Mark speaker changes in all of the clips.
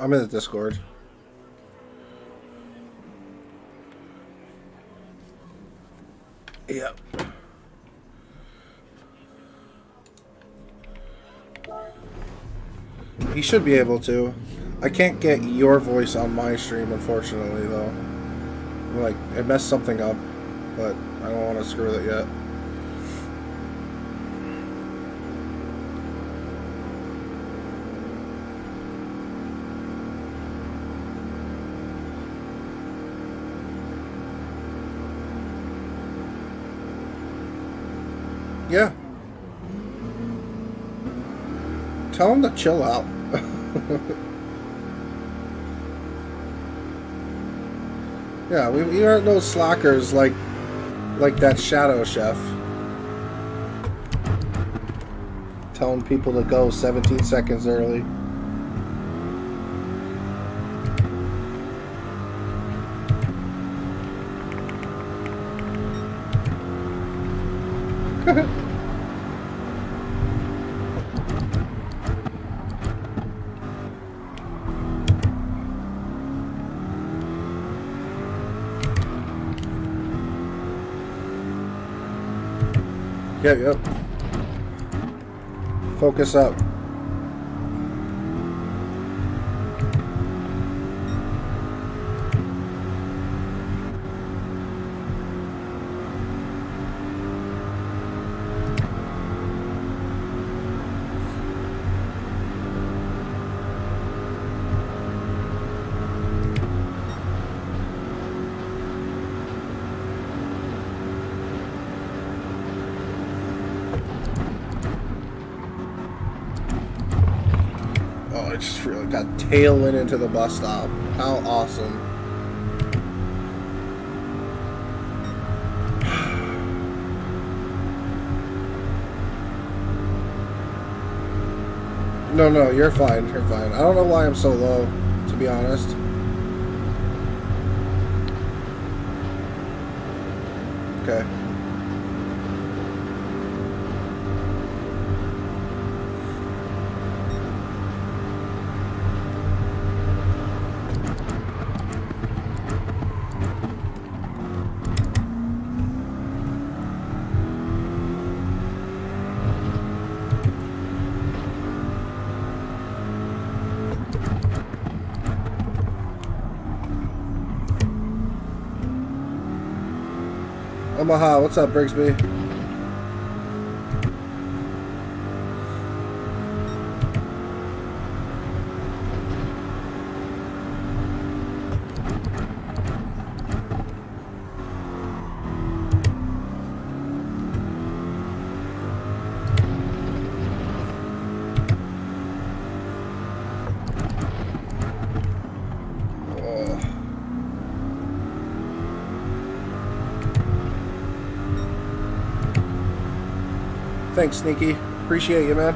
Speaker 1: I'm in the Discord. Yep. He should be able to. I can't get your voice on my stream, unfortunately, though. Like, it messed something up, but I don't want to screw it yet. Yeah. To chill out. yeah, we, we aren't no slackers like like that shadow chef. Telling people to go 17 seconds early. Focus up. Oh, I just really got tailing into the bus stop. How awesome. No, no, you're fine. You're fine. I don't know why I'm so low, to be honest. Okay. What's up, Brigsby? Oh. Thanks, Sneaky. Appreciate you, man.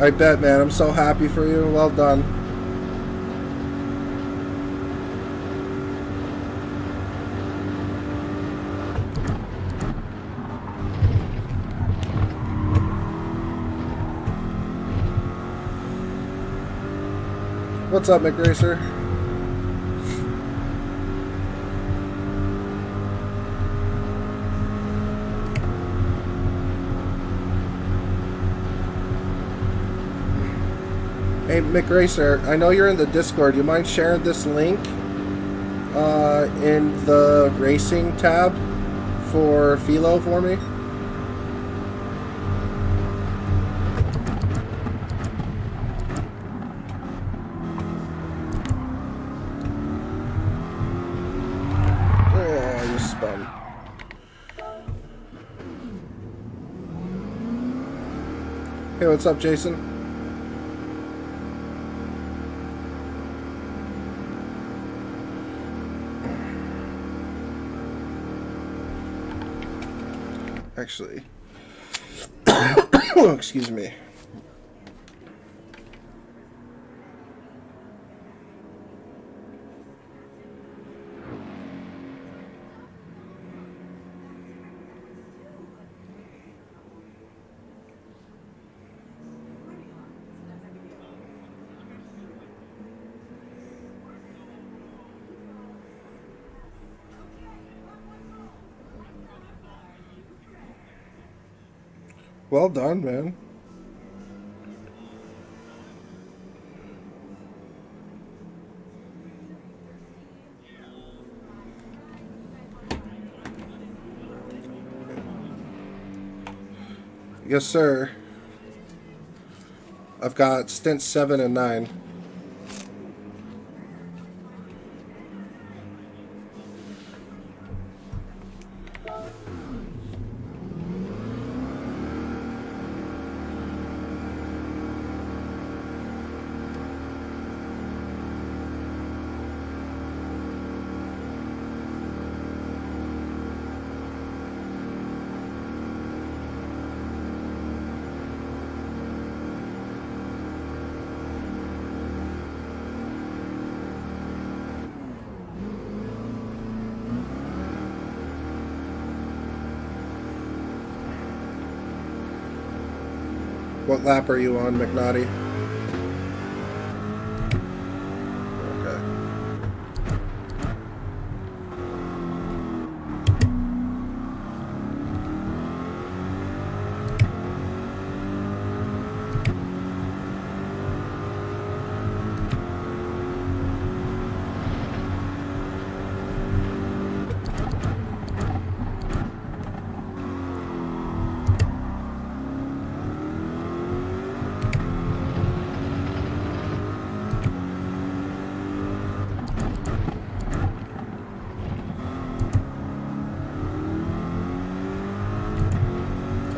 Speaker 1: I bet, man. I'm so happy for you. Well done. What's up, McRacer? Hey, McRacer, I know you're in the Discord. You mind sharing this link uh, in the racing tab for Philo for me? Oh. Hey, what's up, Jason? Actually, excuse me. Well done, man. Yes, sir. I've got stint 7 and 9. What lap are you on, McNaughty? Okay.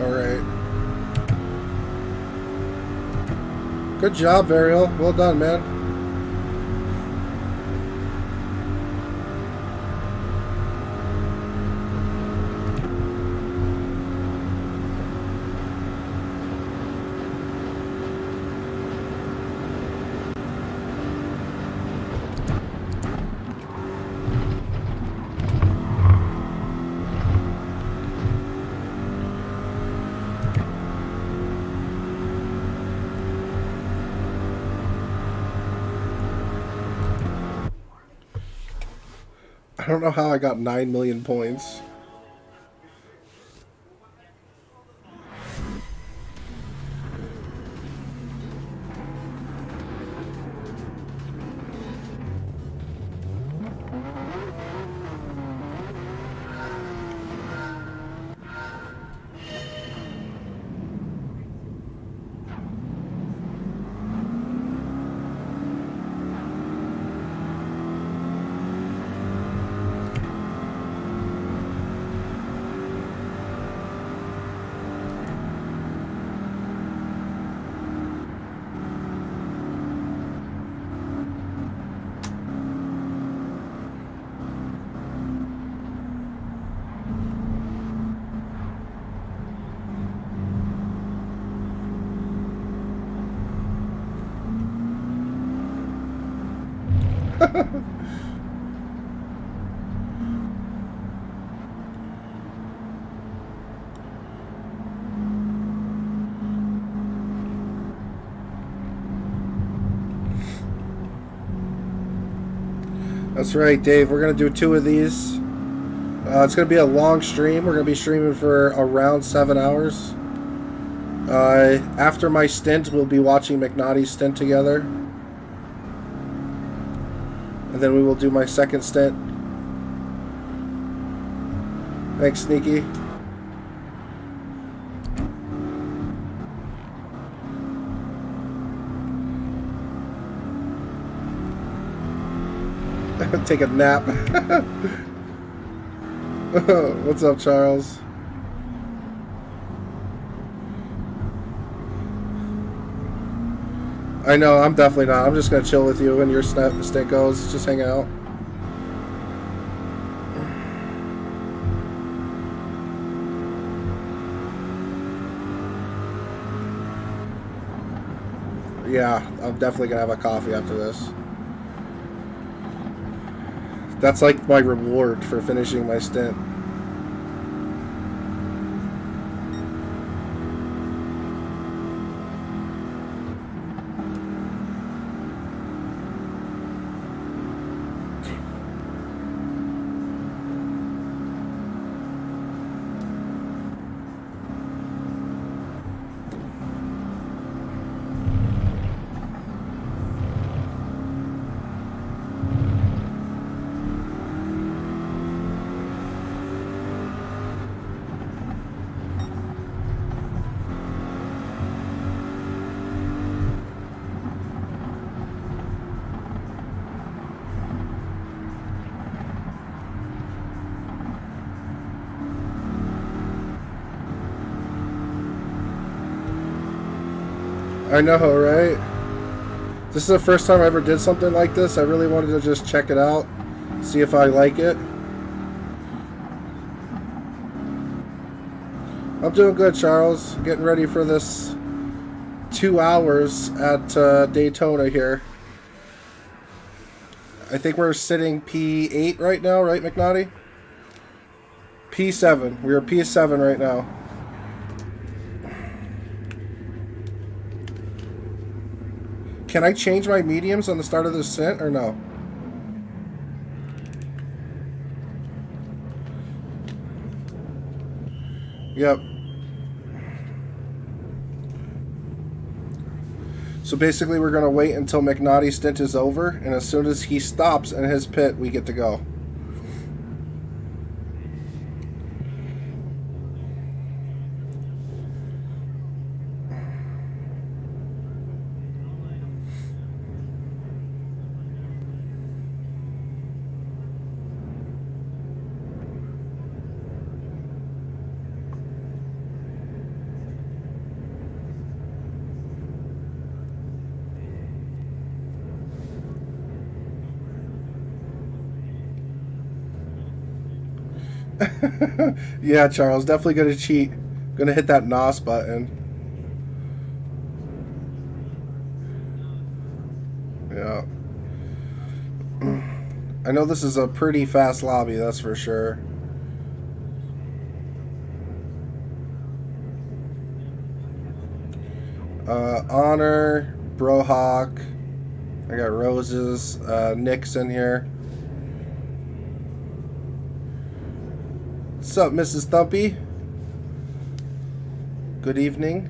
Speaker 1: All right. Good job, Varial. Well done, man. Don't know how I got 9 million points. That's right, Dave. We're going to do two of these. Uh, it's going to be a long stream. We're going to be streaming for around seven hours. Uh, after my stint, we'll be watching McNaughty's stint together. And then we will do my second stint. Thanks, Sneaky. Take a nap. What's up, Charles? I know, I'm definitely not. I'm just gonna chill with you and your snap stick goes. Just hang out. Yeah, I'm definitely gonna have a coffee after this. That's like my reward for finishing my stint. I know, right? This is the first time I ever did something like this. I really wanted to just check it out, see if I like it. I'm doing good, Charles. Getting ready for this two hours at uh, Daytona here. I think we're sitting P8 right now, right, McNaughty? P7. We're P7 right now. Can I change my mediums on the start of the scent or no? Yep. So basically we're going to wait until McNaughty's stint is over, and as soon as he stops in his pit, we get to go. yeah, Charles, definitely gonna cheat. Gonna hit that NOS button. Yeah. I know this is a pretty fast lobby, that's for sure. Uh, Honor, Brohawk. I got Roses, uh, Nick's in here. What's up, Mrs. Thumpy? Good evening.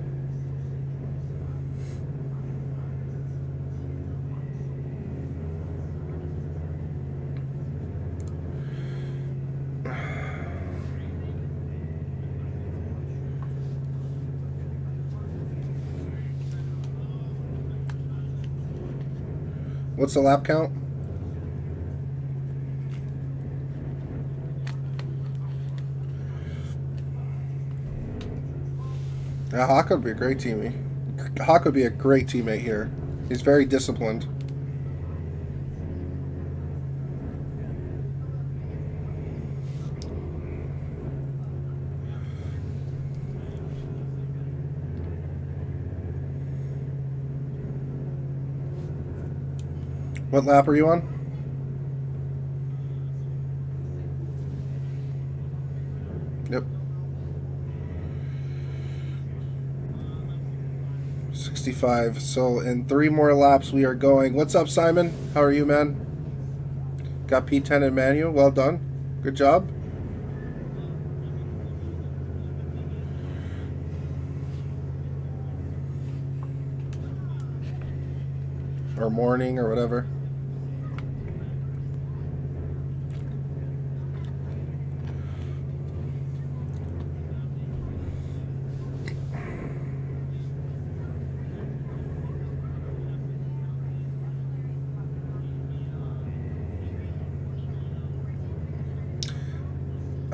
Speaker 1: What's the lap count? Yeah, Hawk would be a great teammate. Hawk would be a great teammate here. He's very disciplined. What lap are you on? Yep. 65. So in three more laps we are going. What's up, Simon? How are you, man? Got P10 in manual. Well done. Good job. Or morning or whatever.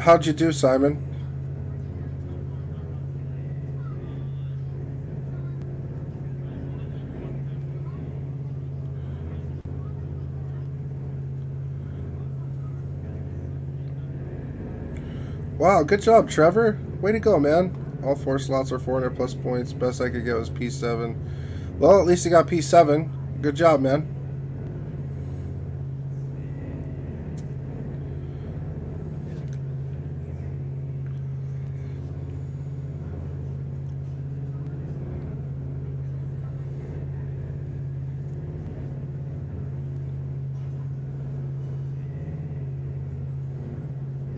Speaker 1: How'd you do, Simon? Wow, good job, Trevor. Way to go, man. All four slots are 400 plus points. Best I could get was P7. Well, at least you got P7. Good job, man.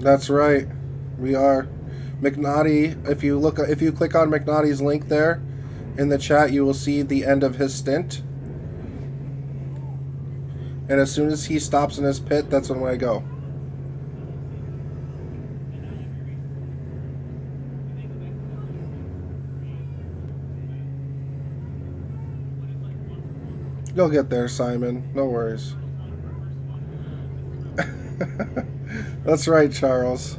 Speaker 1: That's right. We are. McNaughty, if you look if you click on McNaughty's link there in the chat, you will see the end of his stint. And as soon as he stops in his pit, that's when I go. You'll get there, Simon. No worries. That's right, Charles.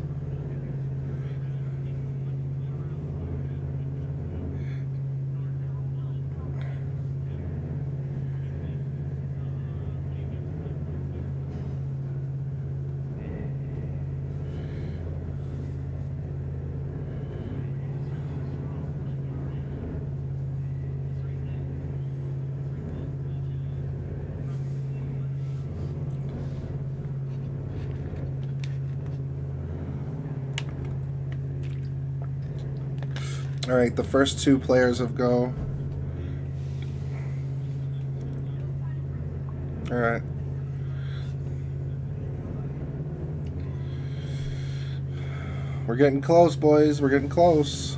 Speaker 2: The first two players of Go. Alright. We're getting close, boys. We're getting close.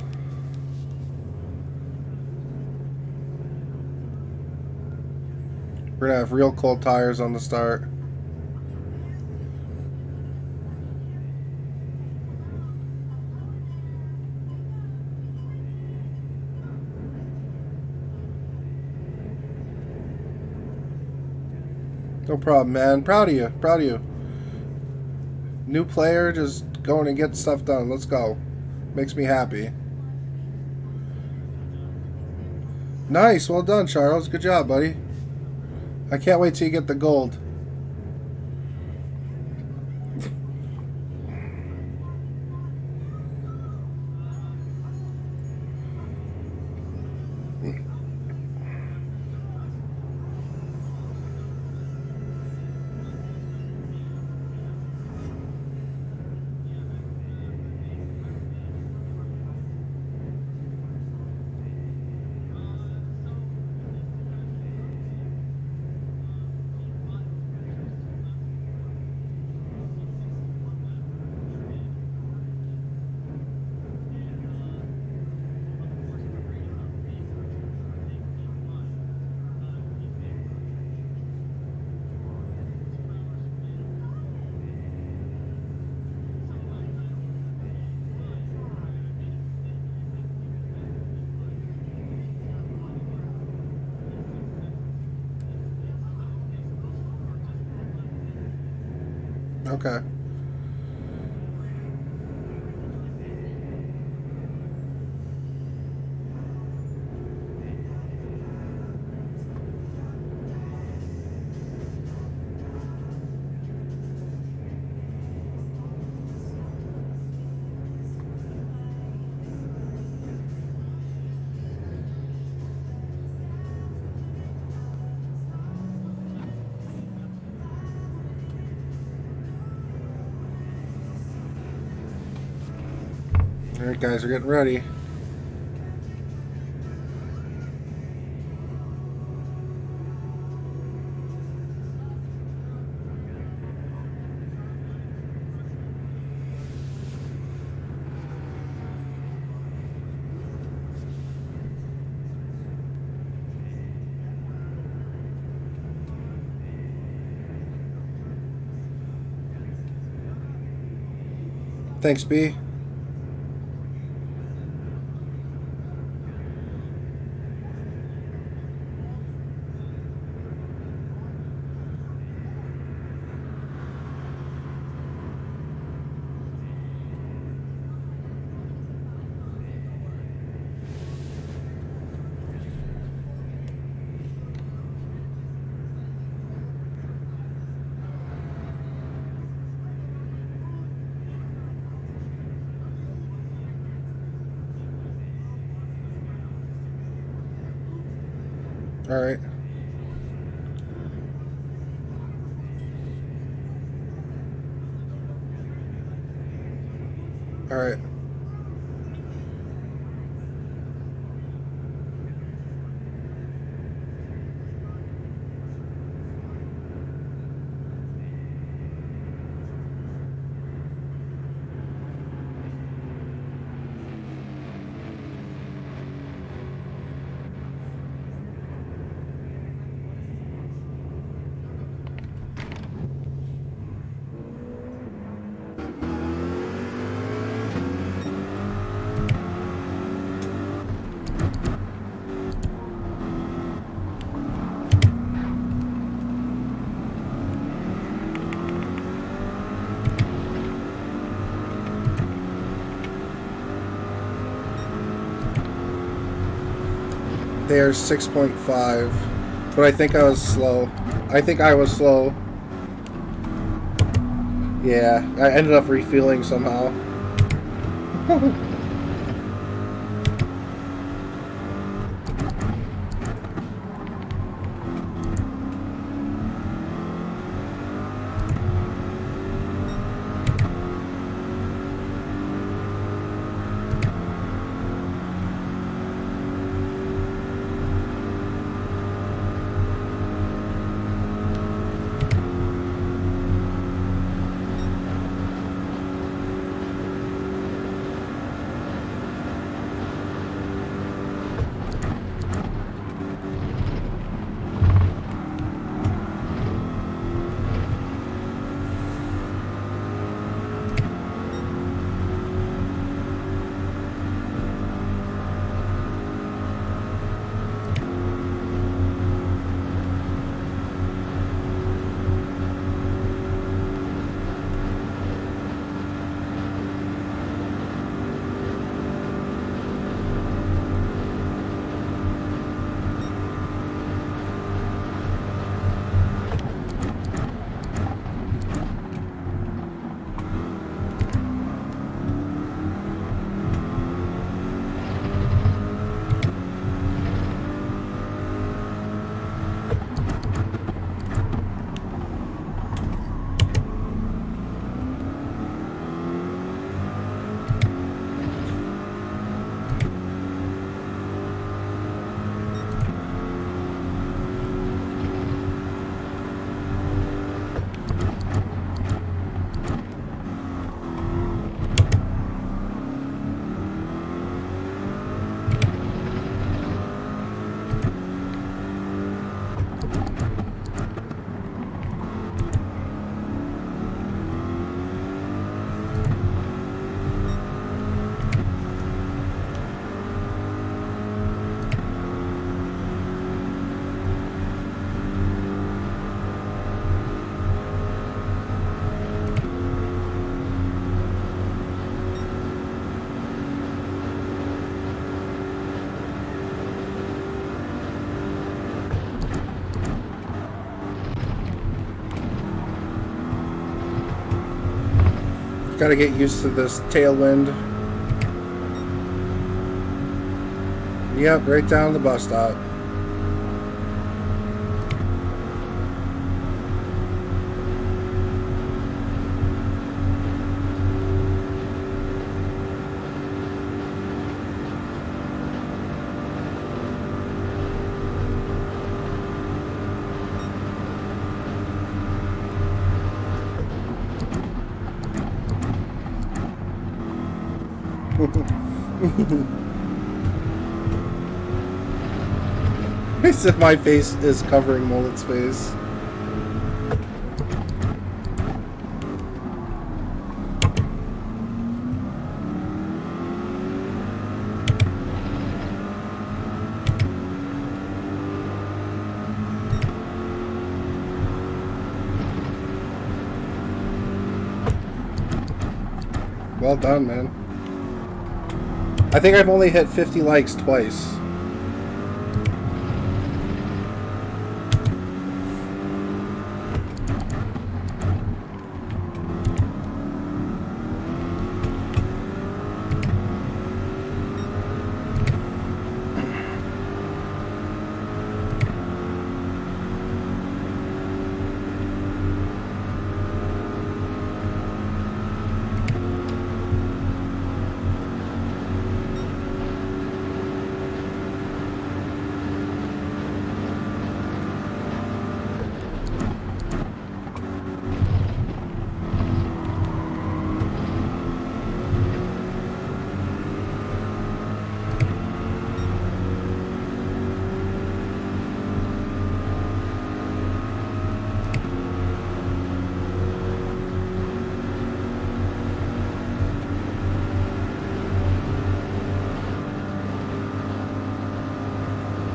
Speaker 2: We're gonna have real cold tires on the start. No problem, man. Proud of you. Proud of you. New player, just going and getting stuff done. Let's go. Makes me happy. Nice. Well done, Charles. Good job, buddy. I can't wait till you get the gold. Guys, we're getting ready. Thanks, B. Are 6.5. But I think I was slow. I think I was slow. Yeah, I ended up refueling somehow.
Speaker 1: Gotta get used to this tailwind. Yep, right down the bus stop. If my face is covering Mullet's face. Well done, man. I think I've only hit 50 likes twice.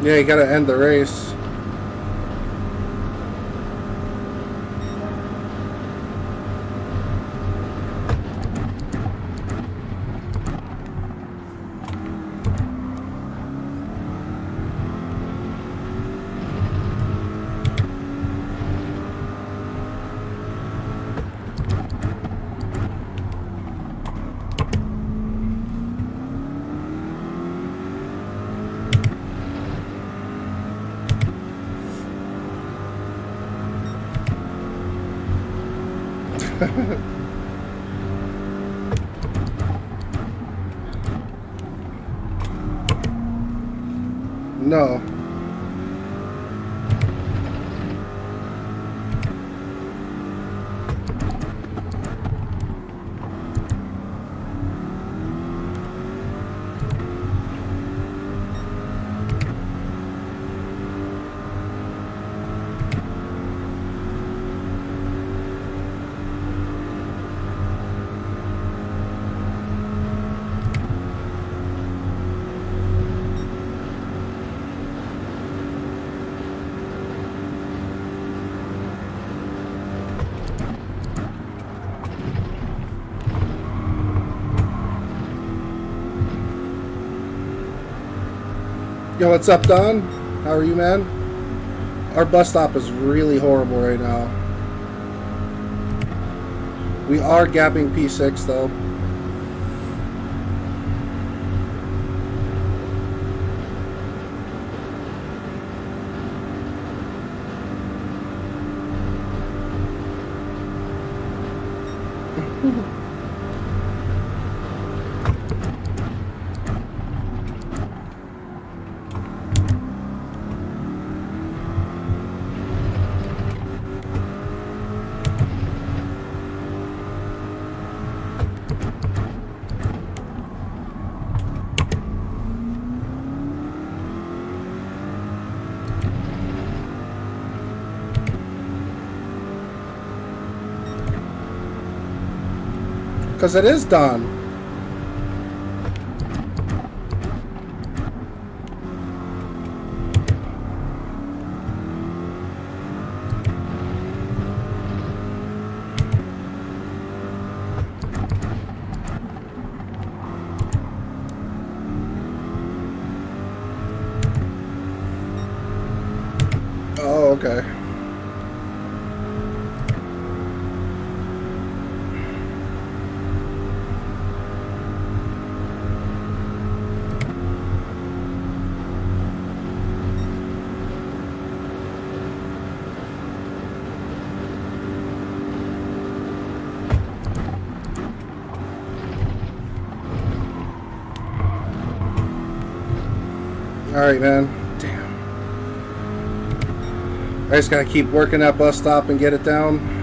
Speaker 1: Yeah, you gotta end the race. no. Yo, what's up, Don? How are you, man? Our bus stop is really horrible right now. We are gapping P6, though. Because it is done. Oh, okay. Alright, man. Damn. I just gotta keep working that bus stop and get it down.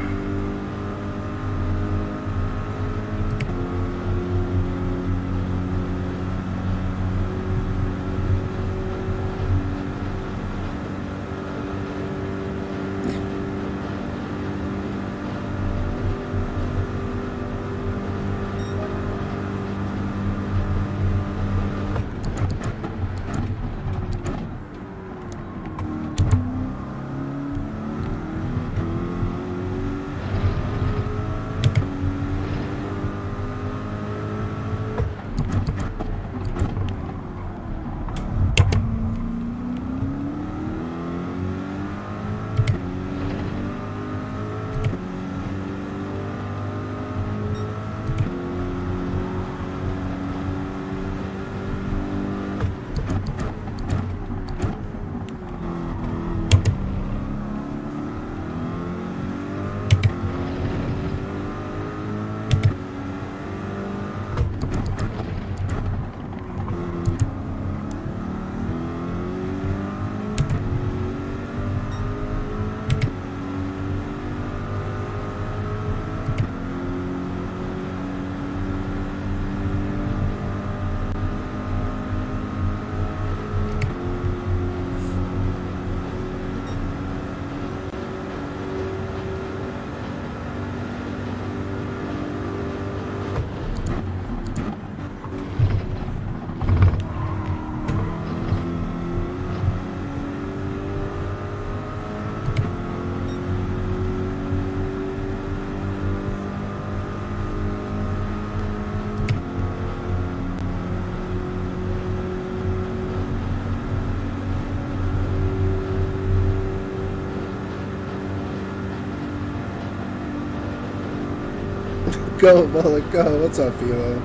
Speaker 1: Go, Bullet, go. What's up, Philo?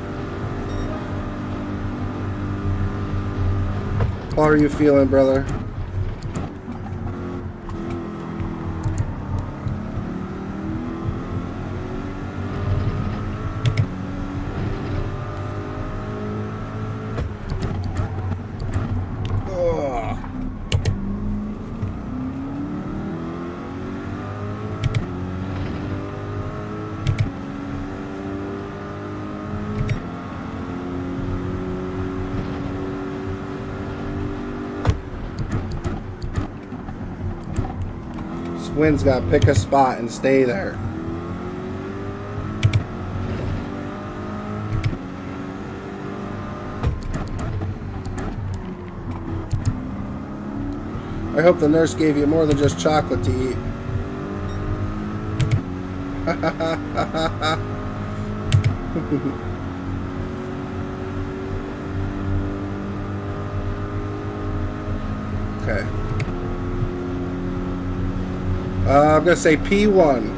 Speaker 1: How are you feeling, brother? Swin's got to pick a spot and stay there. I hope the nurse gave you more than just chocolate to eat. okay. Uh, I'm gonna say P1.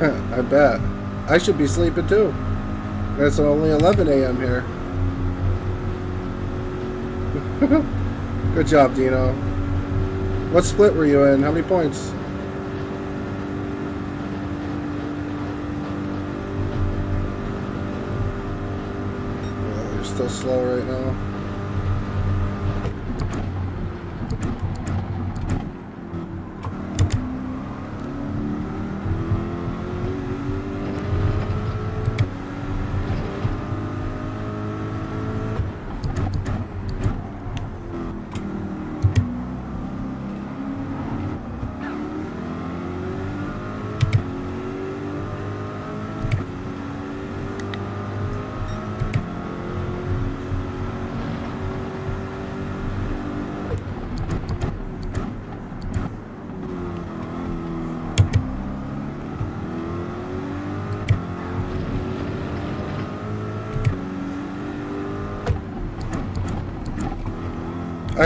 Speaker 1: I bet. I should be sleeping too. It's only 11 a.m. here. Good job, Dino. What split were you in? How many points? Oh, you're still slow right now.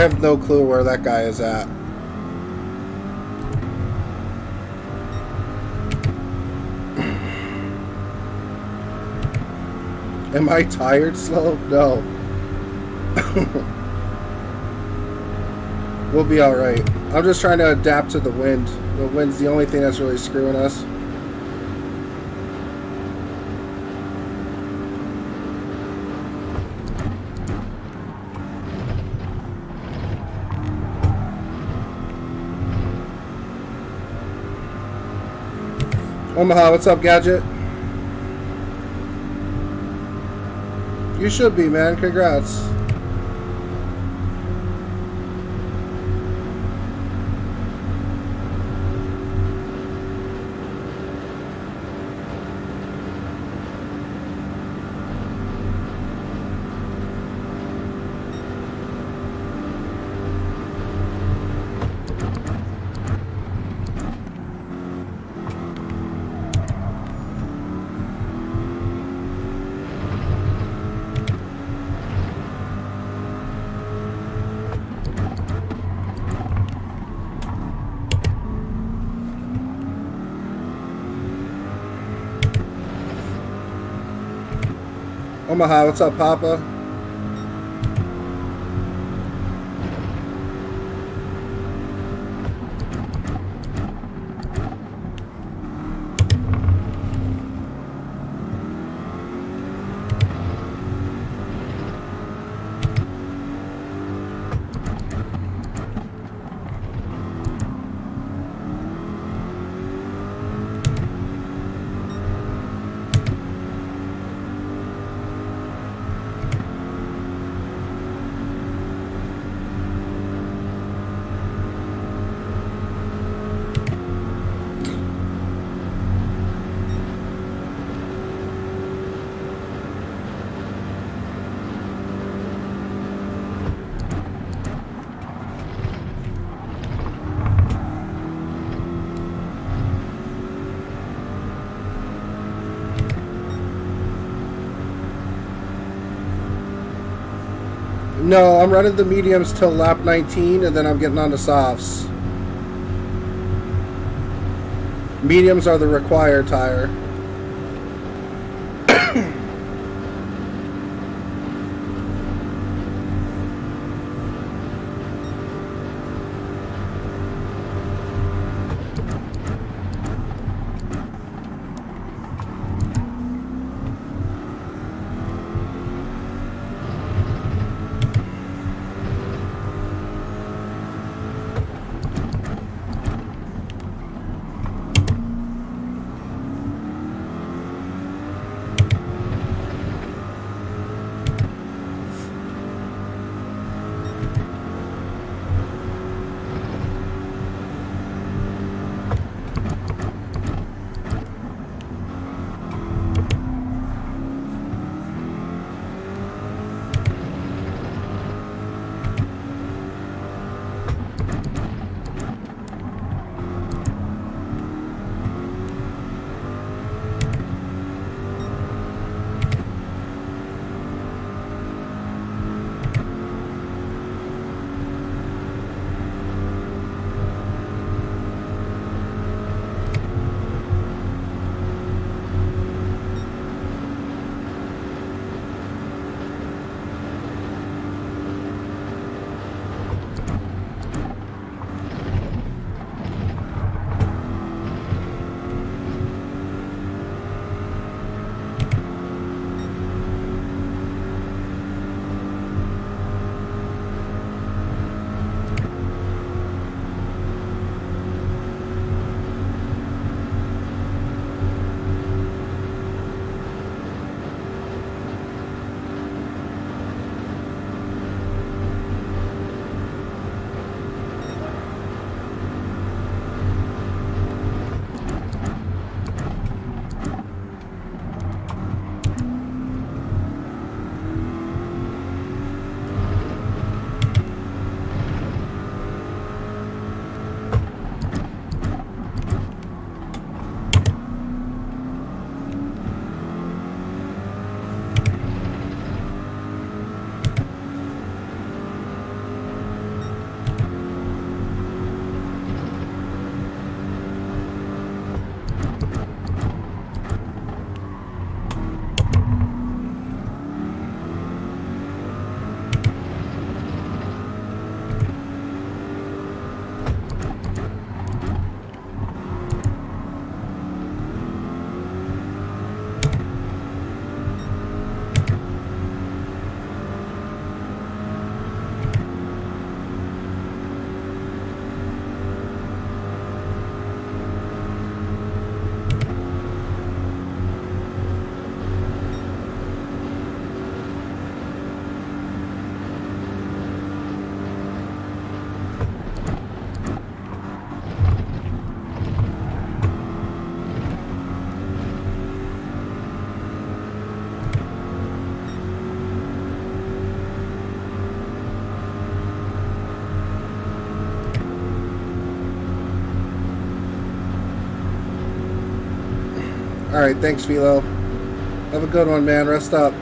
Speaker 1: Have no clue where that guy is at. Am I tired slow? No. we'll be alright. I'm just trying to adapt to the wind. The wind's the only thing that's really screwing us. Omaha, what's up, Gadget? You should be, man. Congrats. Omaha, what's up, Papa? No, I'm running the mediums till lap 19, and then I'm getting on the softs. Mediums are the required tire. All right, thanks, Philo. Have a good one, man. Rest up.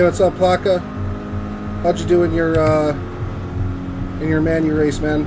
Speaker 1: Hey, what's up, Plaka? How'd you do in your uh, in your manu race, man?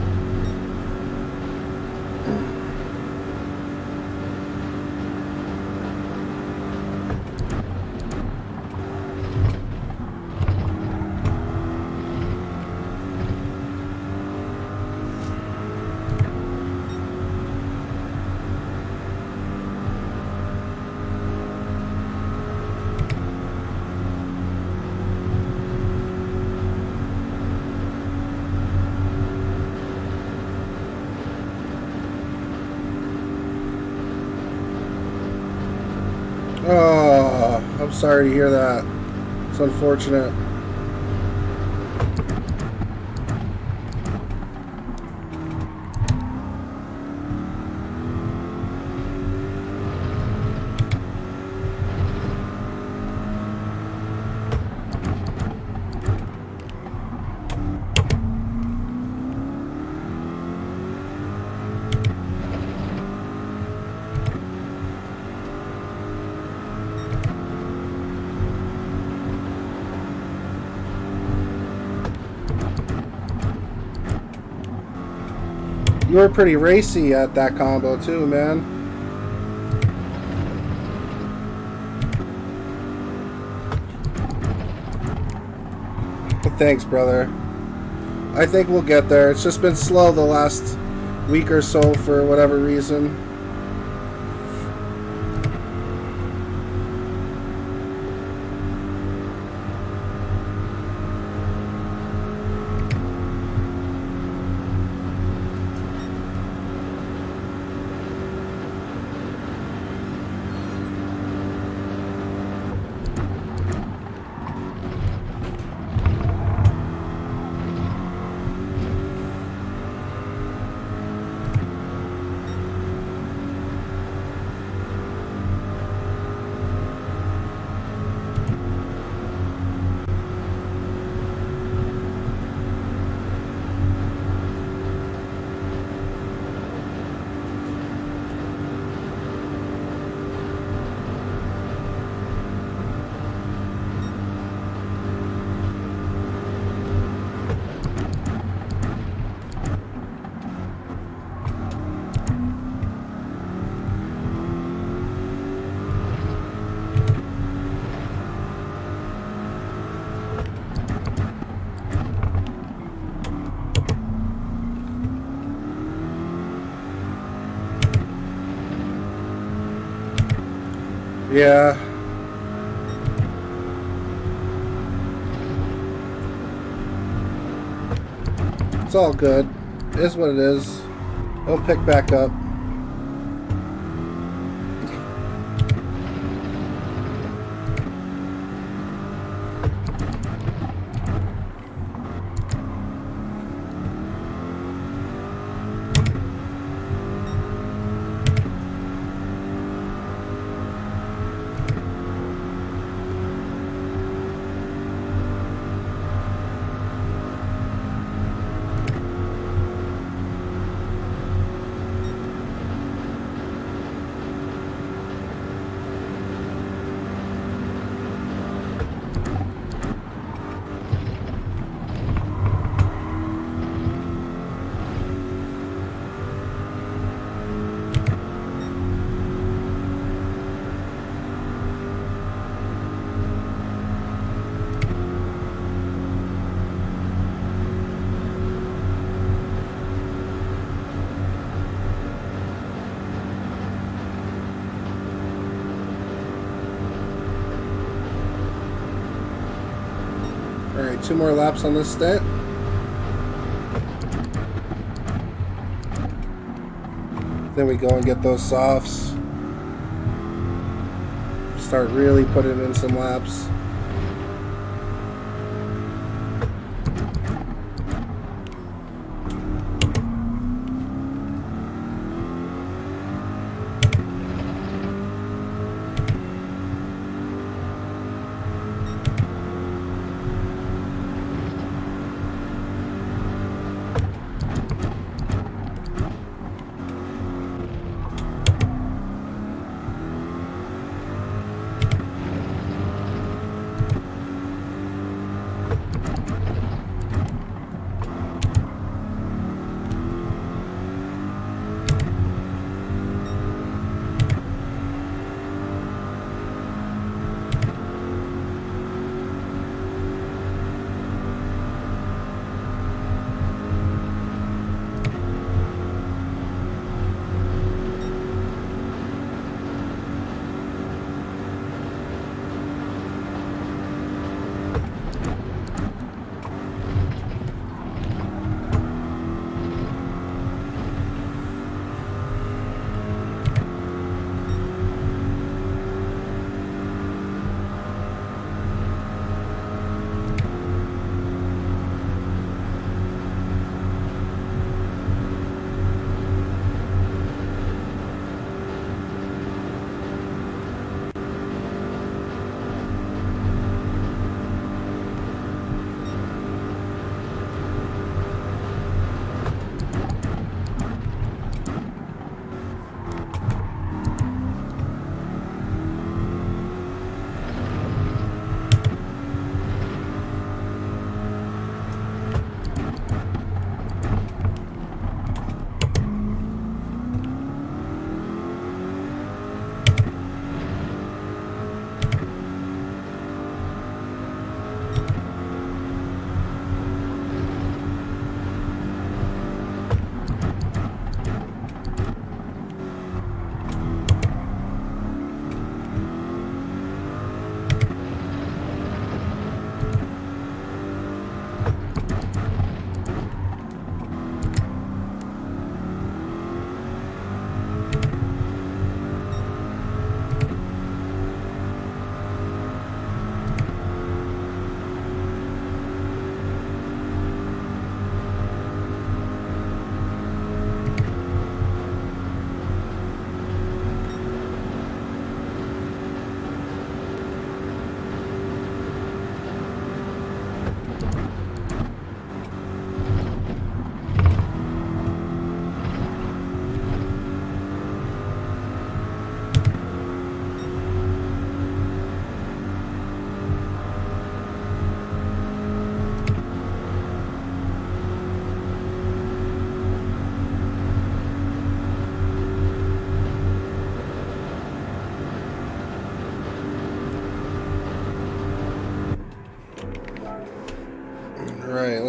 Speaker 1: Oh, I'm sorry to hear that. It's unfortunate. You were pretty racy at that combo too, man. Thanks, brother. I think we'll get there. It's just been slow the last week or so for whatever reason. Yeah. It's all good. It is what it is. It'll pick back up. Alright, two more laps on this stint. Then we go and get those softs. Start really putting in some laps.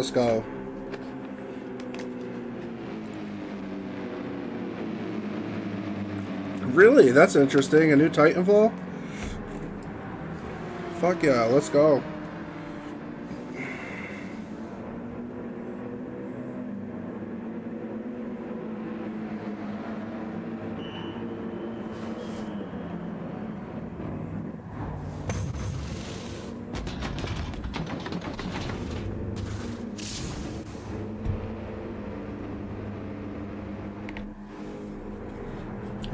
Speaker 1: Let's go. Really? That's interesting. A new Titanfall? Fuck yeah, let's go.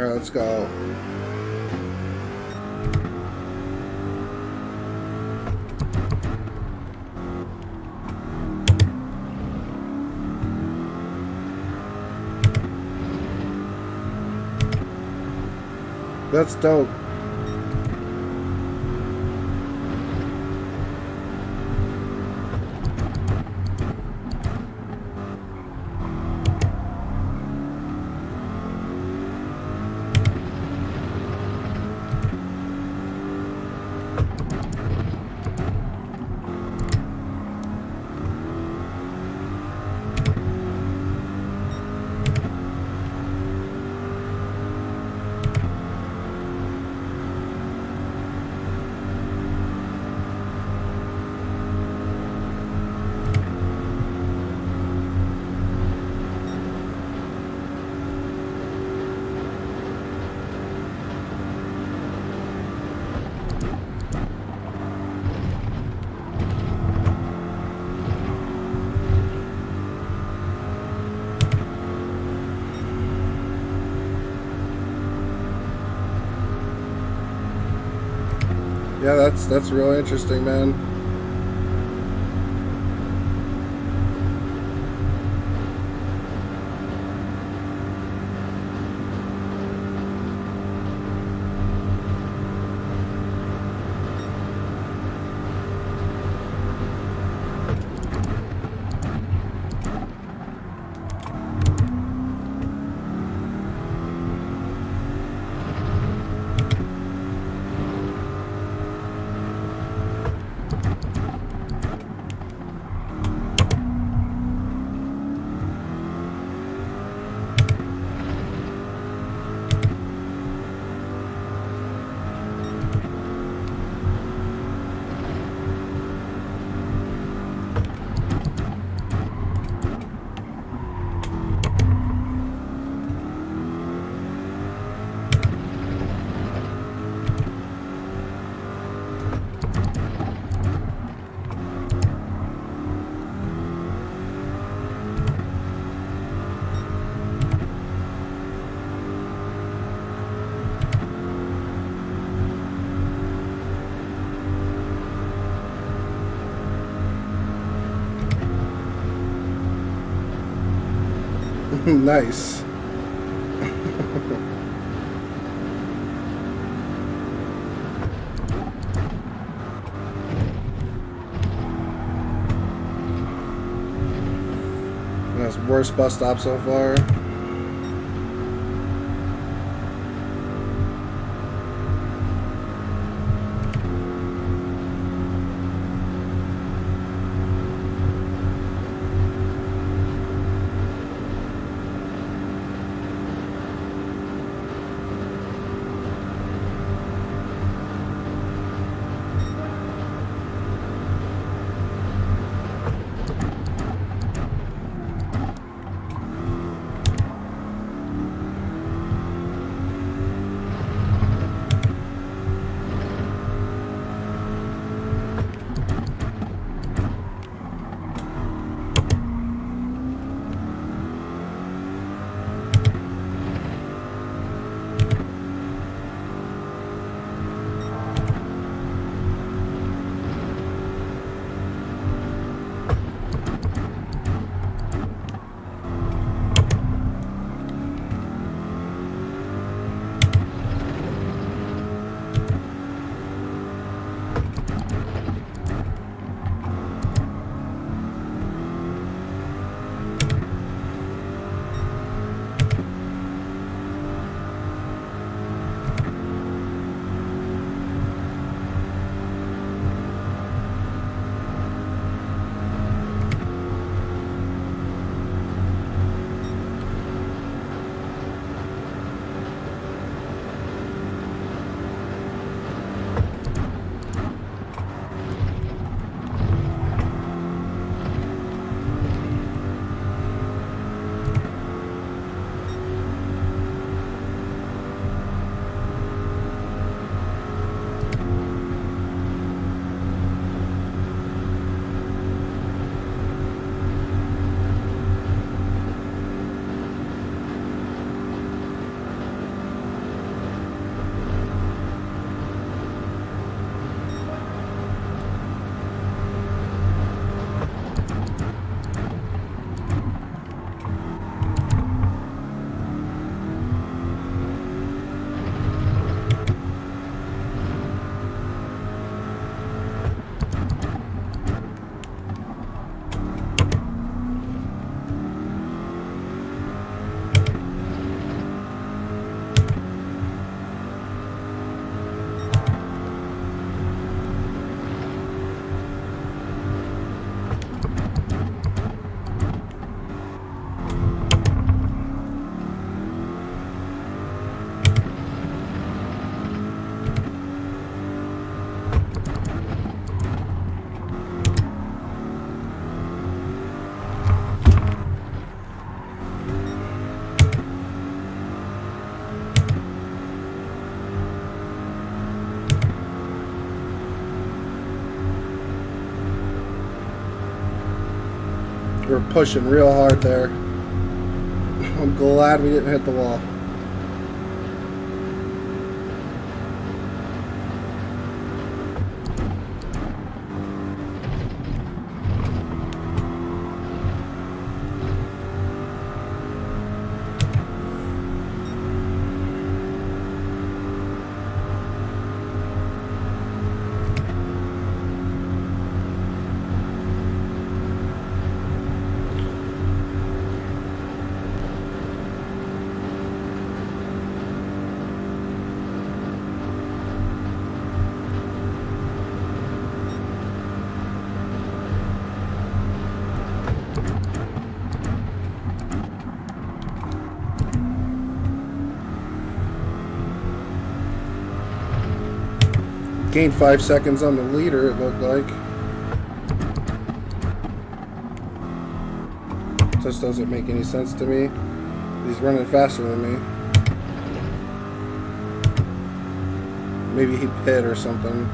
Speaker 1: Alright, let's go. That's dope. Yeah, that's really interesting, man. Nice. That's worst bus stop so far. Pushing real hard there. I'm glad we didn't hit the wall. Gained five seconds on the leader, it looked like. This doesn't make any sense to me. He's running faster than me. Maybe he pit or something.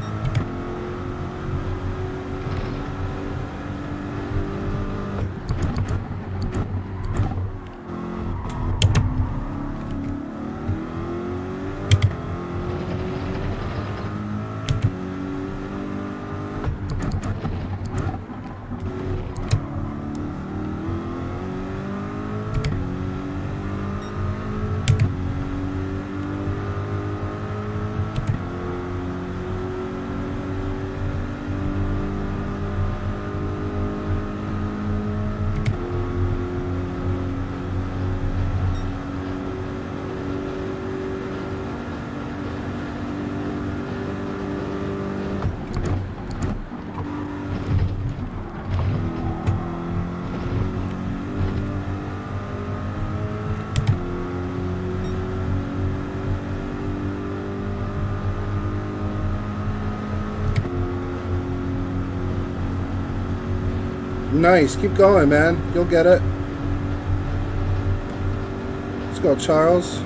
Speaker 1: Nice. Keep going, man. You'll get it. Let's go, Charles.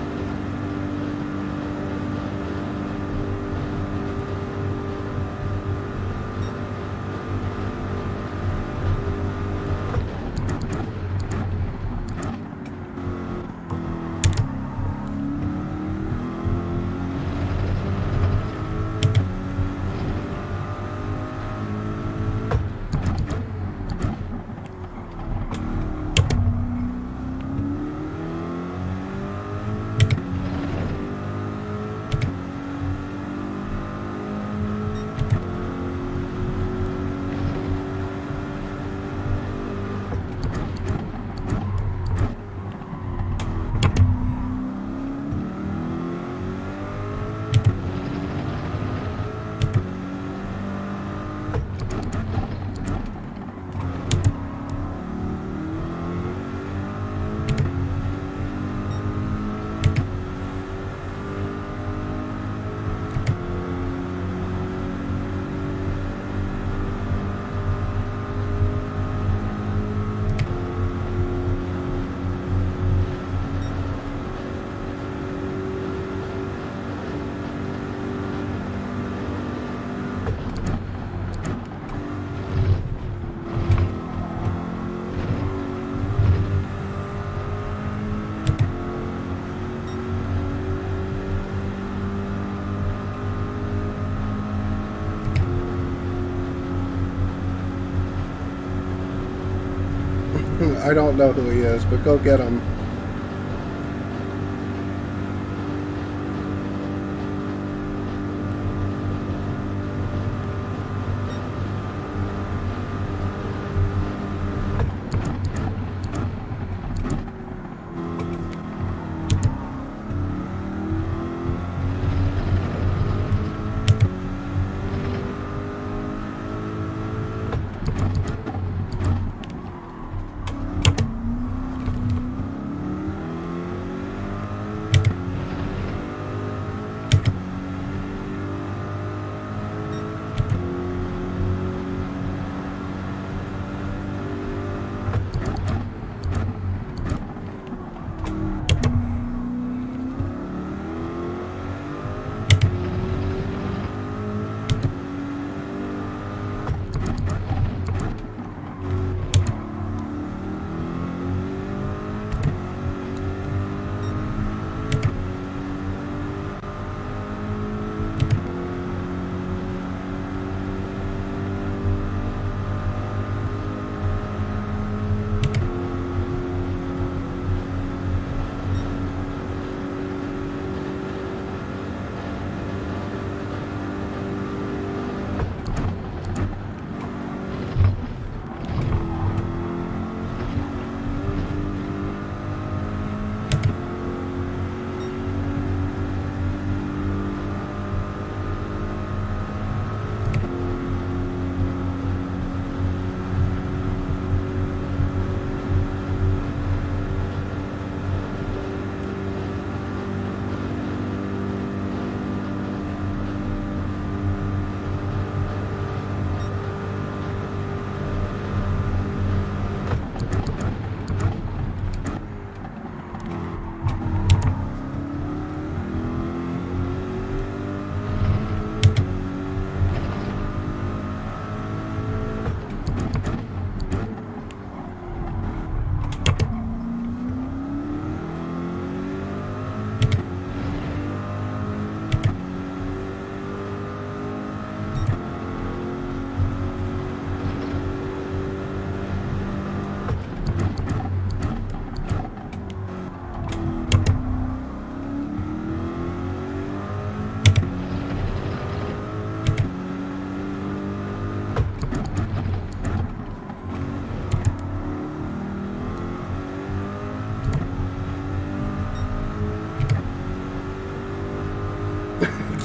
Speaker 1: I don't know who he is, but go get him.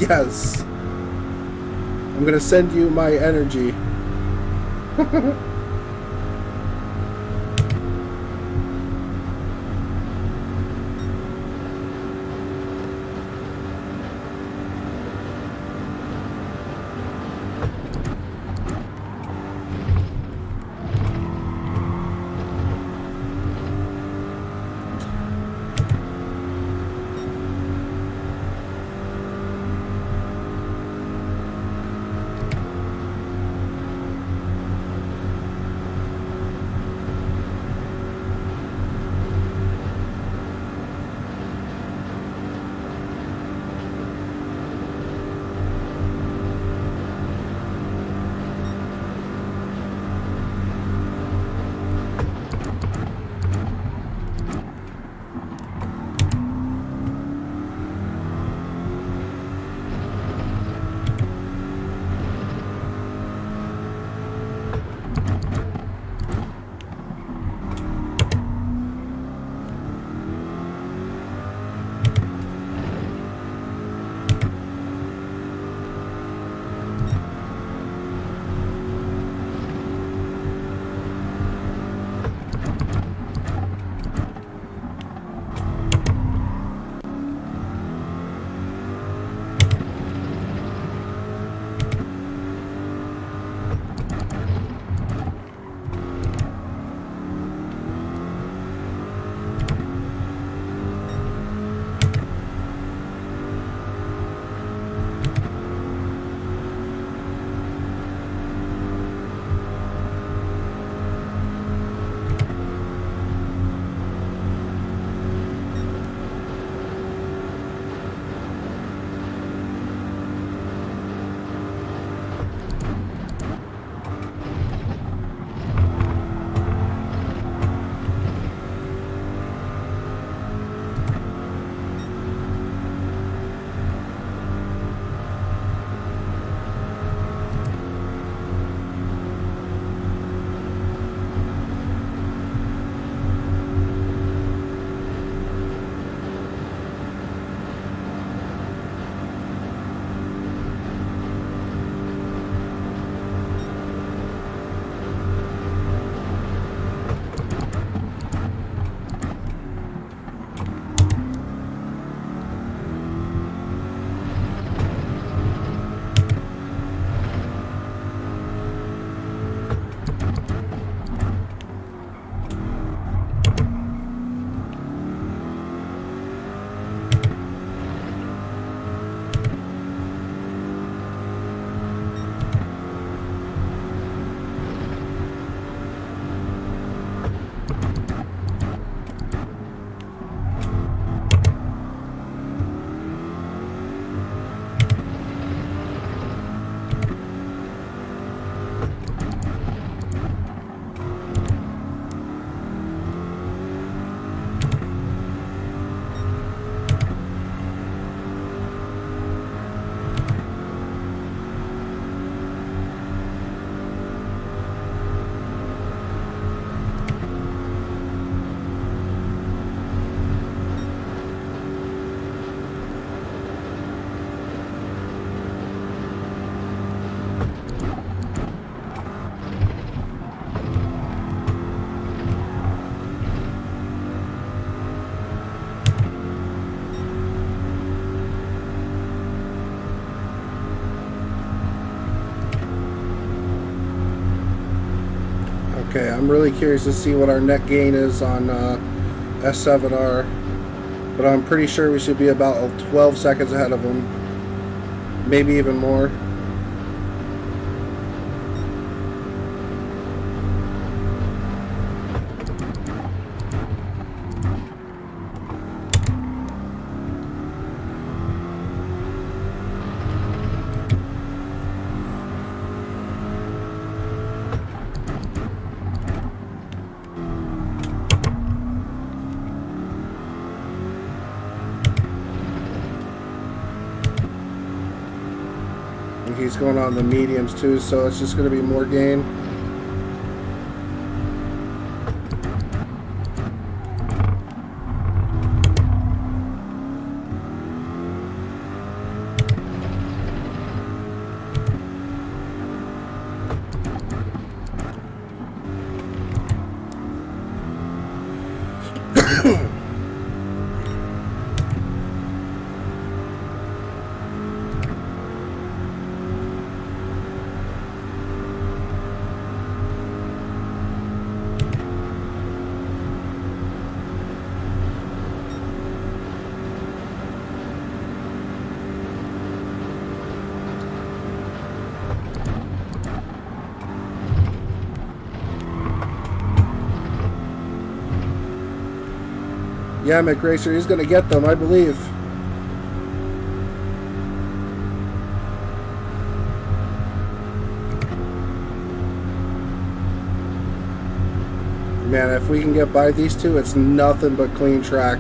Speaker 1: Yes. I'm gonna send you my energy. Okay, I'm really curious to see what our net gain is on uh, S7R, but I'm pretty sure we should be about 12 seconds ahead of them, maybe even more. he's going on the mediums too, so it's just going to be more gain. Yeah, McRacer, he's going to get them, I believe. Man, if we can get by these two, it's nothing but clean track.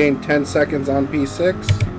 Speaker 1: Gained 10 seconds on P6.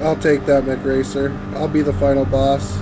Speaker 1: I'll take that, McRacer. I'll be the final boss.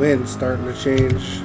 Speaker 1: Wind's starting to change.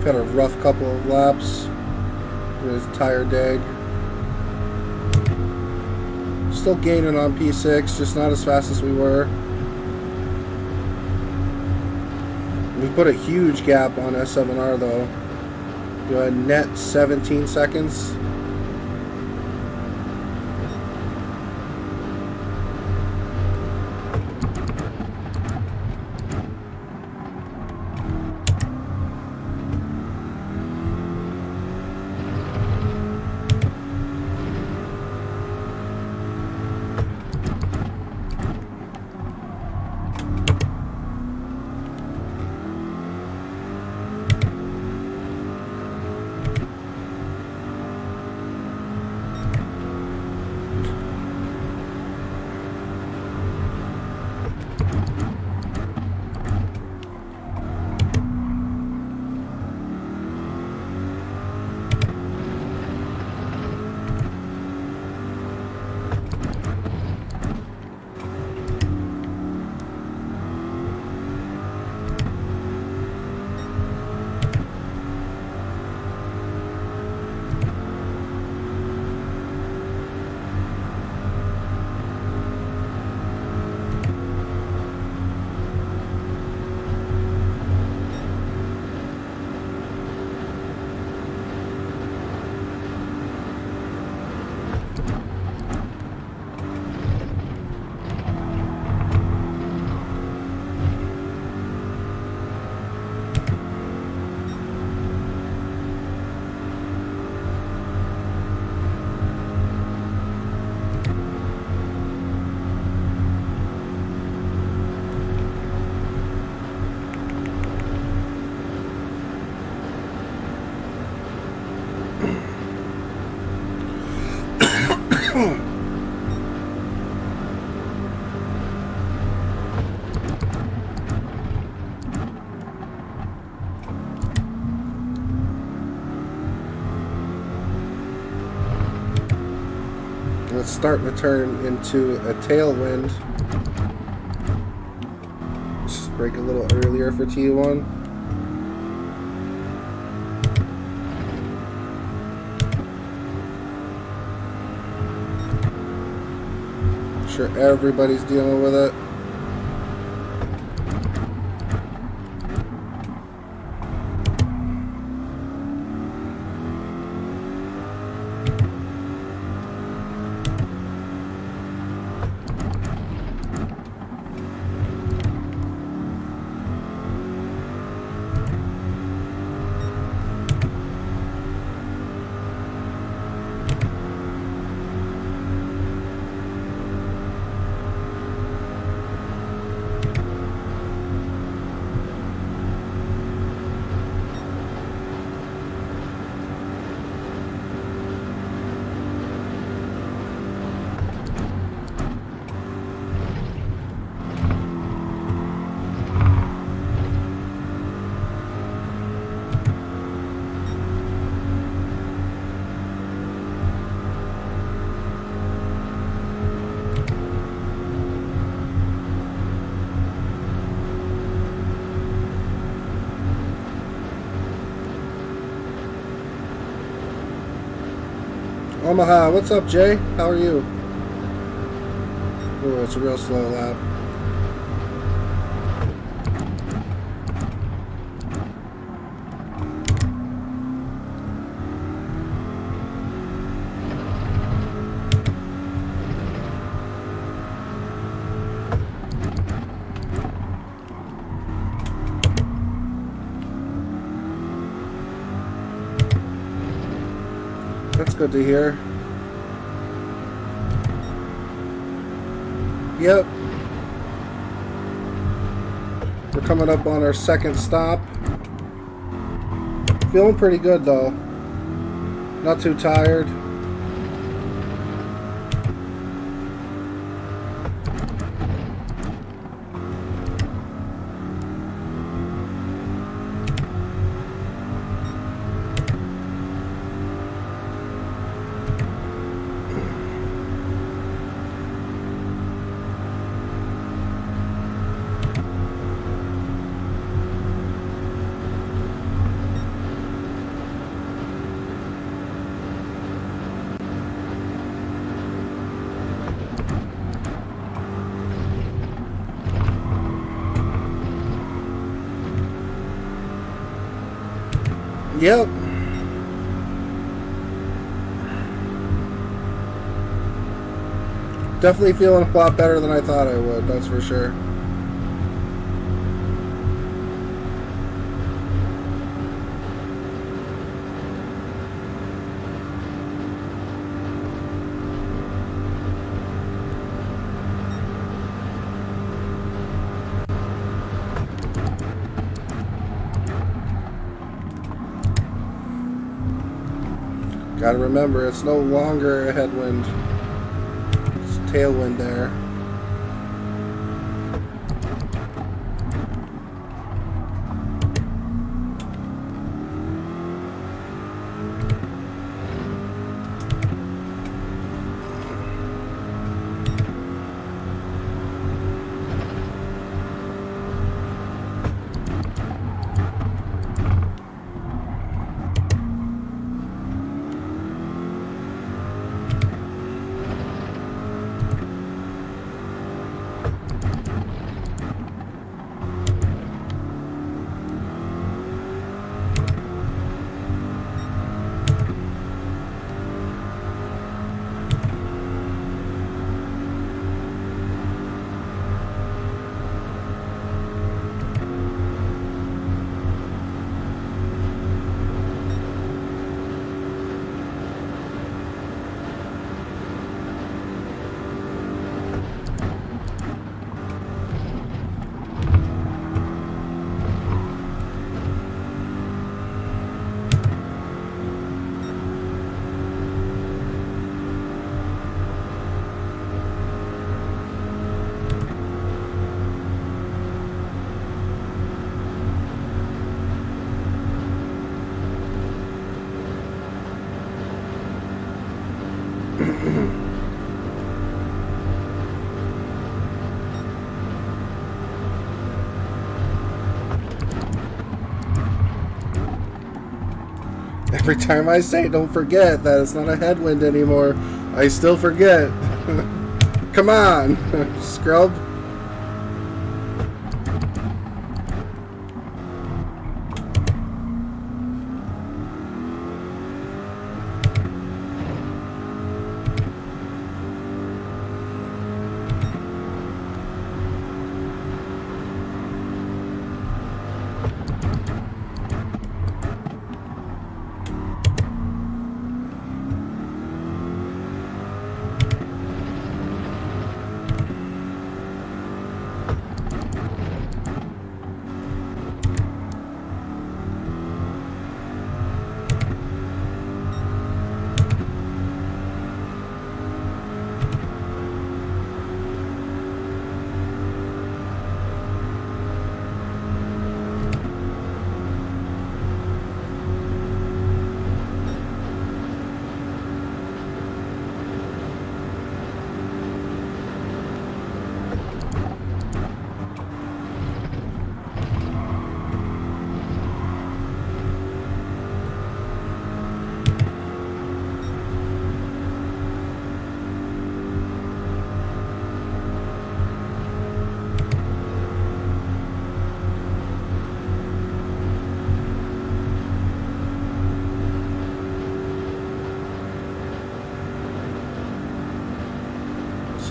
Speaker 1: Had a rough couple of laps. His tire dag. Still gaining on P6, just not as fast as we were. We put a huge gap on S7R though. We had net 17 seconds. Starting to turn into a tailwind. Just brake a little earlier for T1. Sure everybody's dealing with it. What's up, Jay? How are you? Oh, it's a real slow lap. That's good to hear. Yep. We're coming up on our second stop. Feeling pretty good though. Not too tired. Yep. Definitely feeling a lot better than I thought I would, that's for sure. Gotta remember, it's no longer a headwind. Tailwind there. Every time I say don't forget that it's not a headwind anymore, I still forget. Come on, scrub.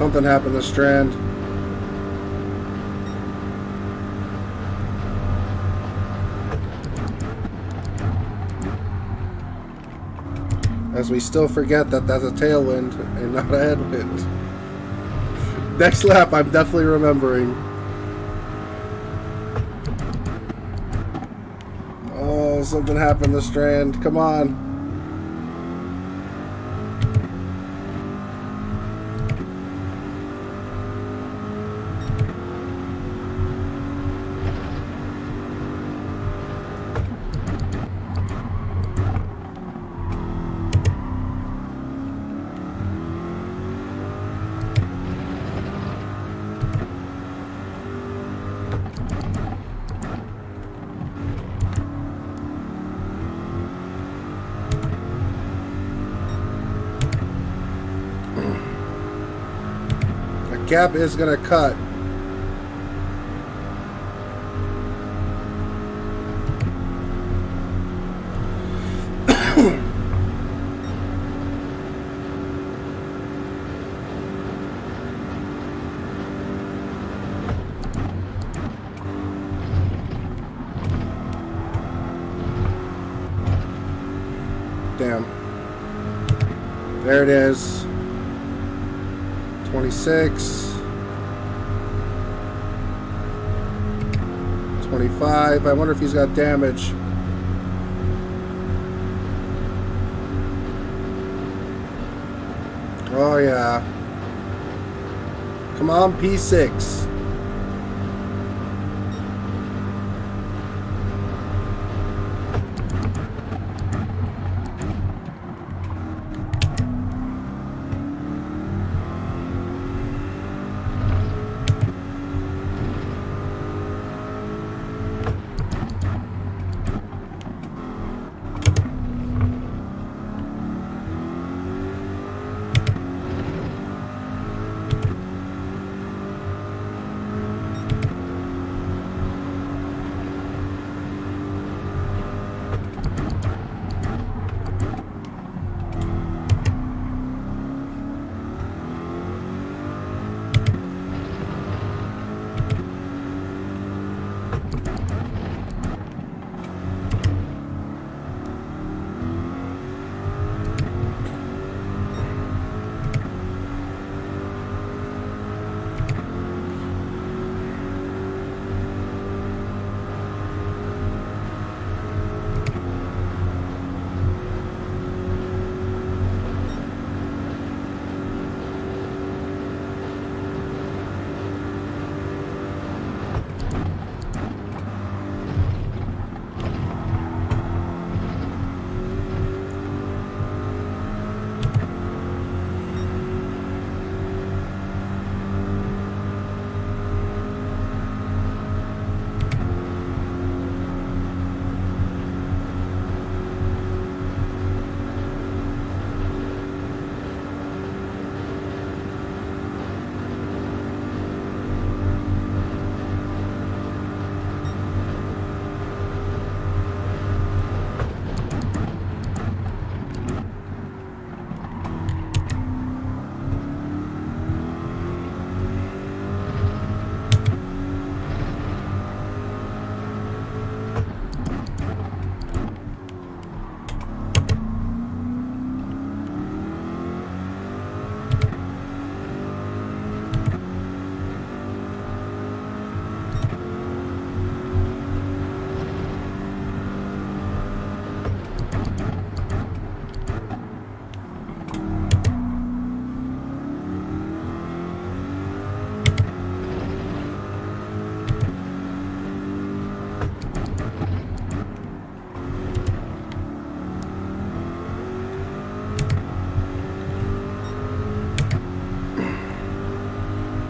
Speaker 1: Something happened to Strand. As we still forget that that's a tailwind and not a headwind. Next lap, I'm definitely remembering. Oh, something happened to Strand. Come on. Gap is going to cut. Damn. There it is. 26. 25. I wonder if he's got damage. Oh, yeah. Come on, P6.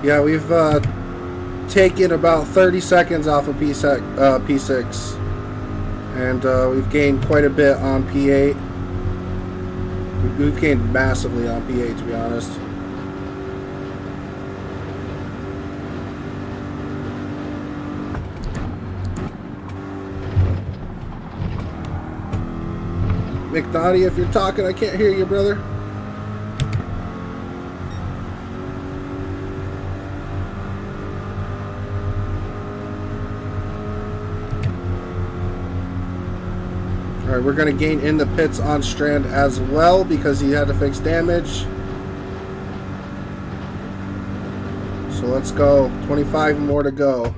Speaker 1: Yeah, we've uh, taken about 30 seconds off of P6, uh, P6 and uh, we've gained quite a bit on P8. We've gained massively on P8, to be honest. McNaughty, if you're talking, I can't hear you, brother. Alright, we're going to gain in the pits on Strand as well because he had to fix damage. So let's go. 25 more to go.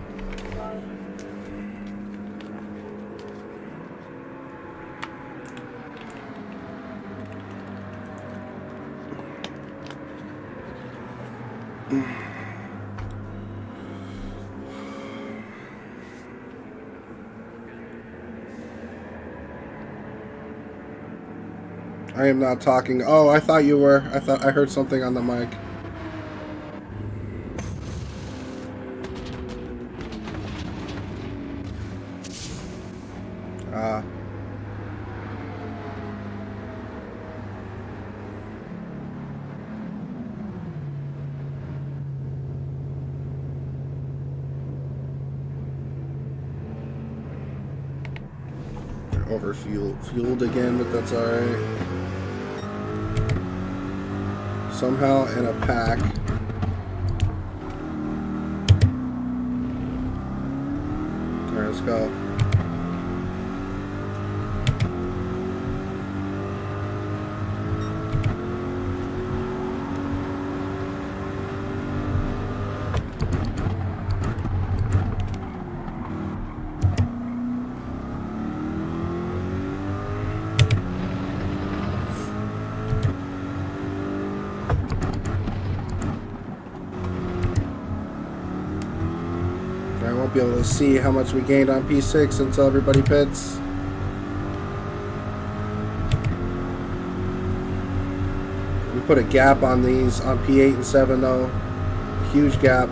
Speaker 1: Am not talking. Oh, I thought you were. I thought I heard something on the mic. Ah. Over fueled again, but that's alright somehow in a pack. Alright, let's go. See how much we gained on P6 until everybody pits. We put a gap on these on P8 and 7 though. Huge gap.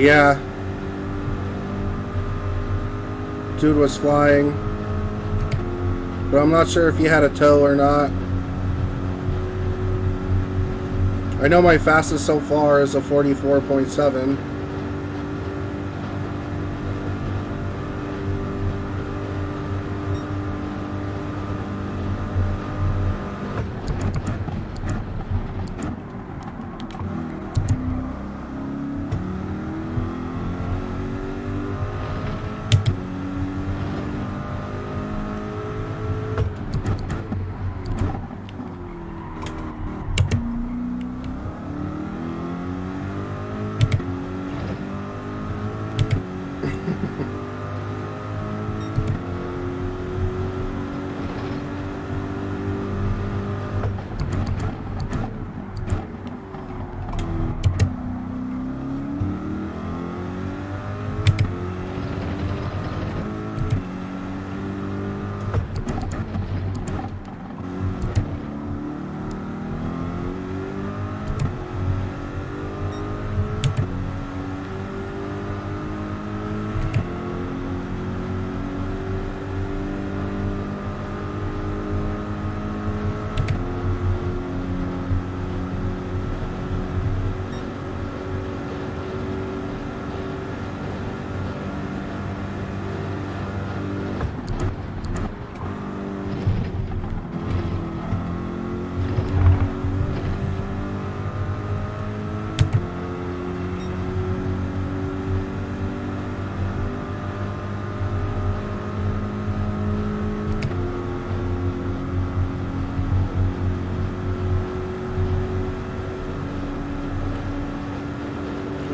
Speaker 1: Yeah. Dude was flying. But I'm not sure if he had a tow or not. I know my fastest so far is a 44.7.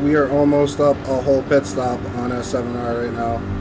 Speaker 1: we almost up a whole pit stop on S7R right now.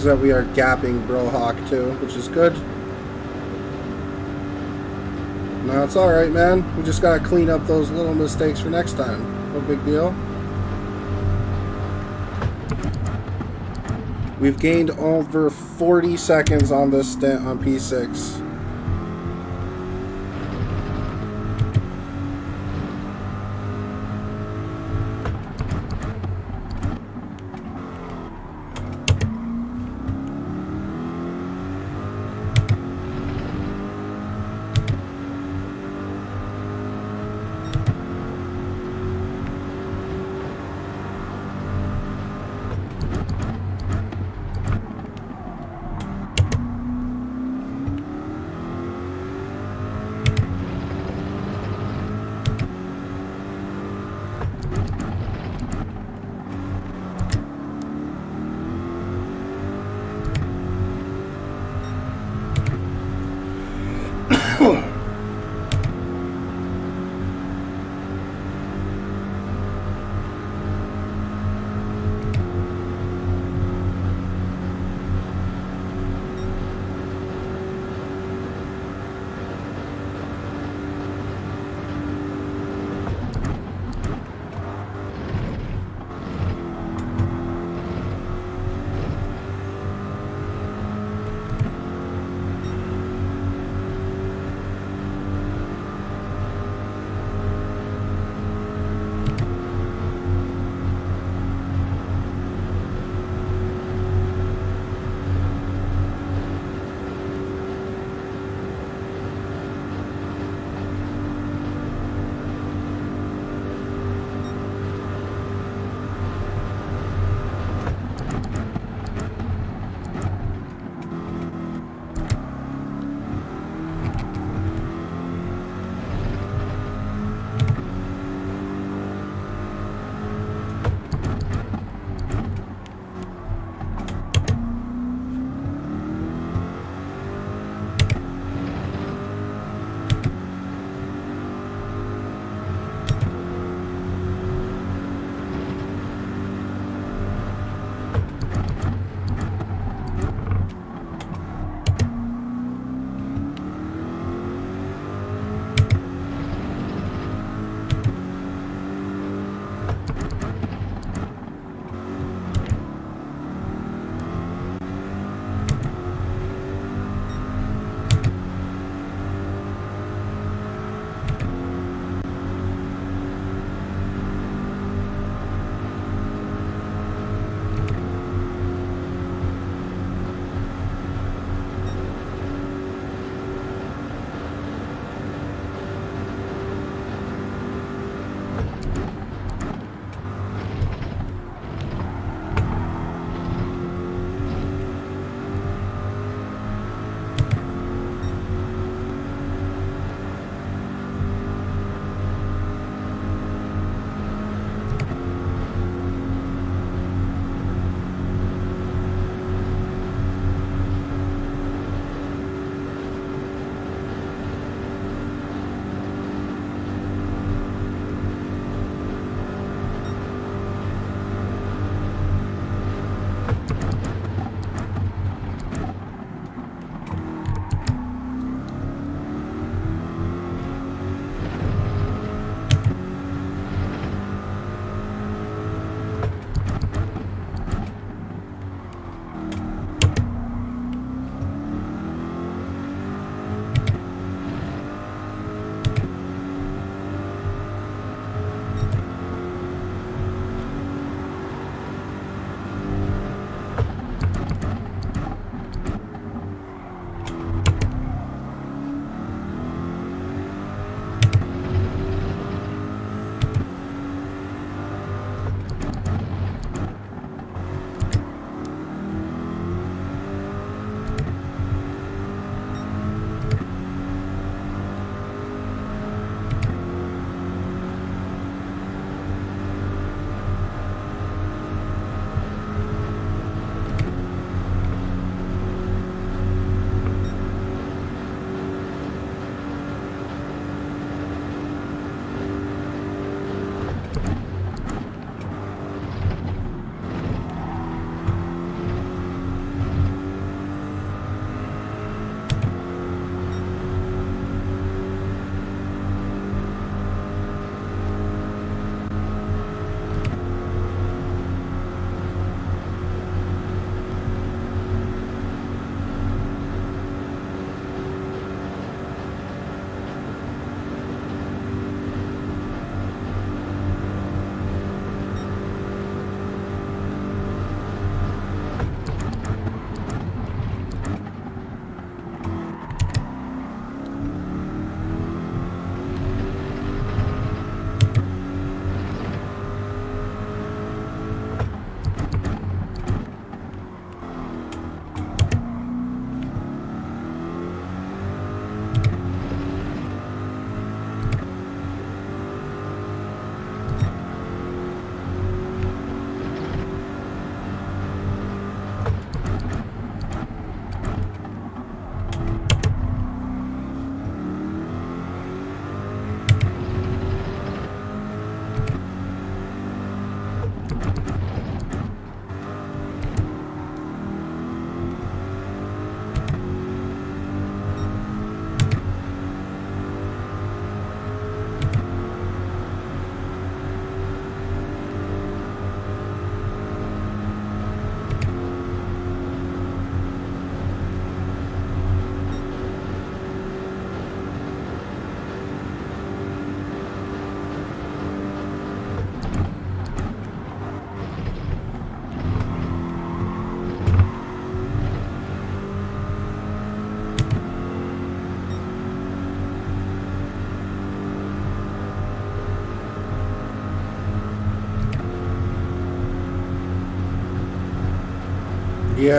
Speaker 1: Seems that we are gapping Brohawk too, which is good. No, it's alright, man. We just gotta clean up those little mistakes for next time. No big deal. We've gained over 40 seconds on this stint on P6.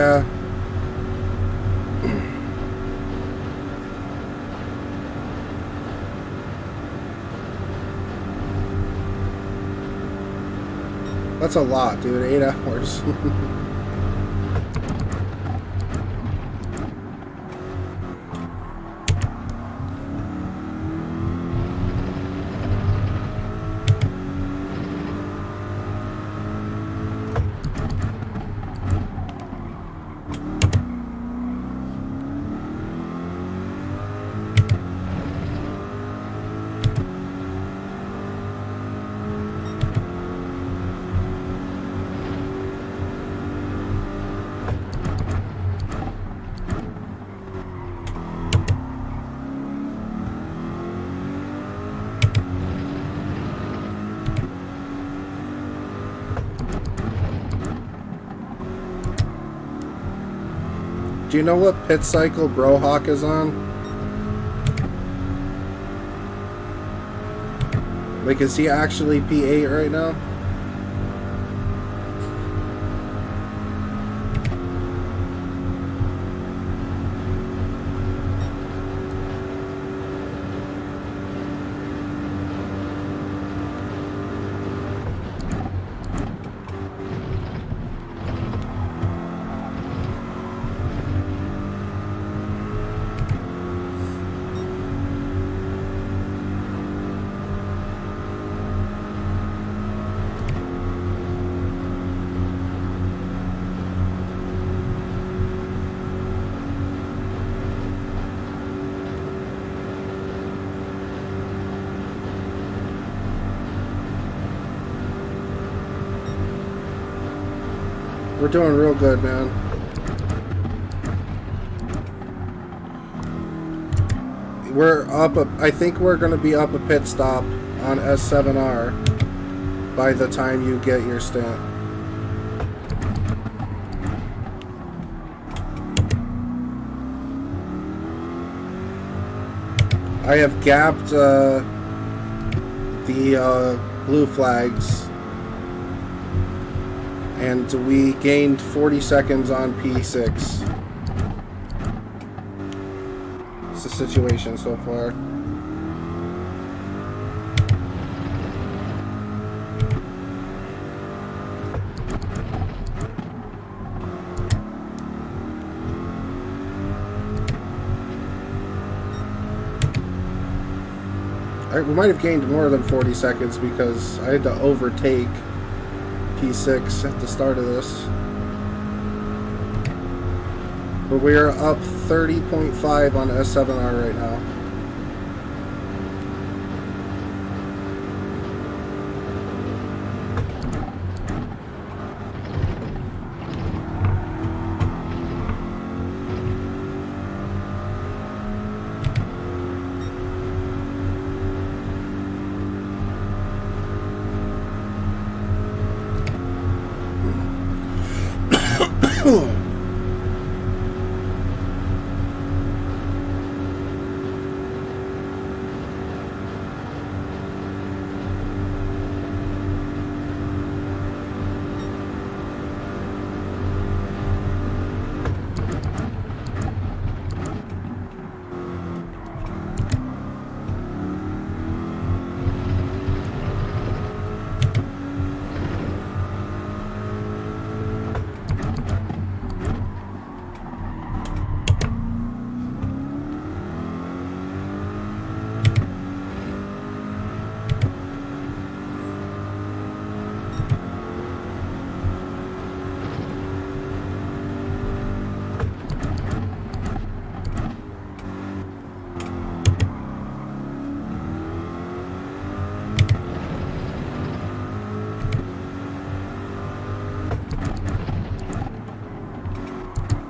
Speaker 1: Yeah. That's a lot, dude. Eight hours. Do you know what pit cycle Brohawk is on? Like, is he actually P8 right now? Doing real good, man. We're up, a, I think we're going to be up a pit stop on S7R by the time you get your stint. I have gapped uh, the uh, blue flags and we gained 40 seconds on P6. It's the situation so far. We might have gained more than 40 seconds because I had to overtake P6 at the start of this. But we are up 30.5 on S7R right now.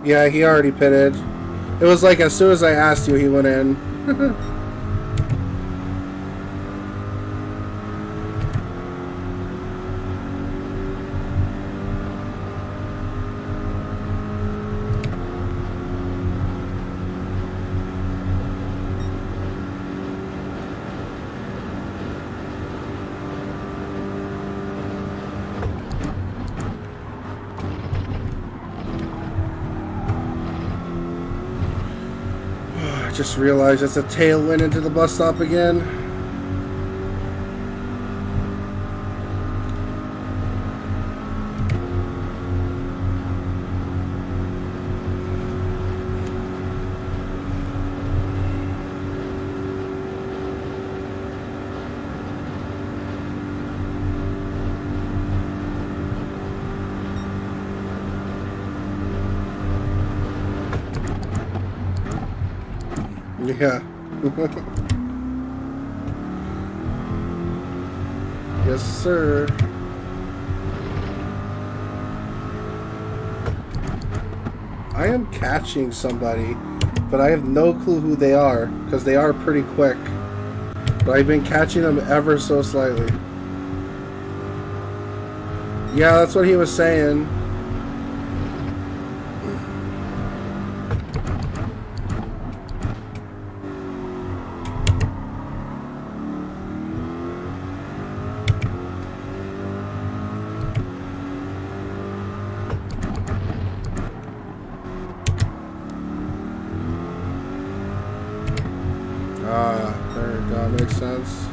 Speaker 1: Yeah, he already pitted. It was like as soon as I asked you, he went in. just realized it's a tailwind into the bus stop again. Yeah. yes, sir. I somebody, but I have no clue who they are, because they are pretty quick. But I've been catching them ever so slightly. Yeah, that's what he was saying. Ah, there we go. Makes sense.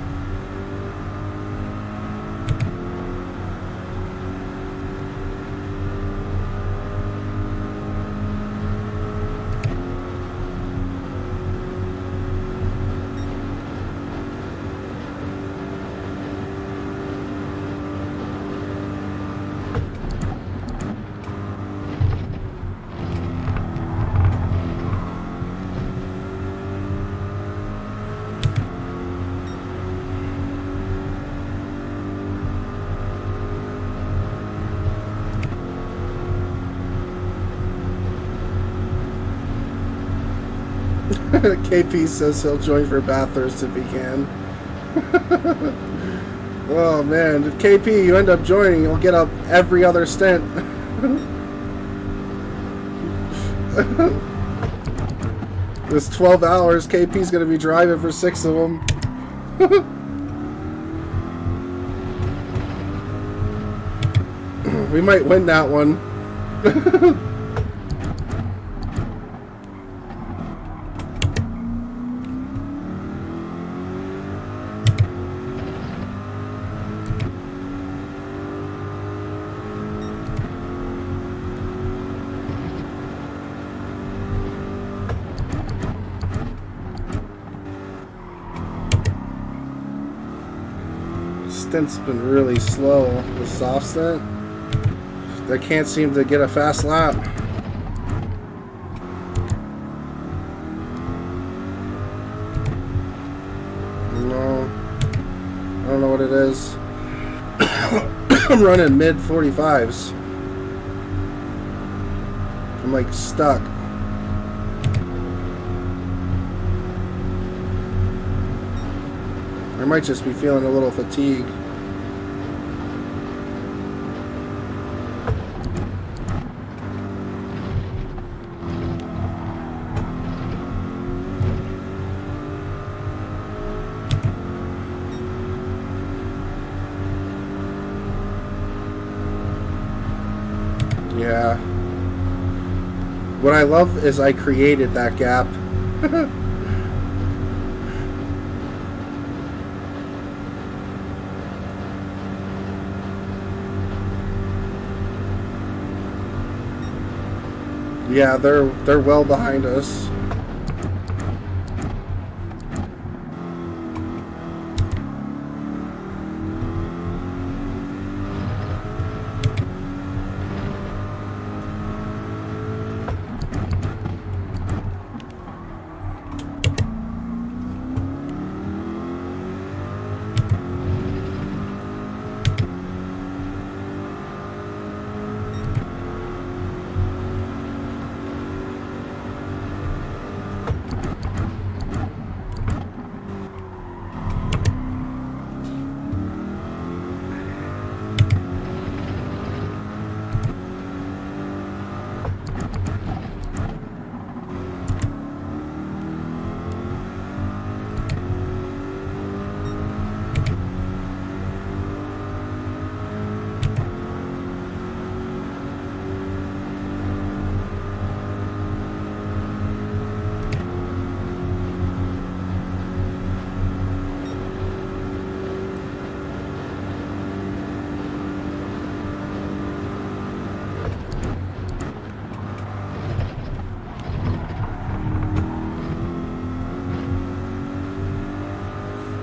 Speaker 1: KP says he'll join for Bathurst if he can. oh man, if KP you end up joining, you'll get up every other stint. this 12 hours, KP's gonna be driving for six of them. we might win that one. Stint's been really slow. The soft stint, they can't seem to get a fast lap. No, I don't know what it is. I'm running mid 45s. I'm like stuck. I might just be feeling a little fatigue. Yeah. What I love is I created that gap. Yeah, they're they're well behind us.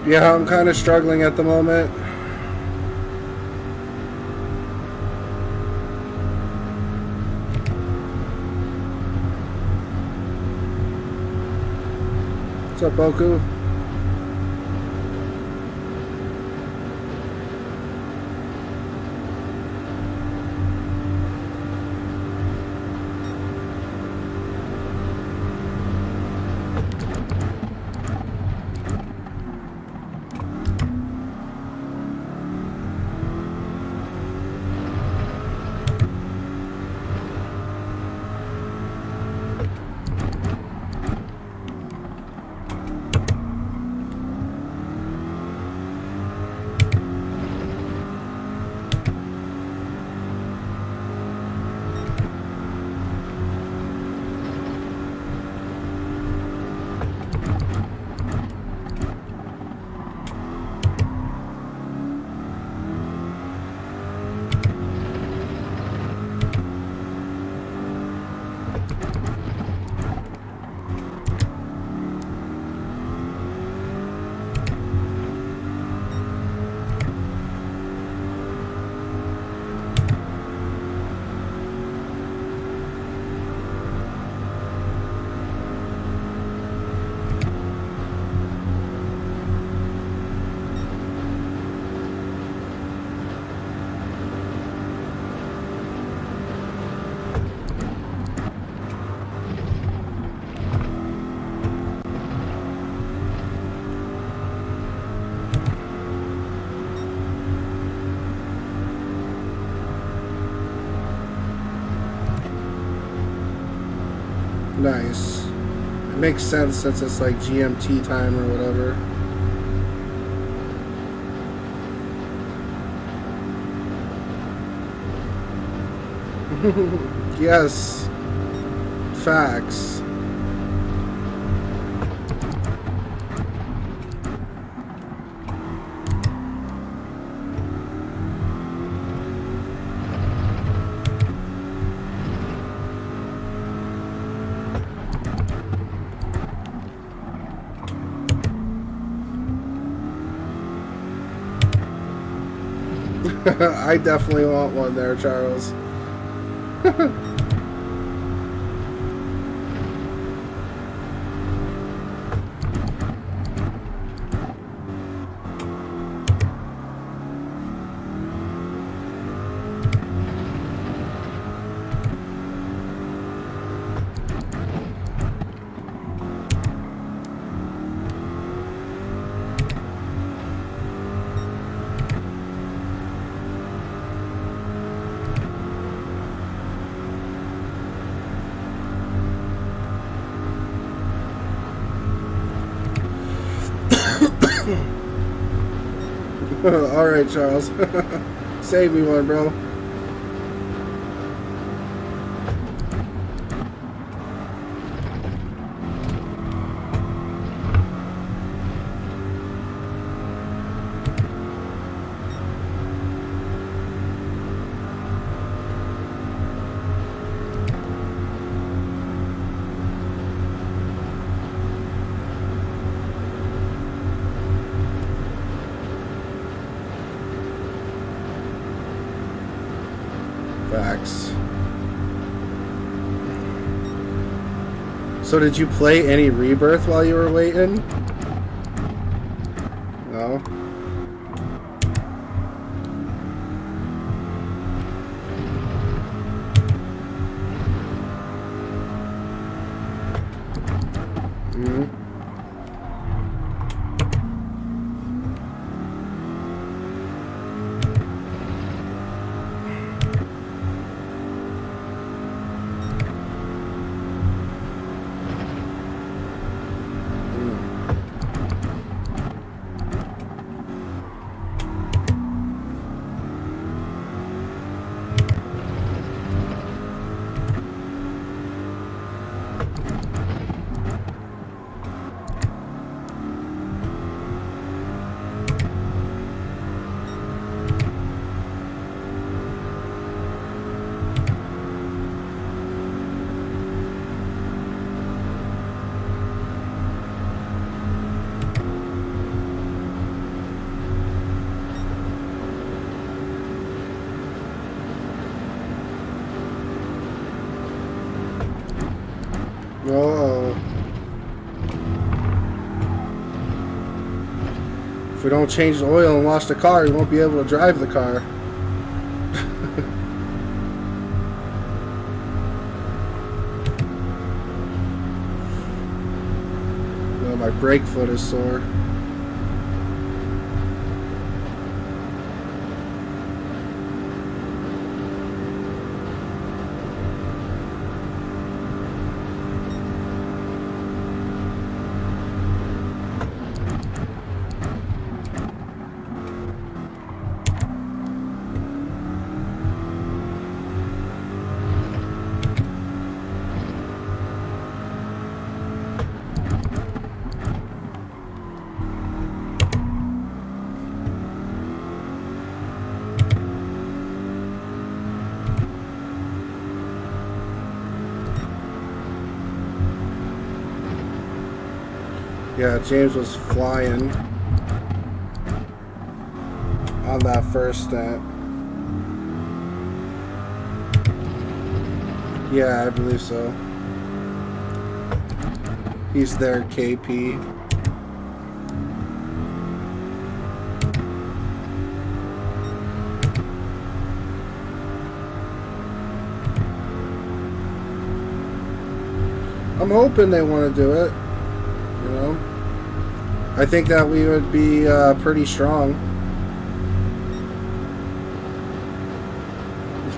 Speaker 1: Yeah, I'm kind of struggling at the moment. What's up, Boku? Nice. It makes sense since it's like GMT time or whatever. yes. Facts. I definitely want one there, Charles. All right, Charles. Save me one, bro. Facts. So did you play any Rebirth while you were waiting? Don't change the oil and wash the car, you won't be able to drive the car. well, my brake foot is sore. Yeah, James was flying on that first stint. Yeah, I believe so. He's there, KP. I'm hoping they want to do it. I think that we would be uh, pretty strong.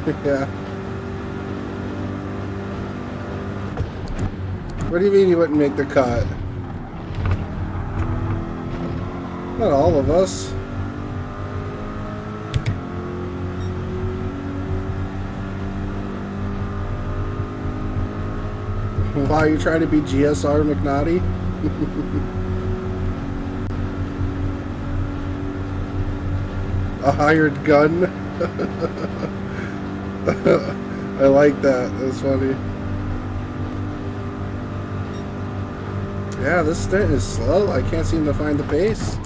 Speaker 1: yeah. What do you mean you wouldn't make the cut? Not all of us. Why are you trying to be GSR McNaughty? A hired gun? I like that. That's funny. Yeah, this stint is slow. I can't seem to find the pace.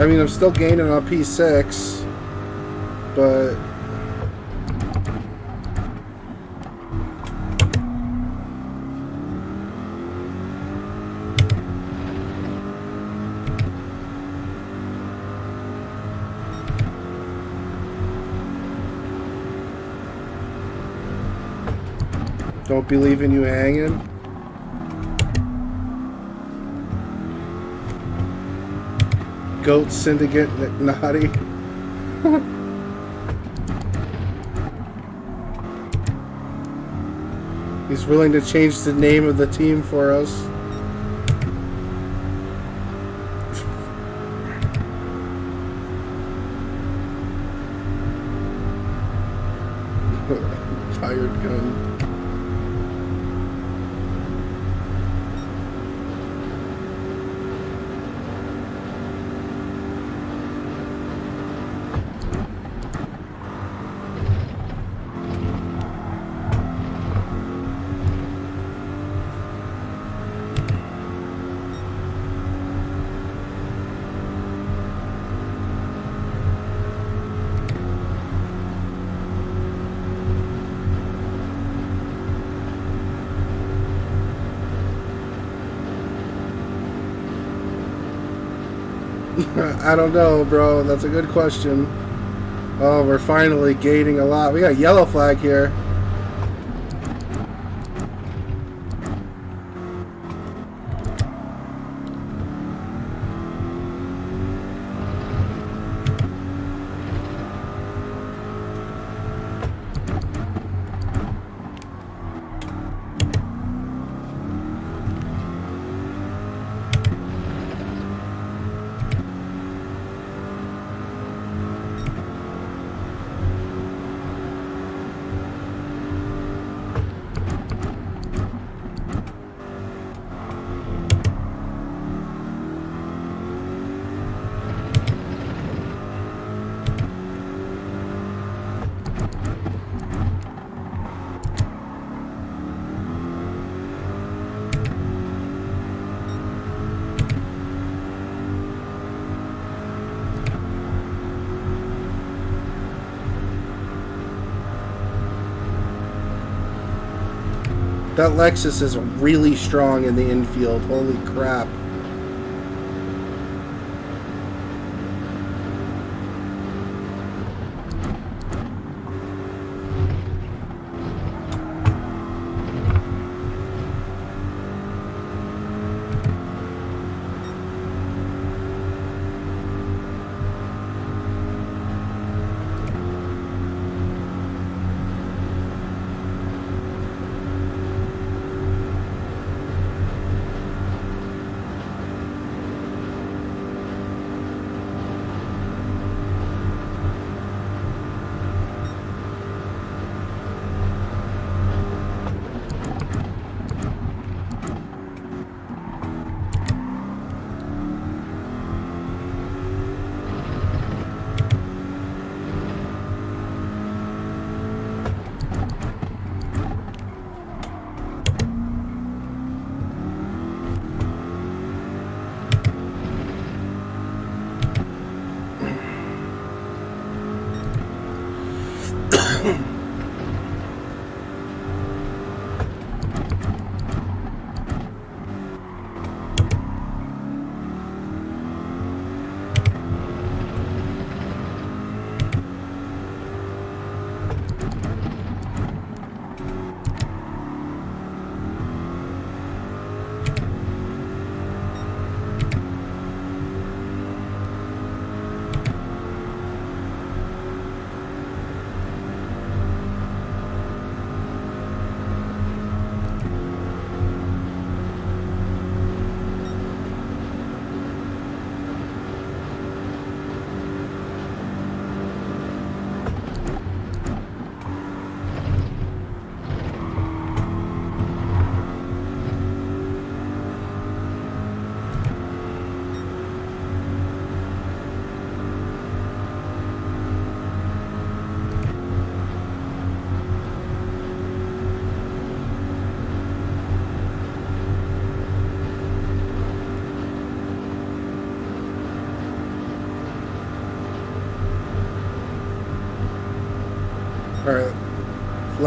Speaker 1: I mean, I'm still gaining on P6, but... Don't be leaving you hanging. Goat Syndicate Naughty. He's willing to change the name of the team for us. Tired gun. I don't know, bro. That's a good question. Oh, we're finally gating a lot. We got yellow flag here. Lexus is really strong in the infield. Holy crap.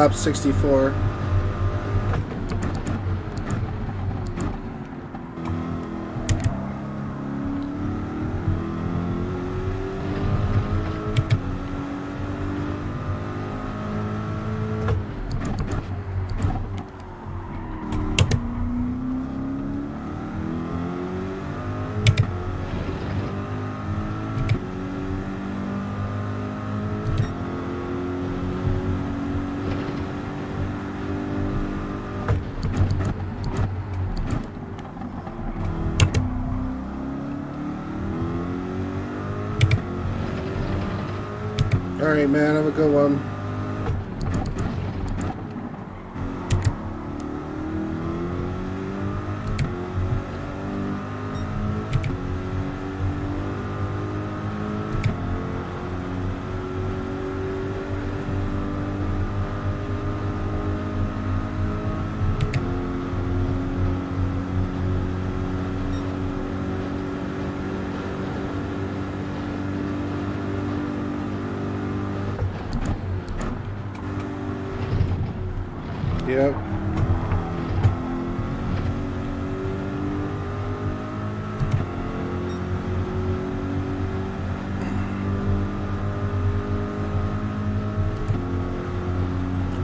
Speaker 1: Lap 64. Alright, man. Have a good one. Yep.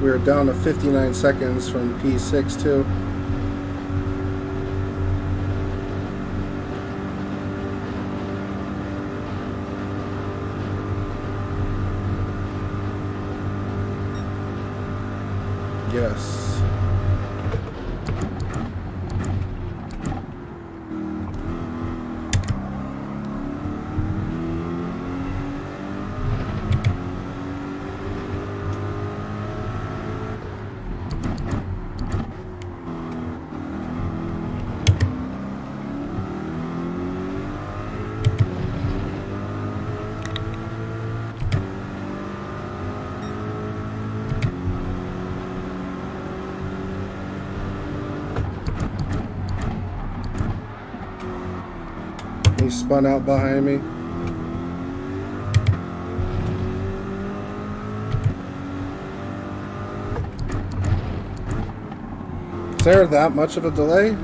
Speaker 1: We are down to 59 seconds from P6 too. Yes. He spun out behind me. there that much of a delay?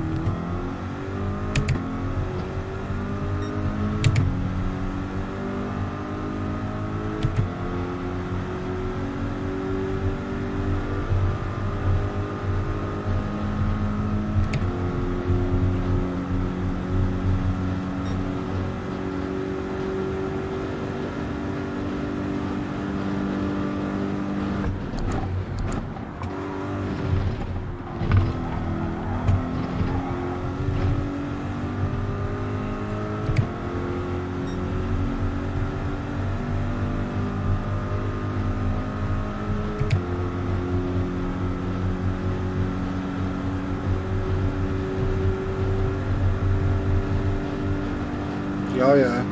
Speaker 1: Oh yeah.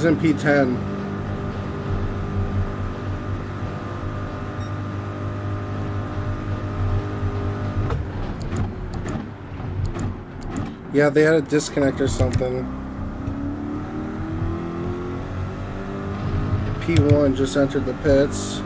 Speaker 1: He's in P10. Yeah, they had a disconnect or something. P1 just entered the pits.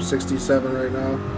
Speaker 1: Lap 67 right now.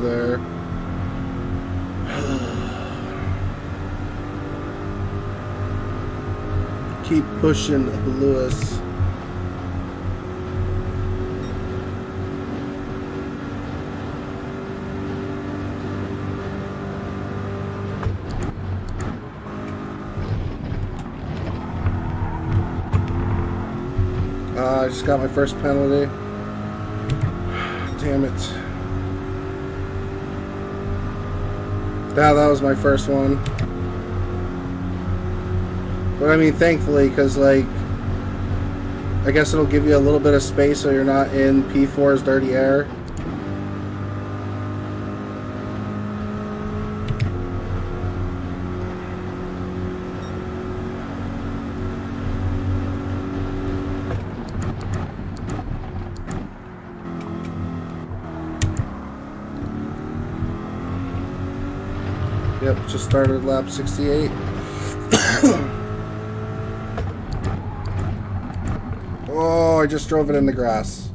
Speaker 1: There. Keep pushing Lewis. Uh, I just got my first penalty. Damn it. Yeah, that was my first one. But I mean, thankfully, because, like, I guess it'll give you a little bit of space so you're not in P4's dirty air. Yep, just started lap 68. oh, I just drove it in the grass.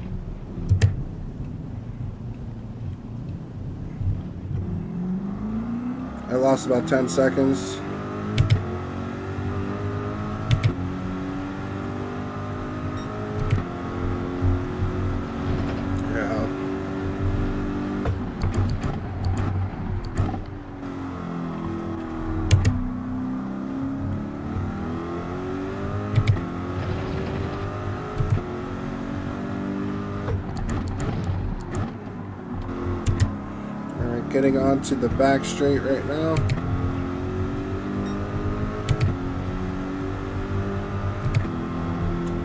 Speaker 1: I lost about 10 seconds. Onto the back straight right now.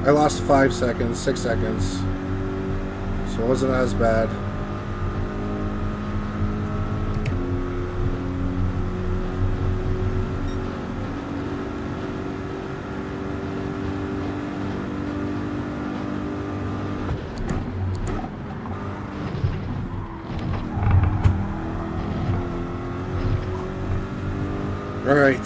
Speaker 1: I lost five seconds, six seconds. So it wasn't as bad. All right.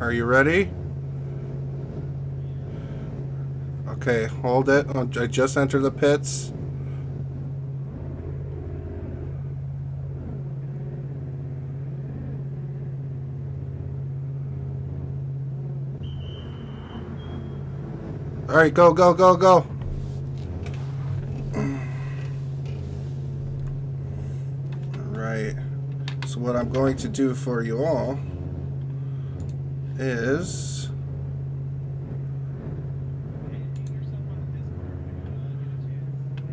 Speaker 1: Are you ready? Okay, hold it. Oh, I just entered the pits. All right, go, go, go, go. All right. So what I'm going to do for you all is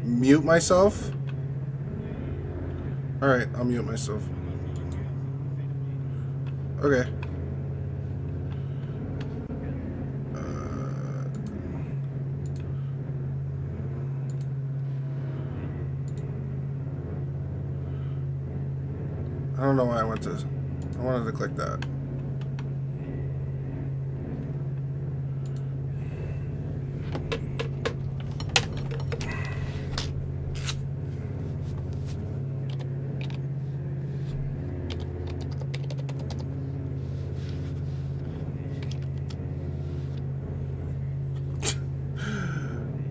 Speaker 1: mute myself. All right, I'll mute myself. Okay. Uh, I don't know why I went to. I wanted to click that.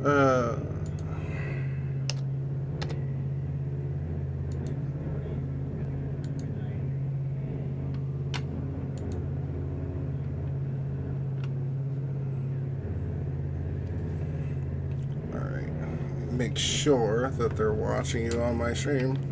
Speaker 1: Uh, all right. Make sure that they're watching you on my stream.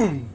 Speaker 1: Boom.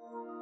Speaker 1: Thank you.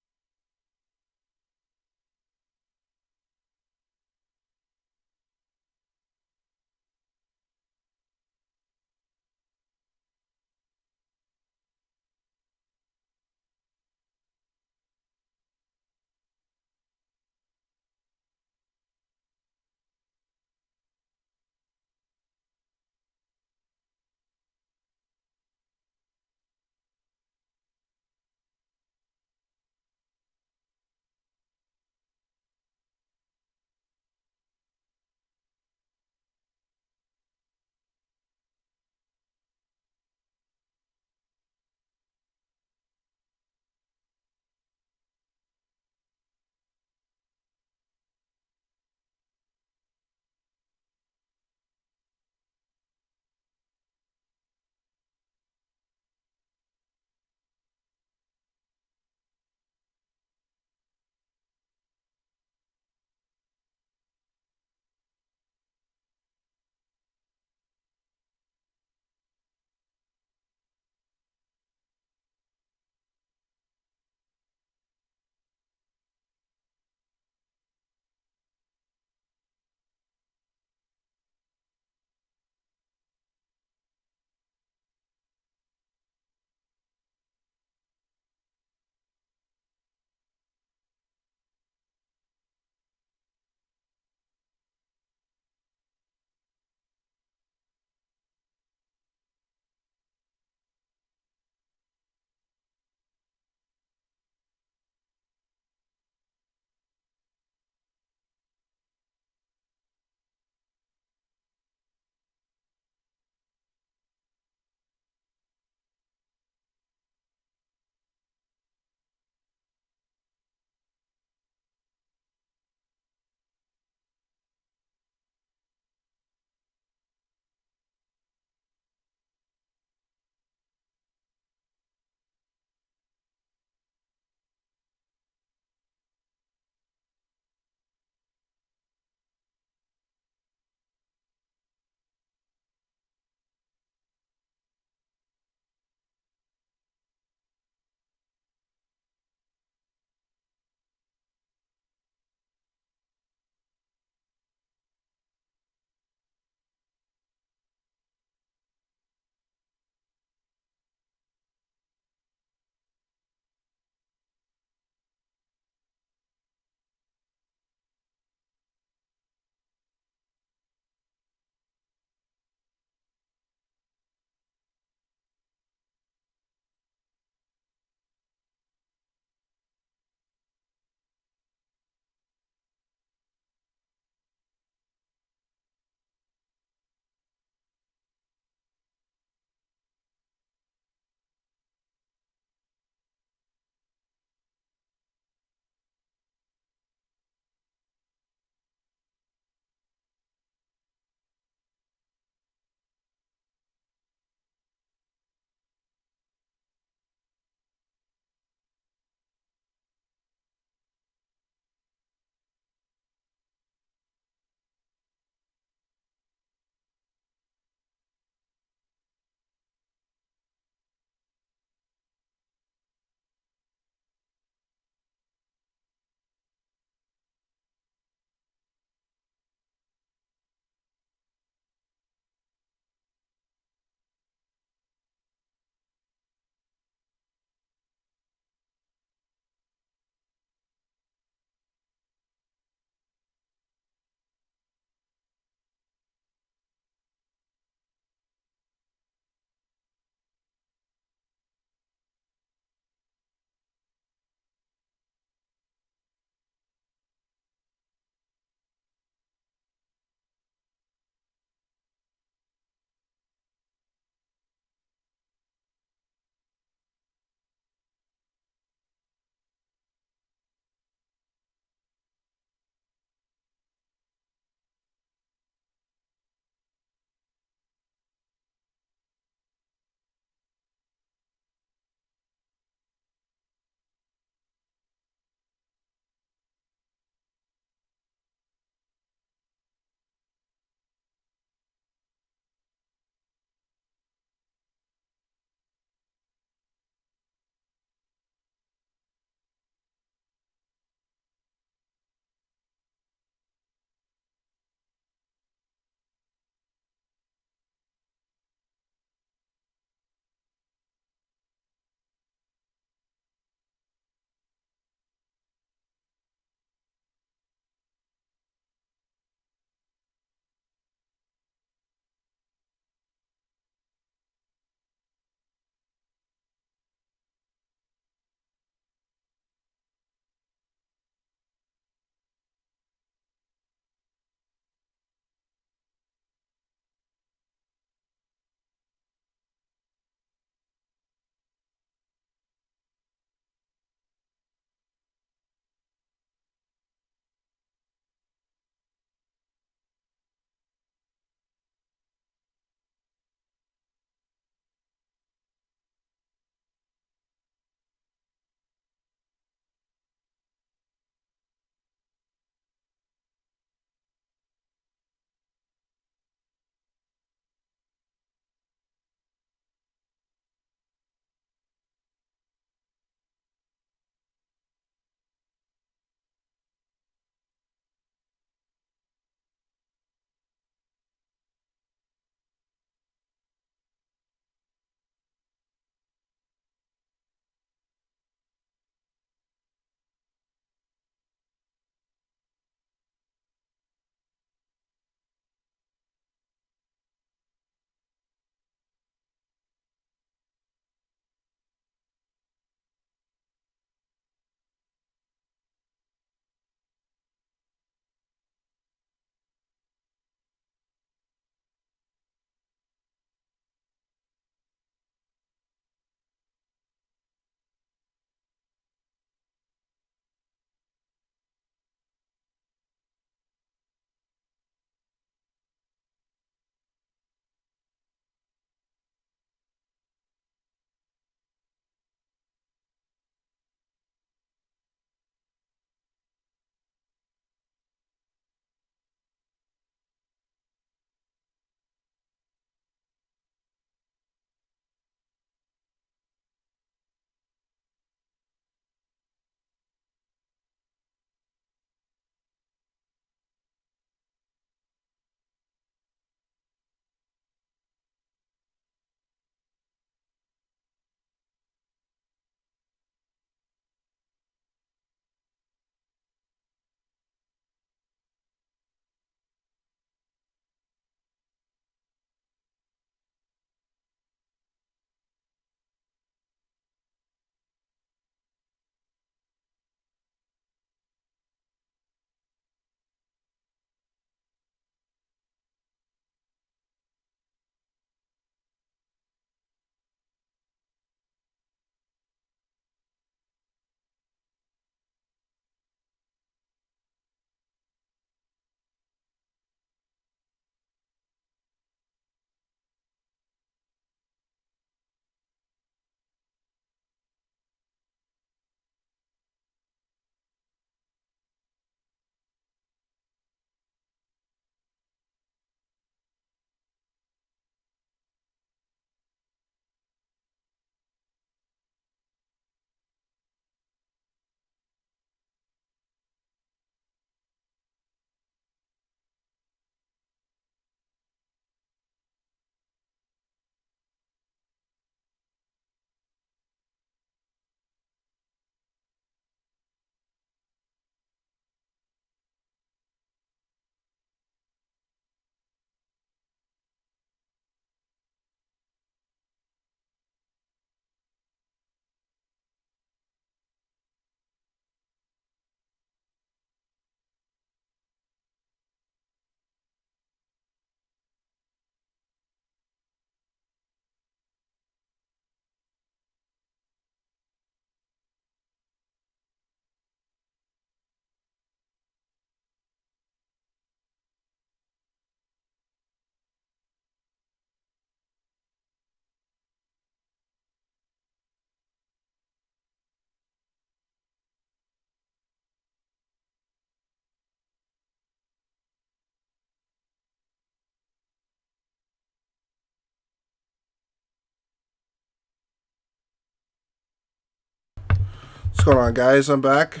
Speaker 2: What's going on, guys? I'm back.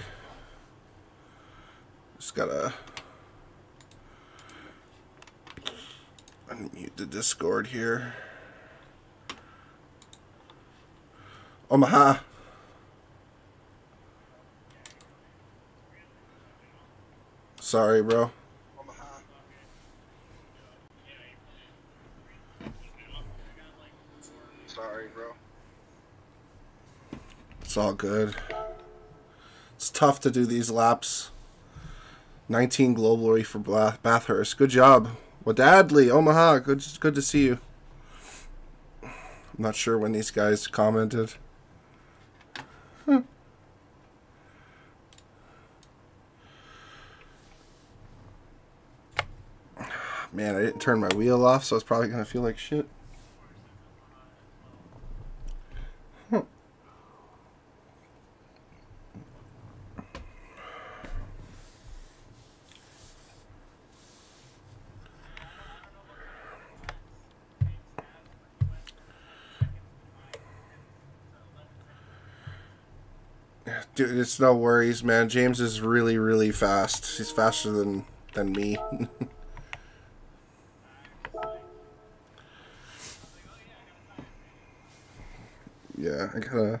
Speaker 2: Just gotta unmute the Discord here. Omaha. Sorry, bro. It's all good. It's tough to do these laps. 19 globally for Bathurst. Good job. Wadadley, Omaha. Good, good to see you. I'm not sure when these guys commented. Huh. Man, I didn't turn my wheel off, so it's probably gonna feel like shit. Dude, it's no worries, man. James is really, really fast. He's faster than than me. yeah, I gotta.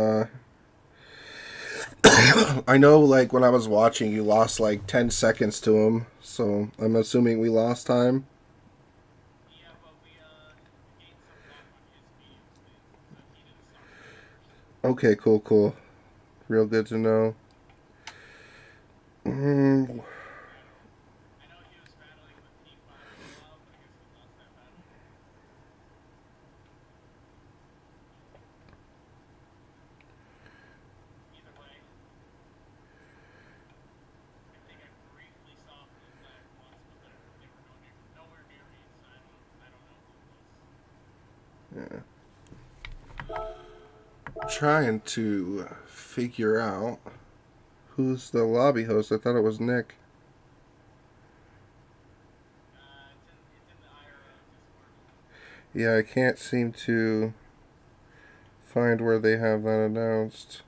Speaker 2: I know, like, when I was watching, you lost, like, 10 seconds to him, so I'm assuming we lost time. Okay, cool, cool. Real good to know. Mm. Trying to figure out who's the lobby host. I thought it was Nick. Yeah, I can't seem to find where they have that announced.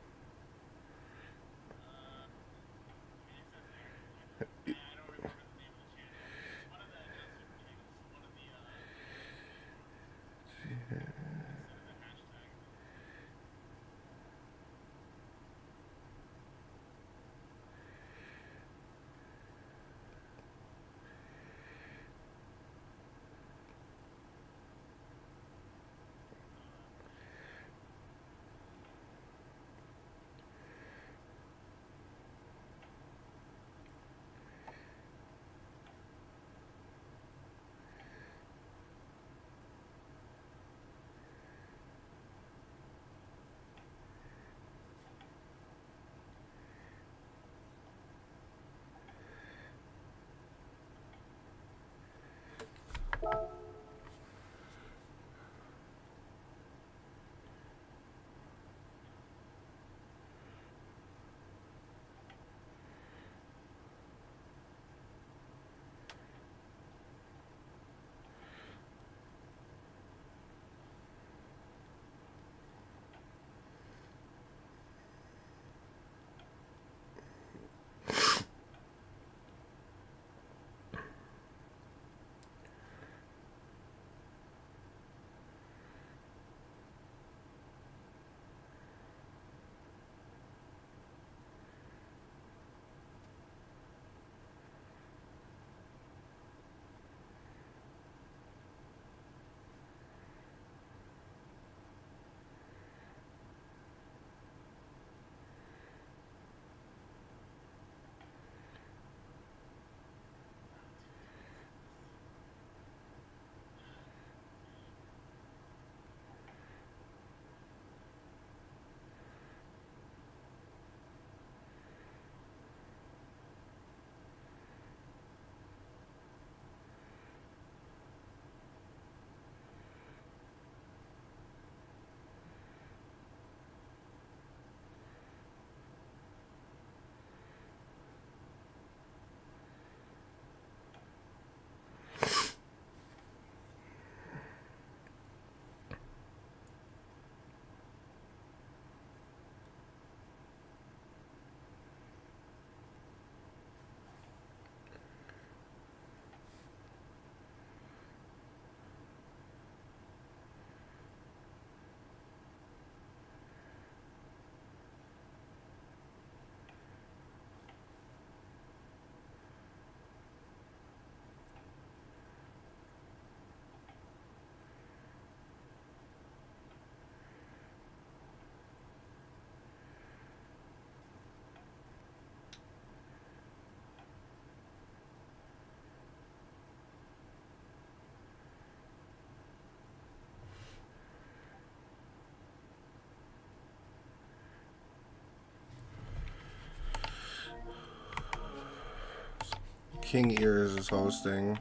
Speaker 1: King Ears is hosting.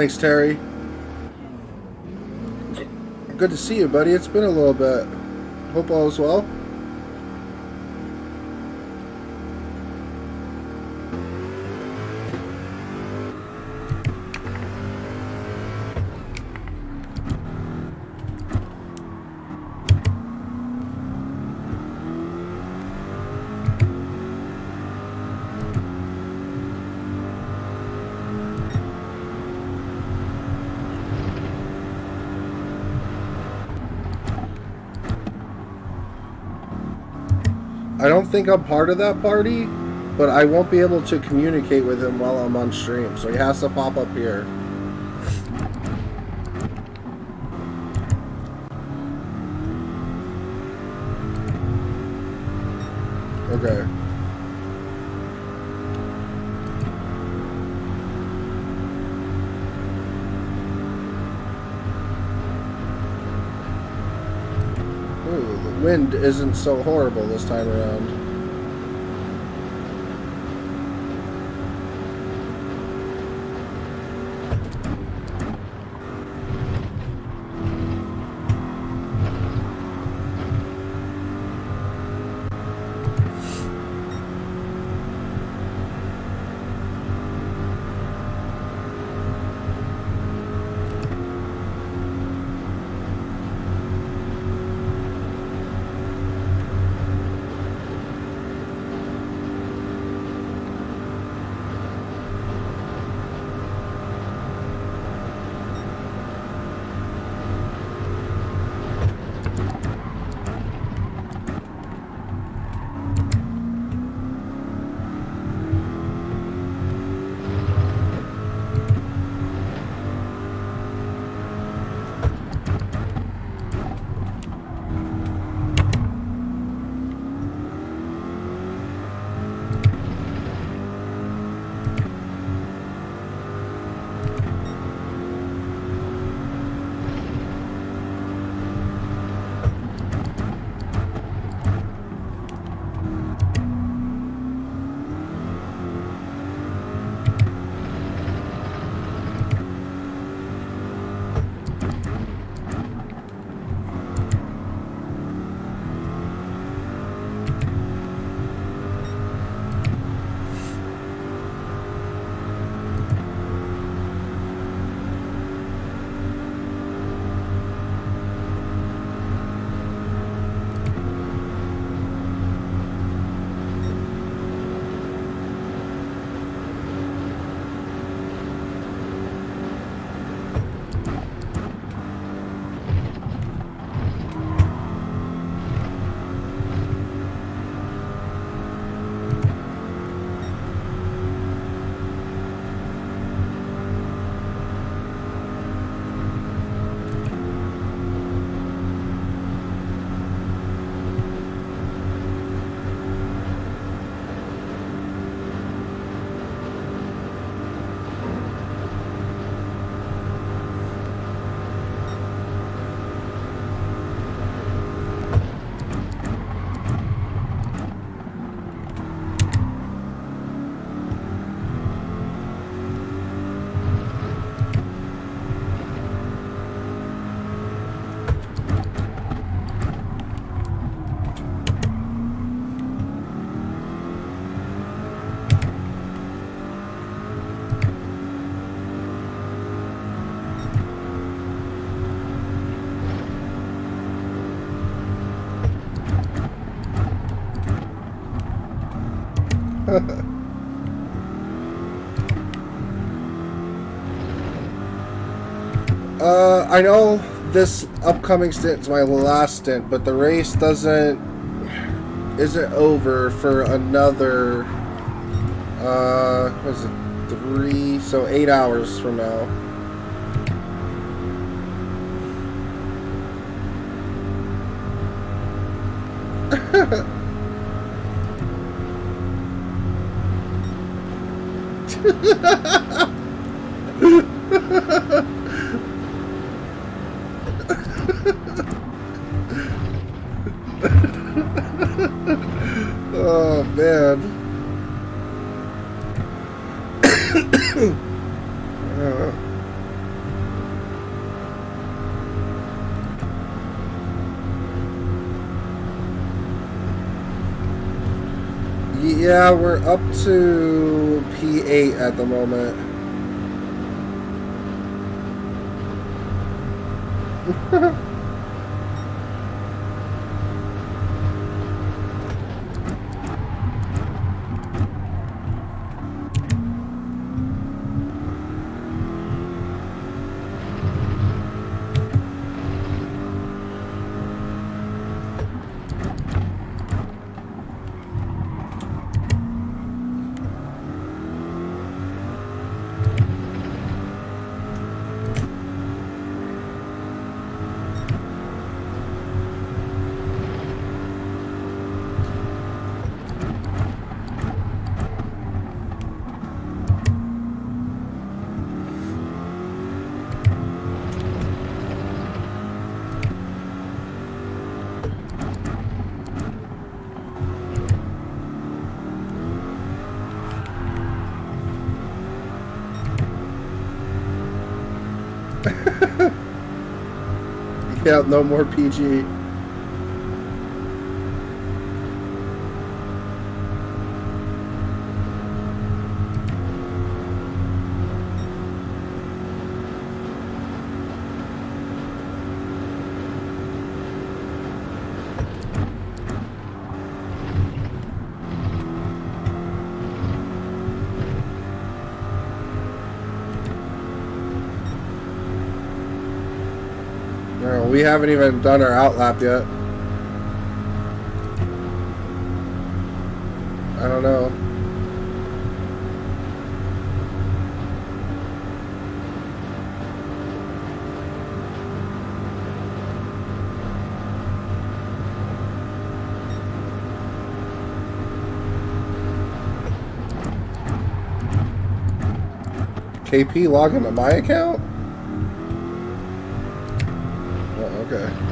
Speaker 1: Thanks, Terry. Good to see you, buddy. It's been a little bit. Hope all is well. Think I'm part of that party, but I won't be able to communicate with him while I'm on stream, so he has to pop up here. Okay. Ooh, the wind isn't so horrible this time around. I know this upcoming stint is my last stint, but the race doesn't isn't over for another uh what is it three so eight hours from now. We're up to P8 at the moment. Yeah, no more PG. No, we haven't even done our outlap yet. I don't know. KP log into my account? Oh, okay.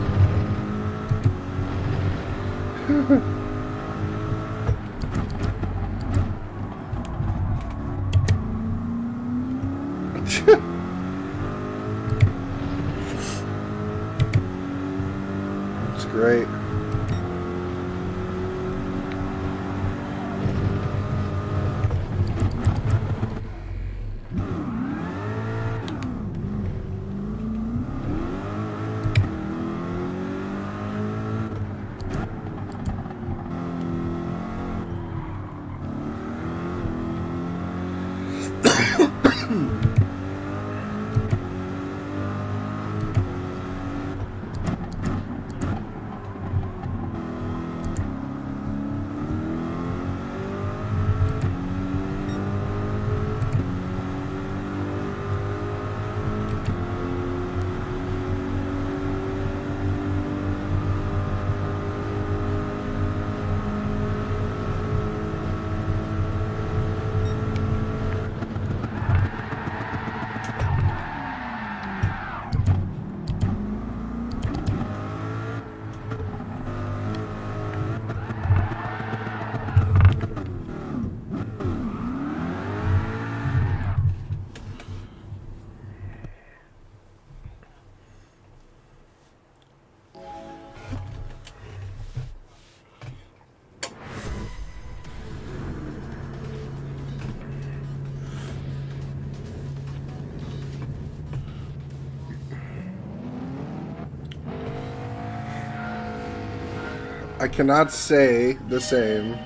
Speaker 1: Cannot say the same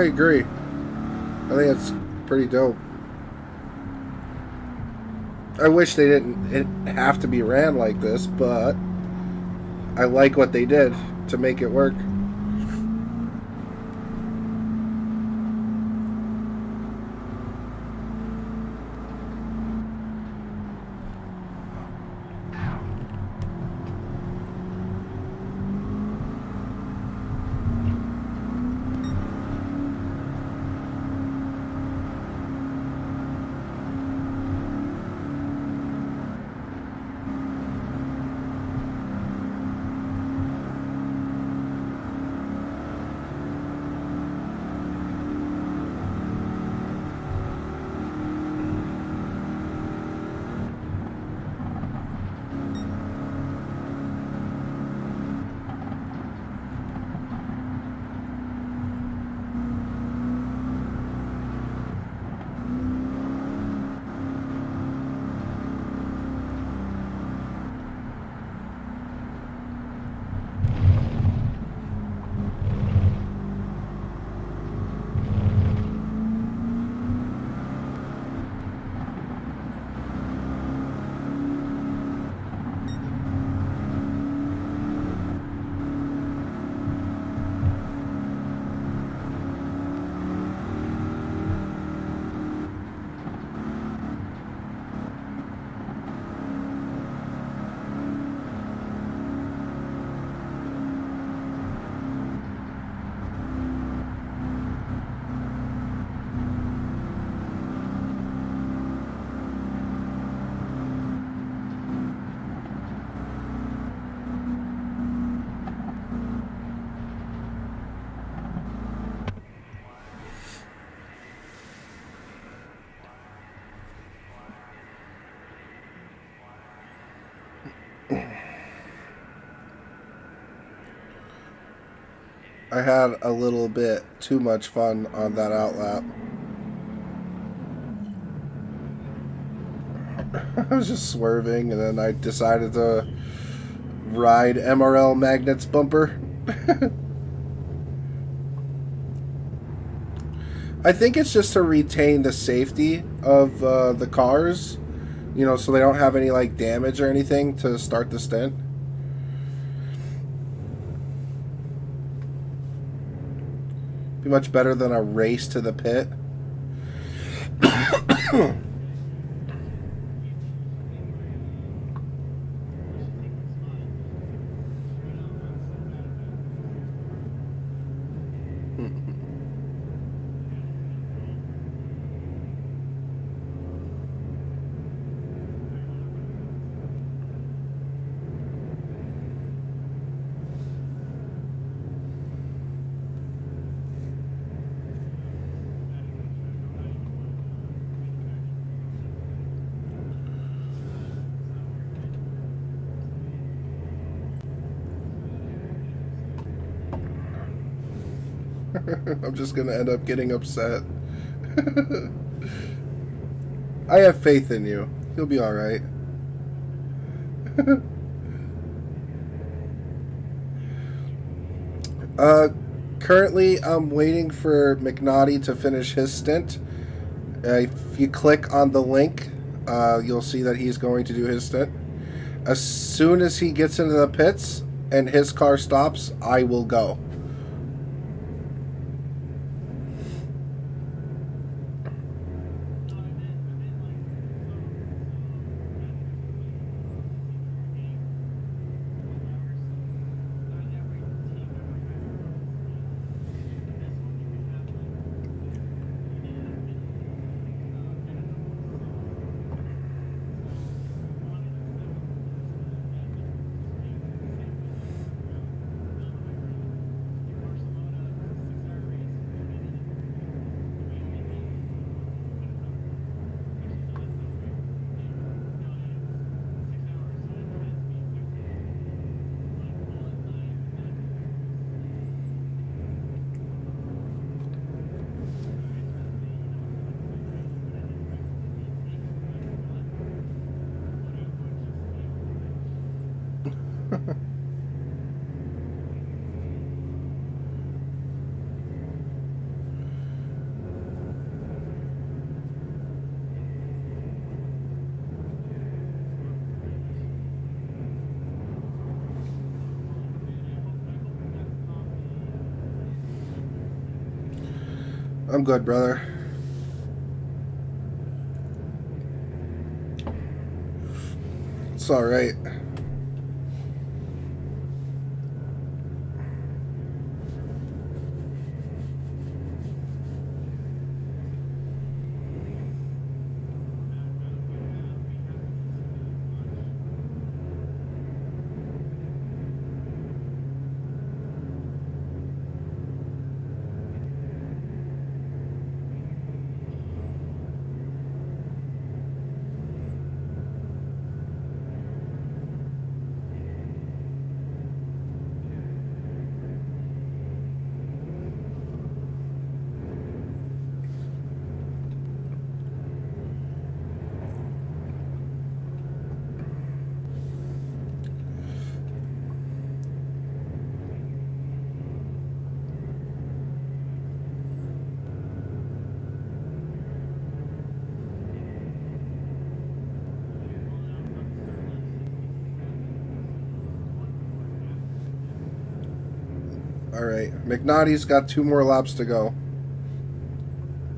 Speaker 1: I agree. I think it's pretty dope. I wish they didn't have to be ran like this, but I like what they did to make it work. I had a little bit too much fun on that outlap. I was just swerving and then I decided to ride MRL Magnet's bumper. I think it's just to retain the safety of uh, the cars, you know, so they don't have any like damage or anything to start the stint. Be much better than a race to the pit. I'm just gonna end up getting upset. I have faith in you. You'll be alright. uh, currently, I'm waiting for McNaughty to finish his stint. Uh, if you click on the link, uh, you'll see that he's going to do his stint. As soon as he gets into the pits and his car stops, I will go.
Speaker 2: I'm good, brother. It's alright. Alright. McNaughty's got two more laps to go.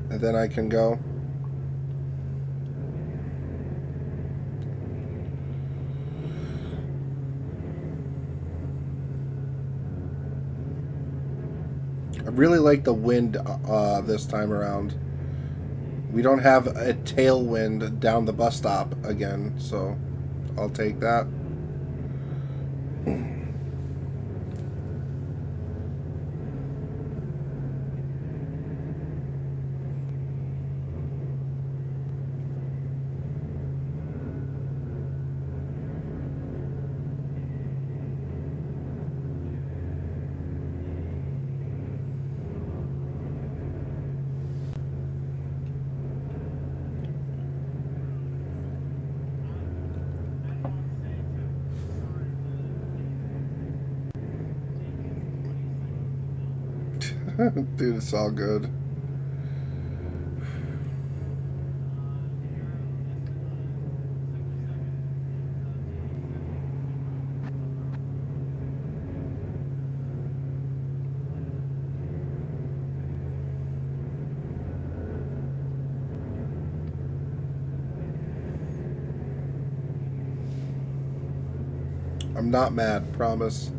Speaker 2: And then I can go. I really like the wind uh, this time around. We don't have a tailwind down the bus stop again, so I'll take that. Dude, it's all good. I'm not mad, promise.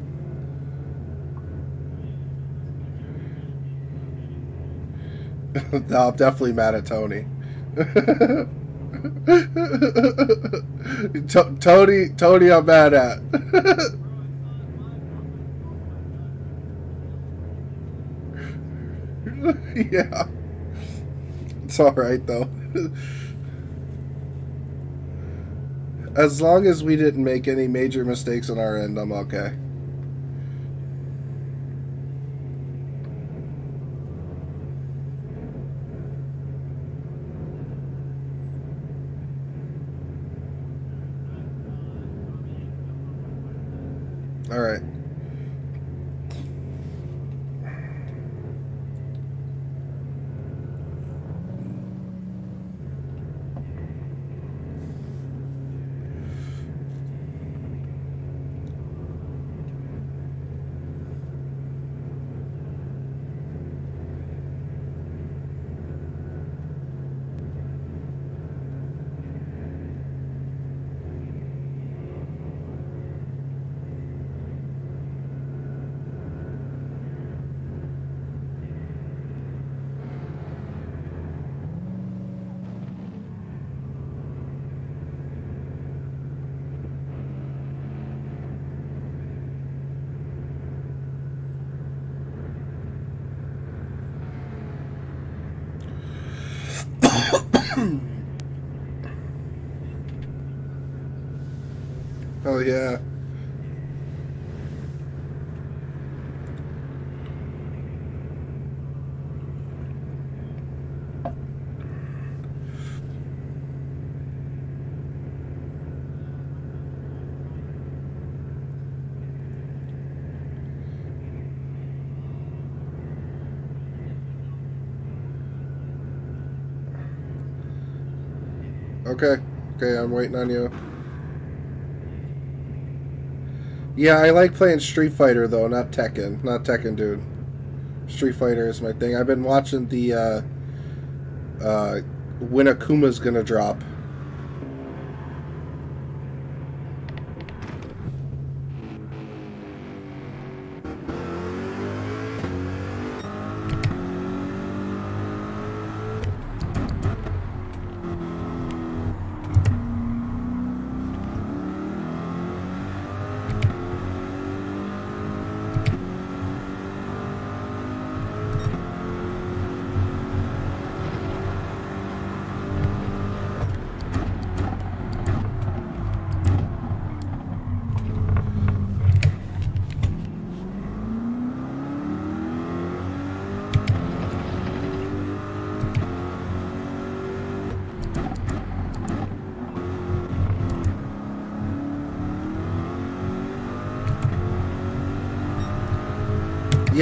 Speaker 2: no, I'm definitely mad at Tony. T- Tony, Tony, I'm mad at. yeah. It's alright, though. as long as we didn't make any major mistakes on our end, I'm okay. Waiting on you. Yeah, I like playing Street Fighter though, not Tekken. Not Tekken, dude.
Speaker 1: Street Fighter is my thing. I've been watching the uh, uh, when Akuma's gonna drop.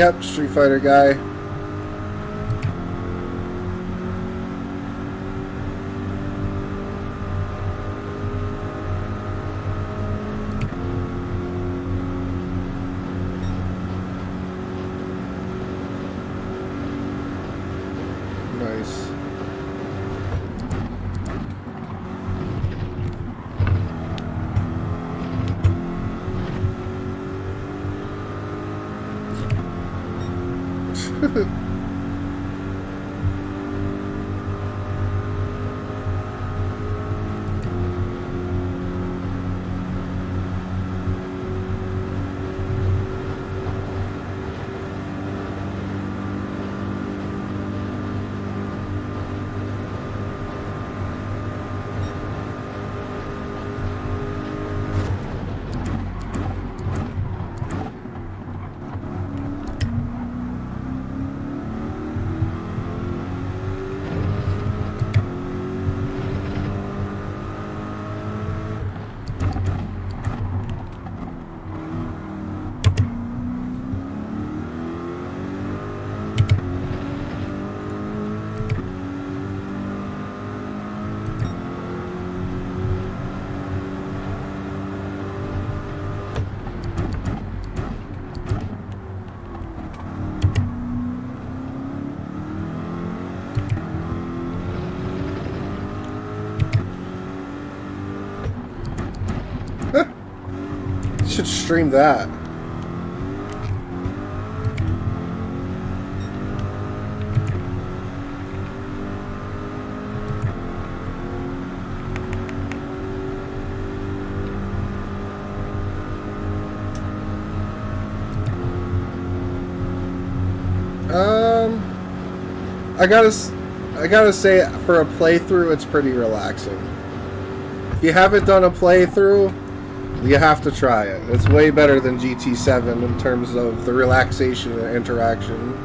Speaker 1: Yep, Street Fighter guy. Nice. Should stream that. Um, I gotta, I gotta say, for a playthrough, it's pretty relaxing. If you haven't done a playthrough, you have to try it. It's way better than GT7 in terms of the relaxation and interaction.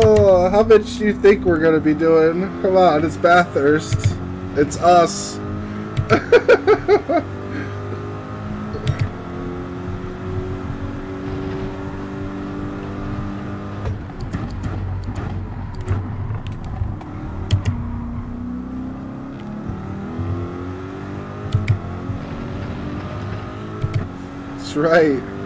Speaker 1: Oh, how much do you think we're gonna be doing? Come on, it's Bathurst. It's us. That's right.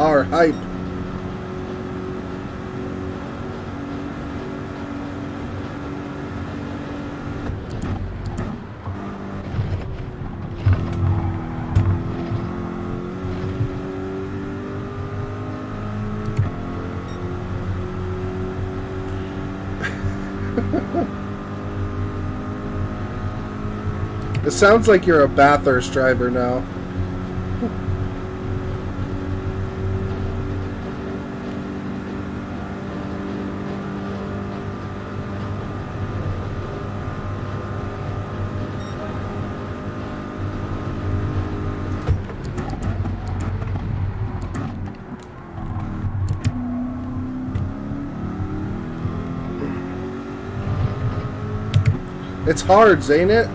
Speaker 1: our hype. it sounds like you're a Bathurst driver now. It's hard, ain't it?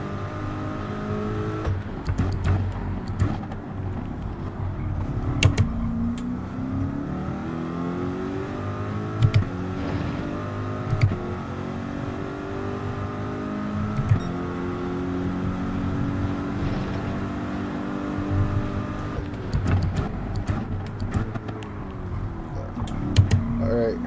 Speaker 1: Alright.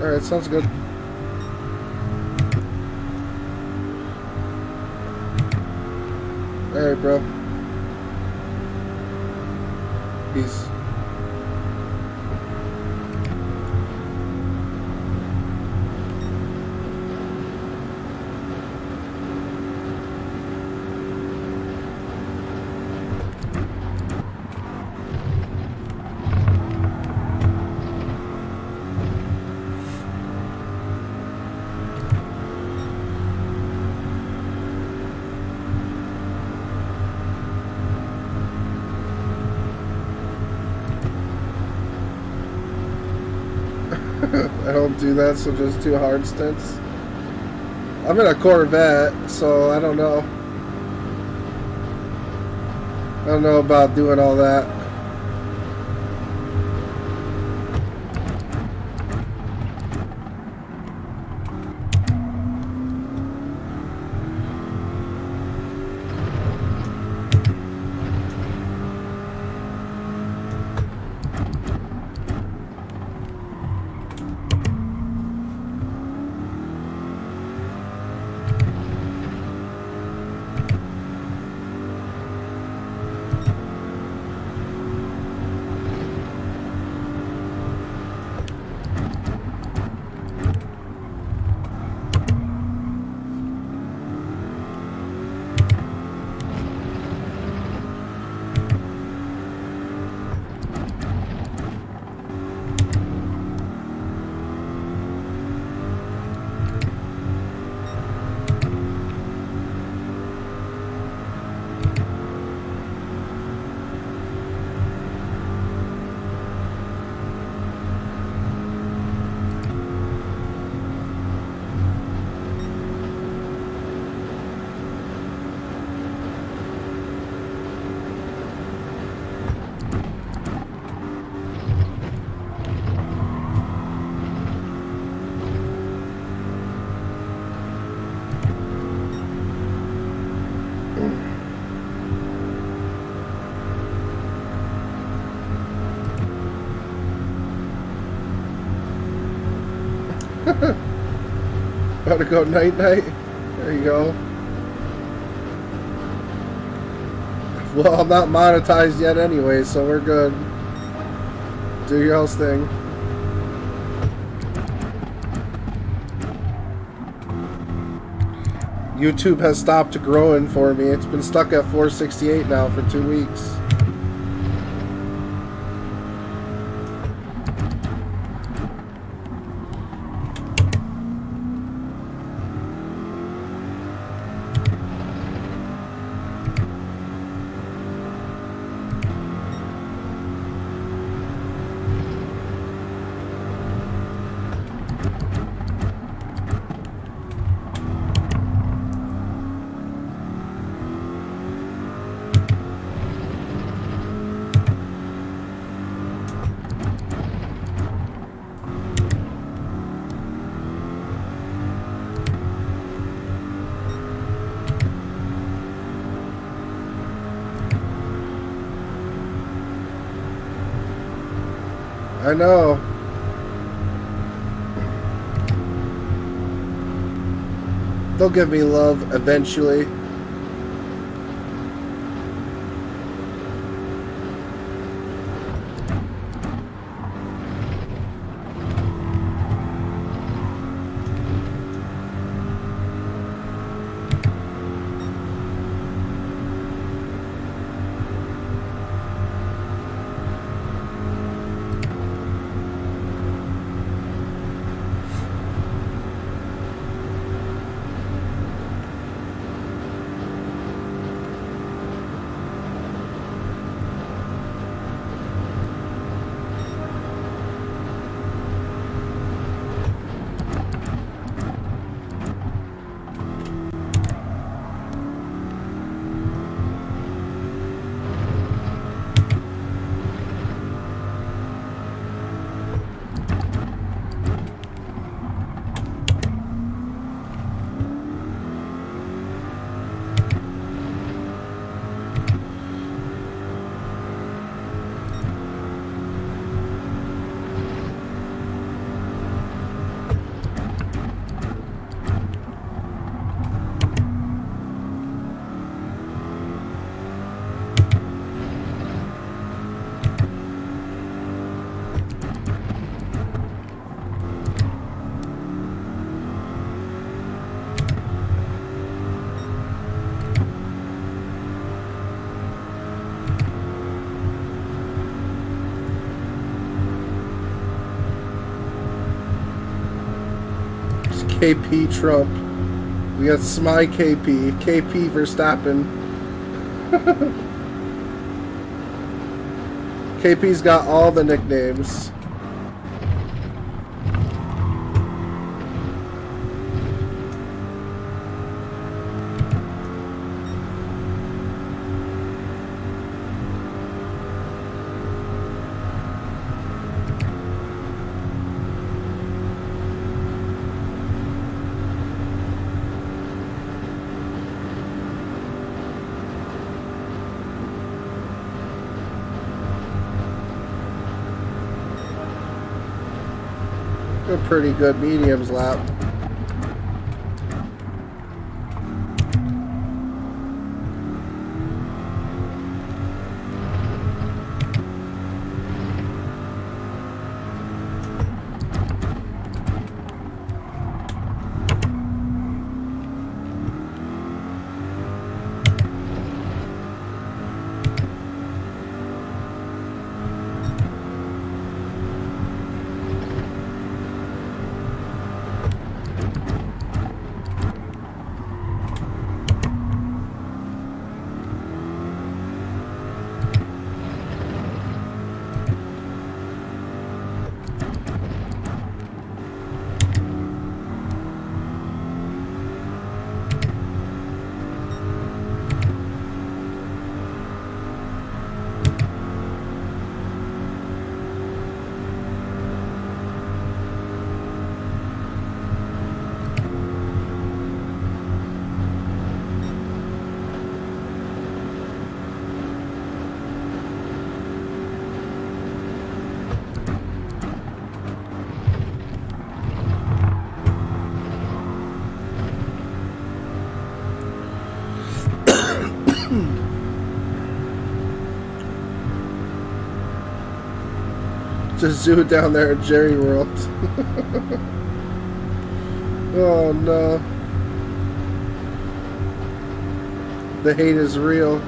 Speaker 1: Alright, sounds good. Alright, bro. Peace. I don't that, so just two hard stints. I'm in a Corvette, so I don't know. I don't know about doing all that. About to go night night. There you go. Well, I'm not monetized yet anyway, so we're good. Do your else thing. YouTube has stopped growing for me. It's been stuck at 468 now for two weeks. I know. They'll give me love eventually. KP Trump. We got Smy KP. KP Verstappen. KP's got all the nicknames. Pretty good mediums lap. Just zoo down there at Jerry World. oh no. The hate is real.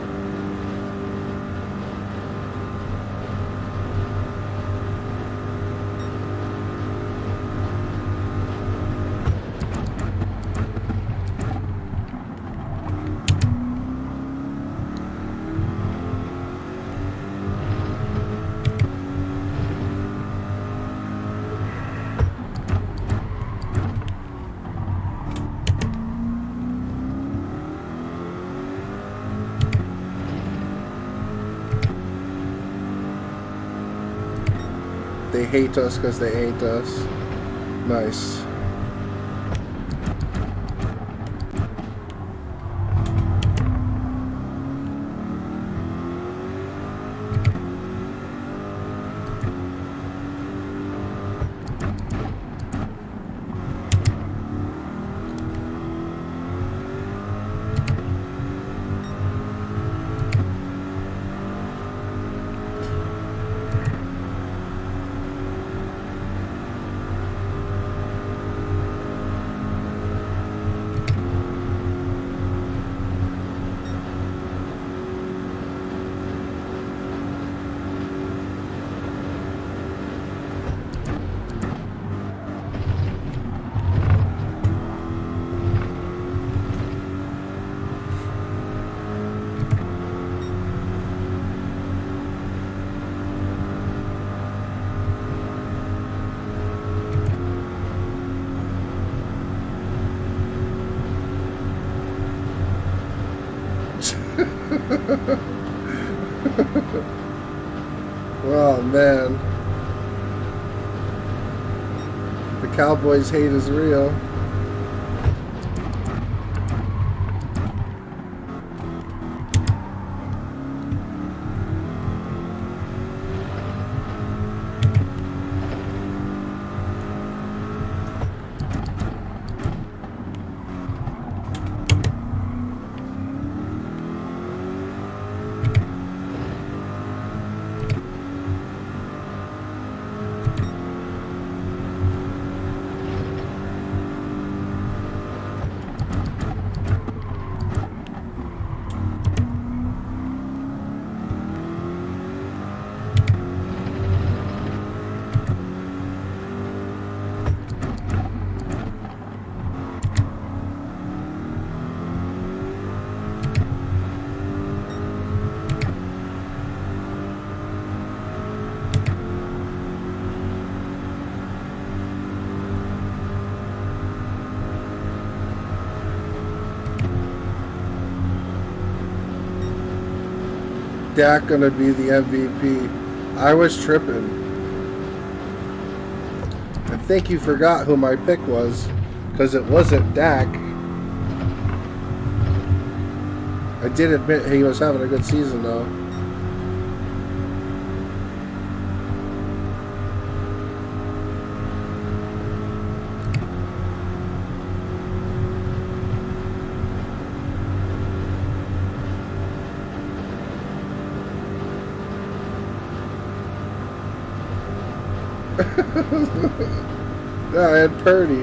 Speaker 1: They hate us because they hate us. Nice. oh man. Cowboys hate is real. Dak gonna be the MVP. I was tripping. I think you forgot who my pick was, because it wasn't Dak. I did admit he was having a good season though. yeah, I had Purdy.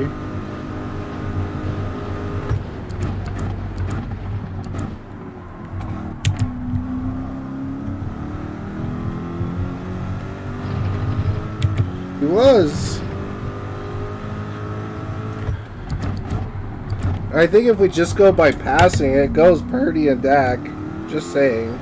Speaker 1: He was. I think if we just go by passing, it goes Purdy and Dak. Just saying.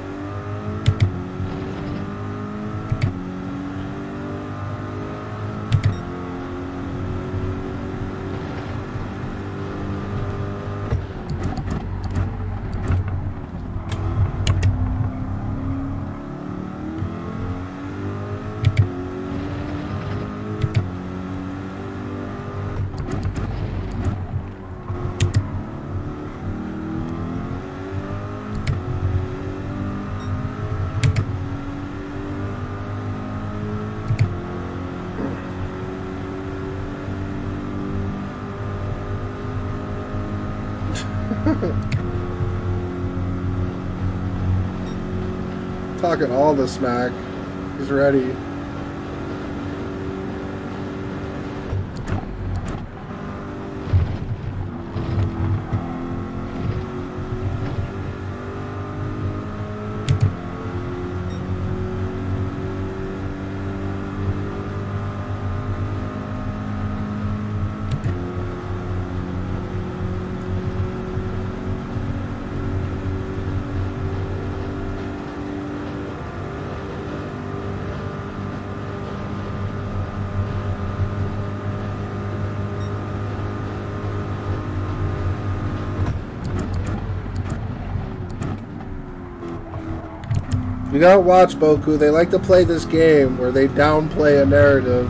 Speaker 1: Talking all the smack. He's ready. You gotta watch Boku. They like to play this game where they downplay a narrative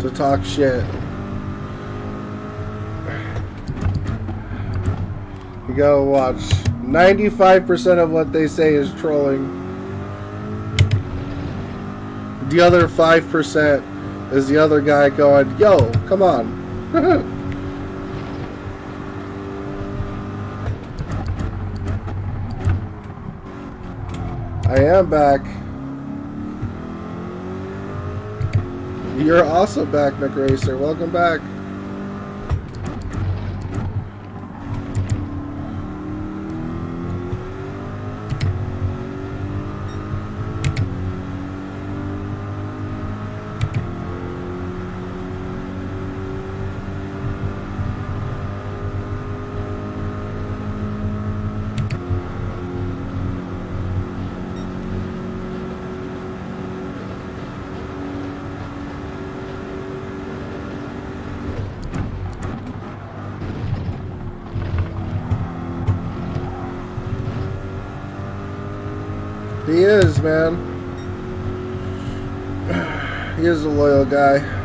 Speaker 1: to talk shit. You gotta watch. 95% of what they say is trolling. The other 5% is the other guy going, yo, come on. I am back. You're also back, McRacer. Welcome back. He is, man. He is a loyal guy.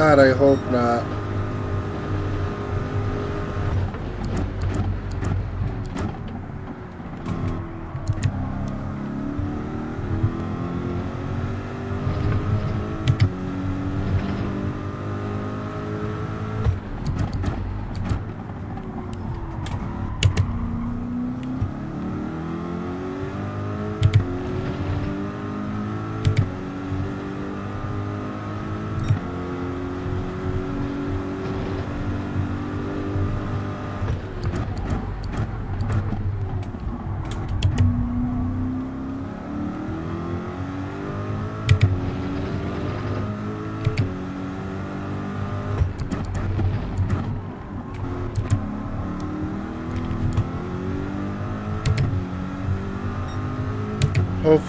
Speaker 1: God, I hope not.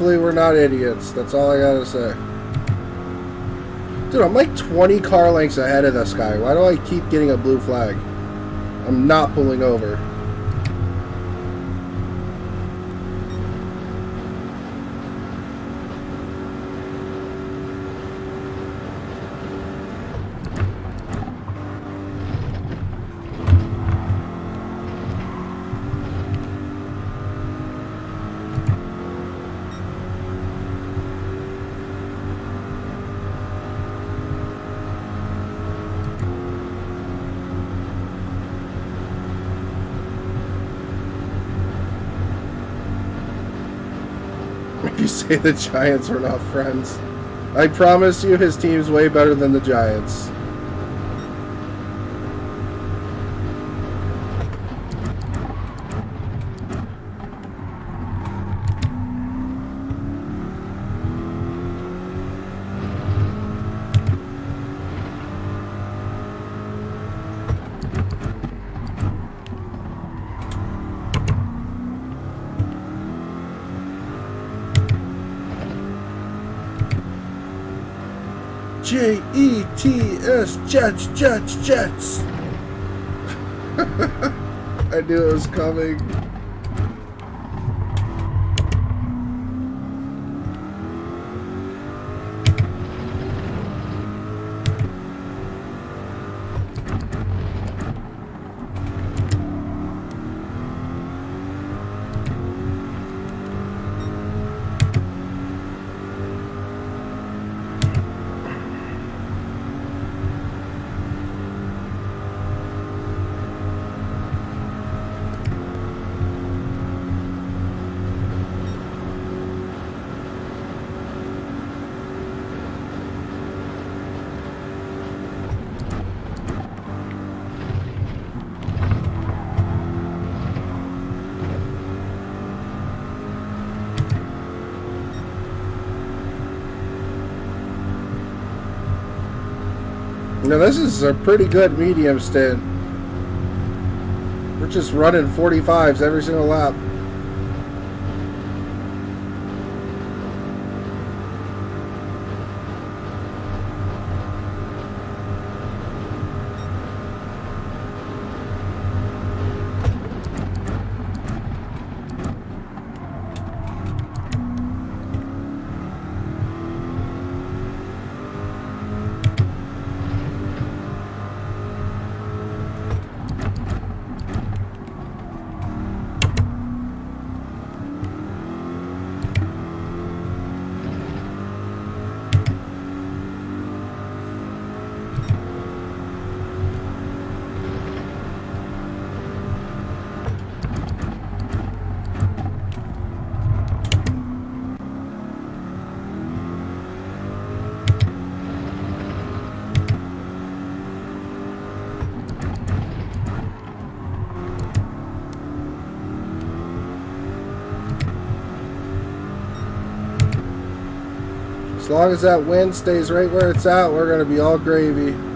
Speaker 1: Hopefully we're not idiots. That's all I gotta say. Dude, I'm like 20 car lengths ahead of this guy. Why do I keep getting a blue flag? I'm not pulling over. you say the Giants are not friends. I promise you his team's way better than the Giants. I knew it was coming. Now this is a pretty good medium stint. We're just running 45s every single lap. As long as that wind stays right where it's at, we're going to be all gravy.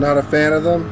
Speaker 1: Not a fan of them.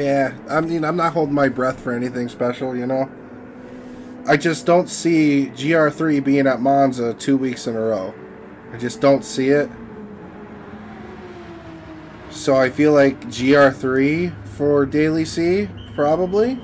Speaker 1: Yeah, I mean, I'm not holding my breath for anything special, you know? I just don't see GR3 being at Monza two weeks in a row. I just don't see it. So I feel like GR3 for Daily C, probably.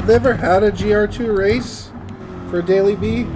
Speaker 1: Have they ever had a GR2 race for Daily B?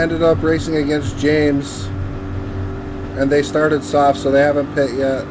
Speaker 1: Ended up racing against James, and they started soft, so they haven't pit yet.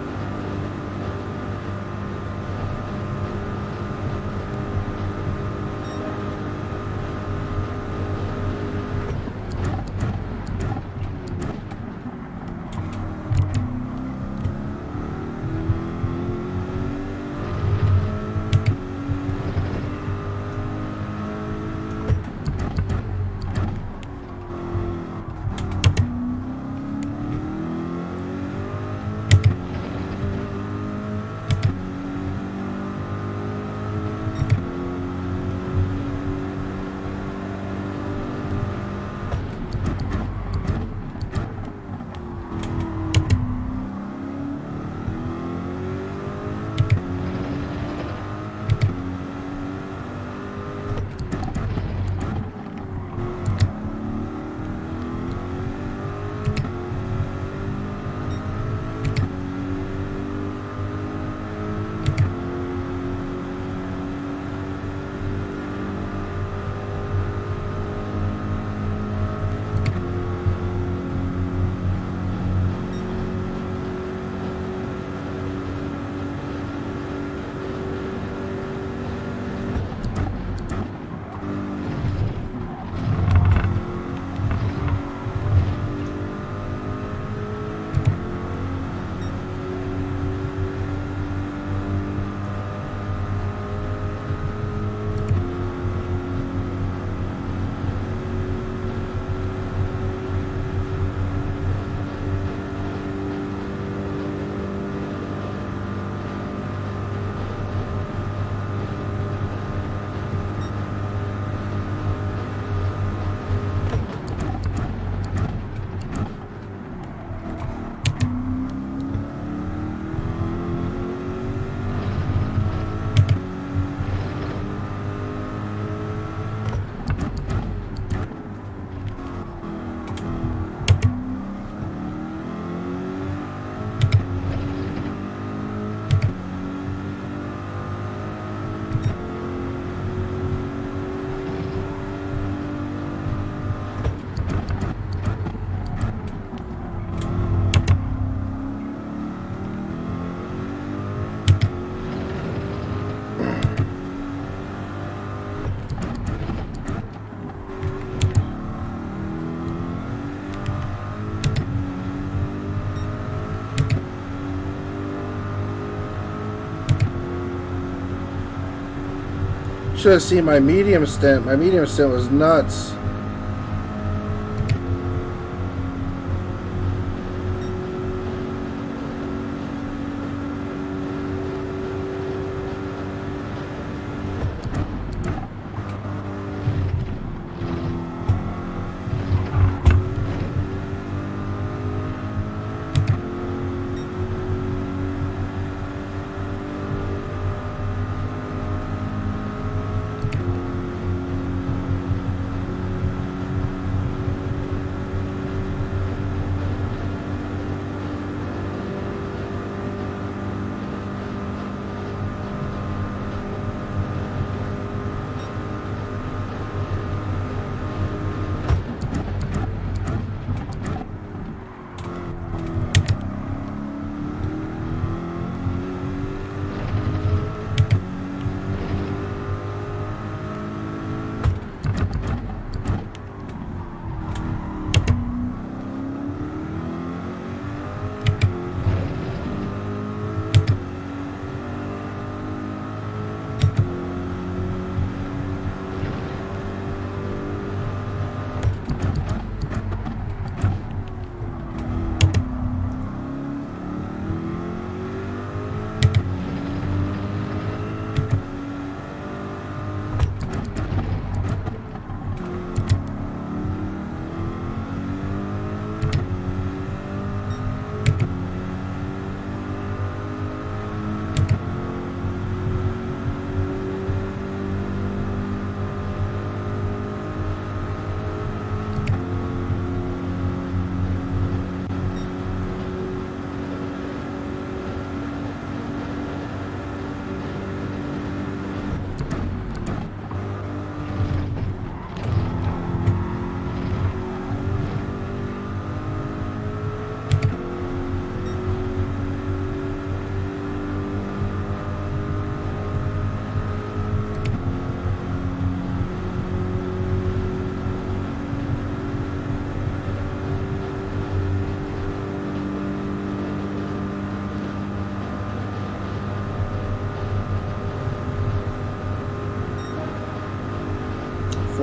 Speaker 1: You should have seen my medium stint. My medium stint was nuts.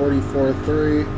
Speaker 1: 44.3.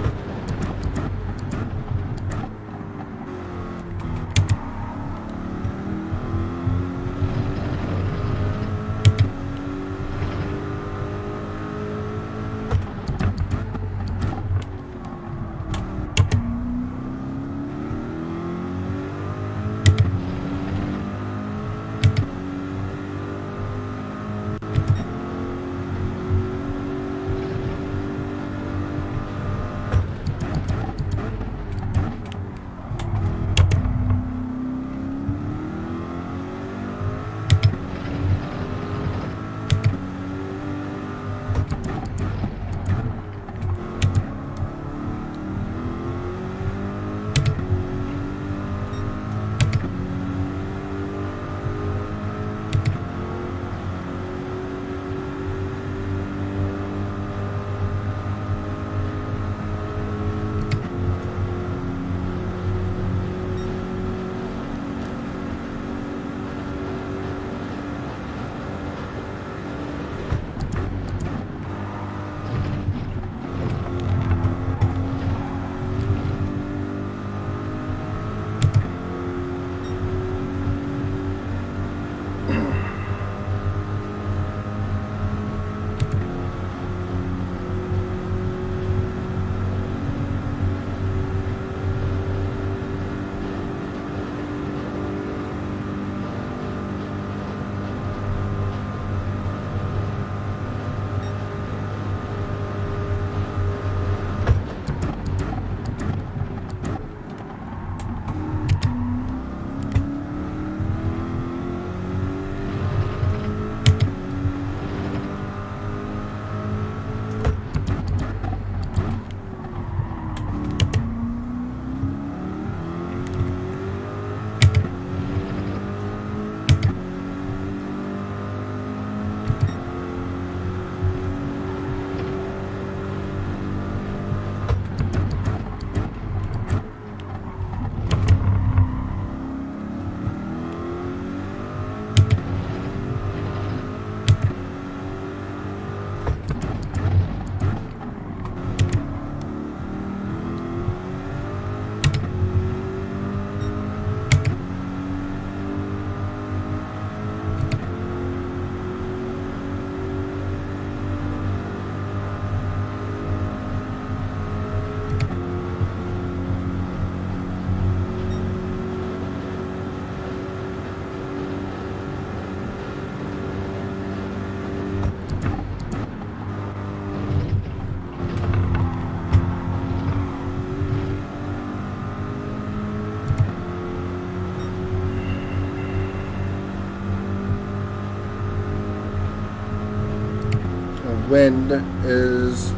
Speaker 1: wind is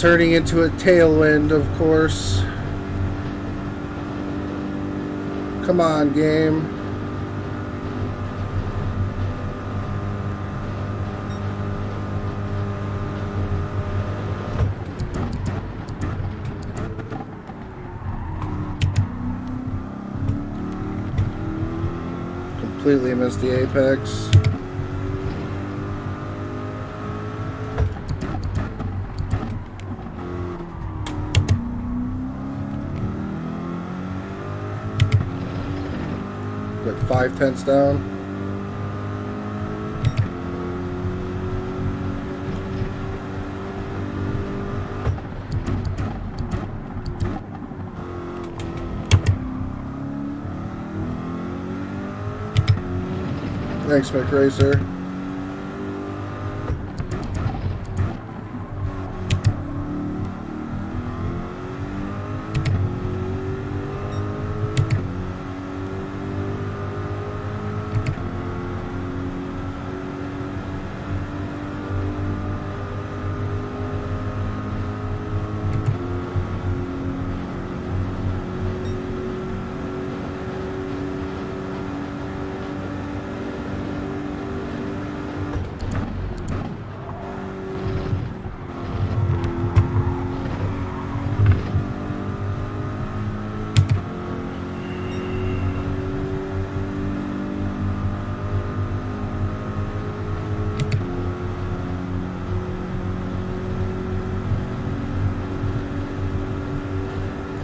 Speaker 1: turning into a tailwind, of course. Come on, game. Completely missed the apex. Five tenths down. Thanks, McRacer.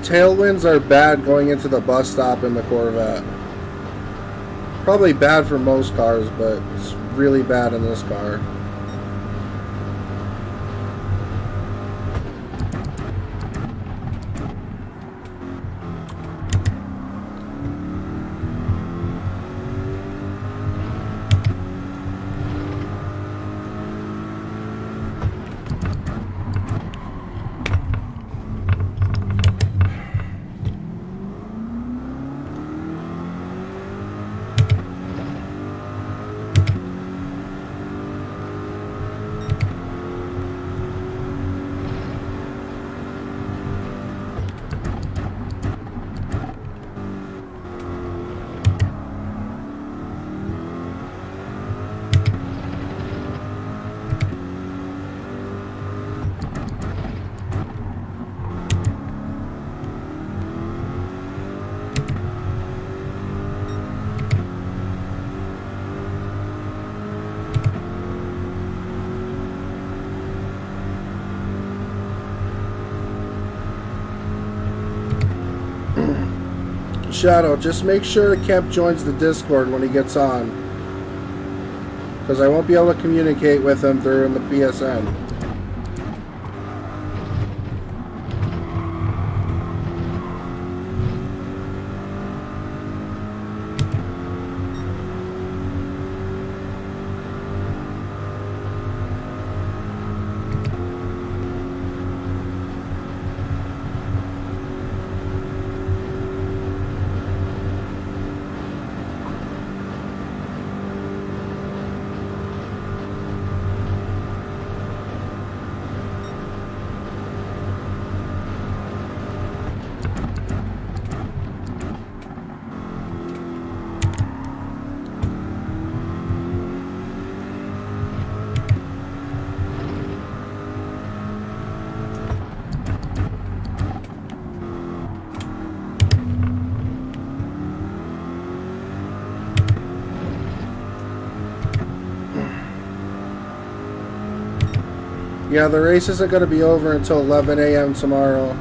Speaker 1: Tailwinds are bad going into the bus stop in the Corvette. Probably bad for most cars, but it's really bad in this car. Shadow, just make sure Kemp joins the Discord when he gets on. Because I won't be able to communicate with him through the PSN. Yeah, the race isn't going to be over until 11 a.m. tomorrow.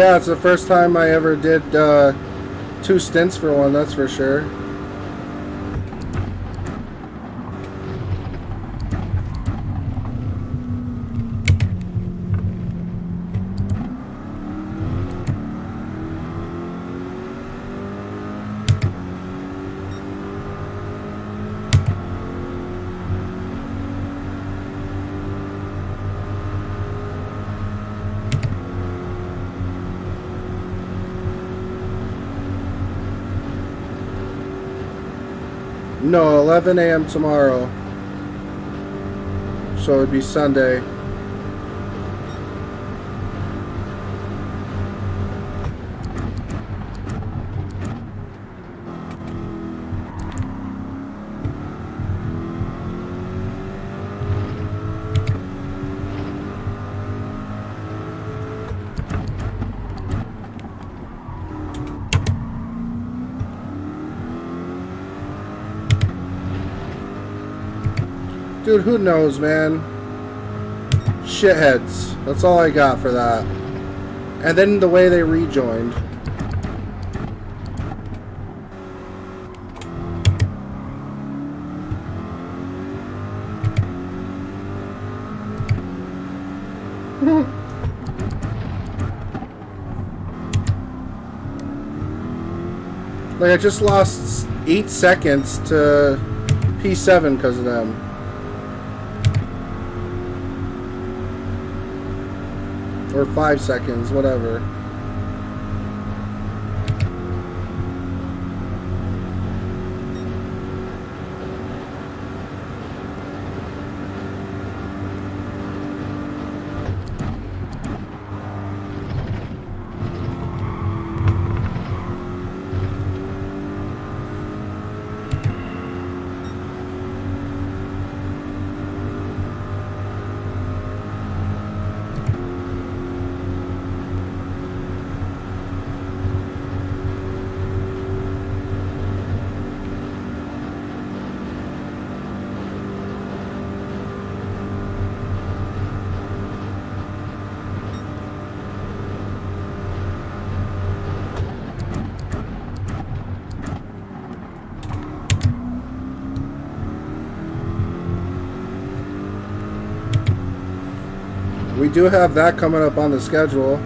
Speaker 1: Yeah, it's the first time I ever did uh, two stints for one, that's for sure. No, 11 a.m. tomorrow. So it'd be Sunday. Dude, who knows, man? Shitheads. That's all I got for that. And then the way they rejoined. like, I just lost 8 seconds to P7 because of them. Or five seconds, whatever. we do have that coming up on the schedule.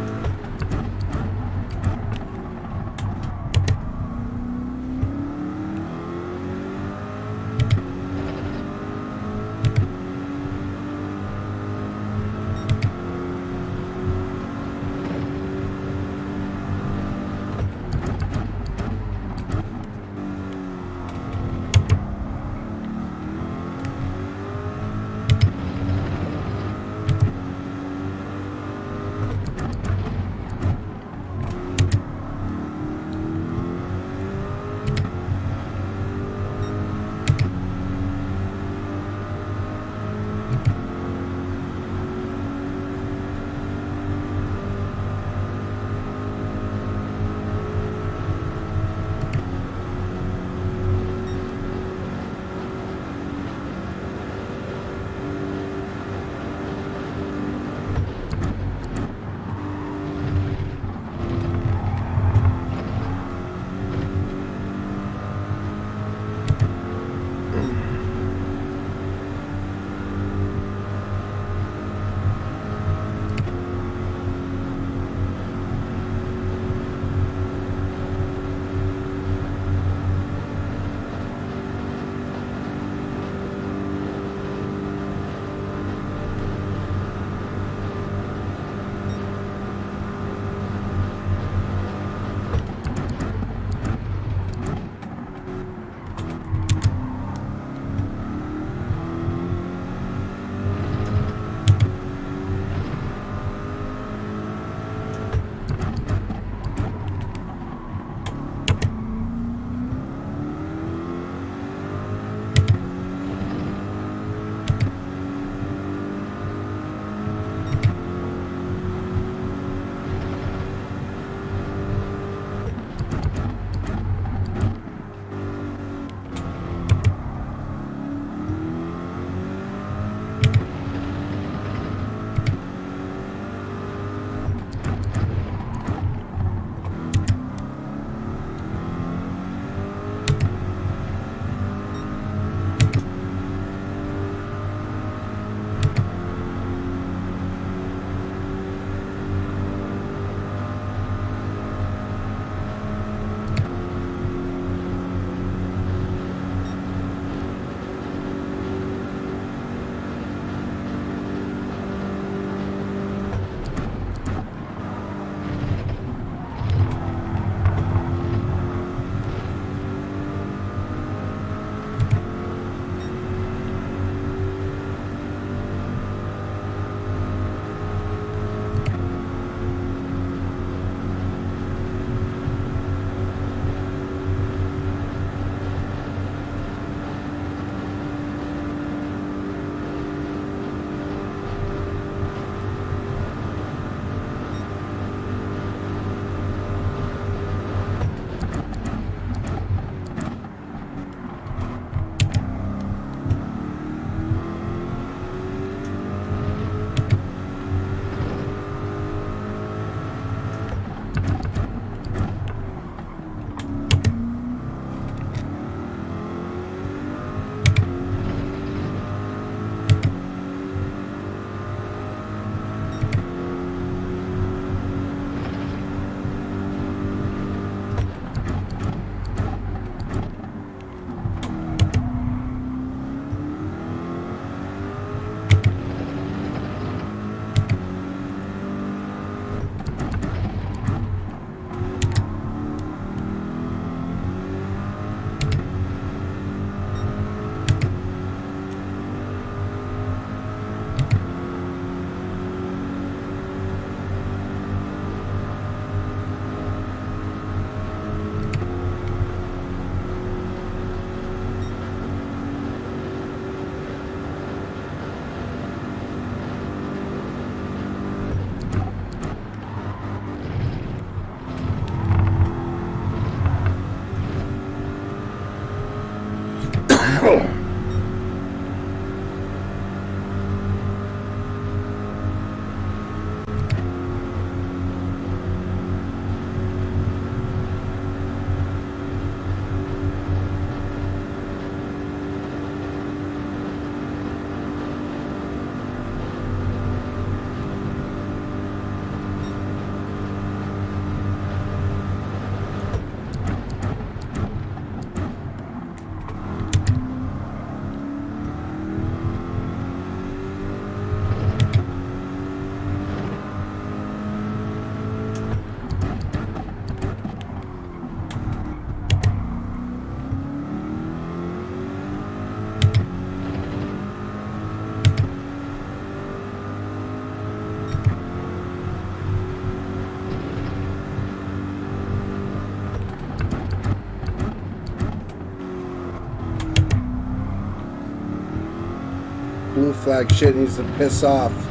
Speaker 1: Flag shit needs to piss off.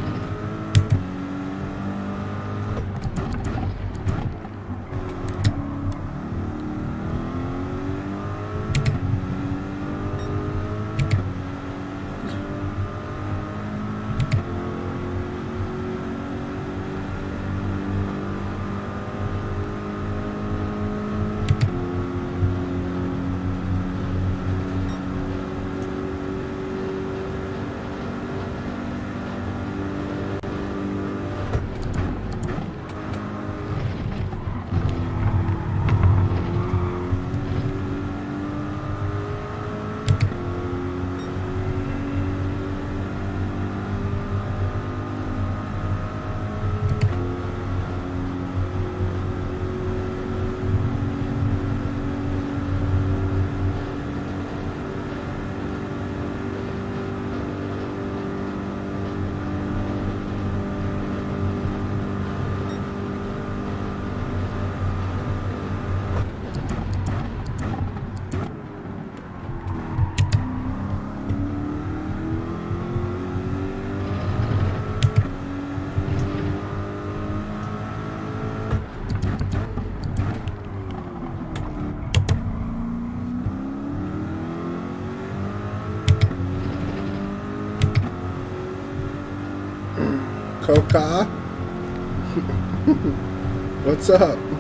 Speaker 1: Coca? What's up?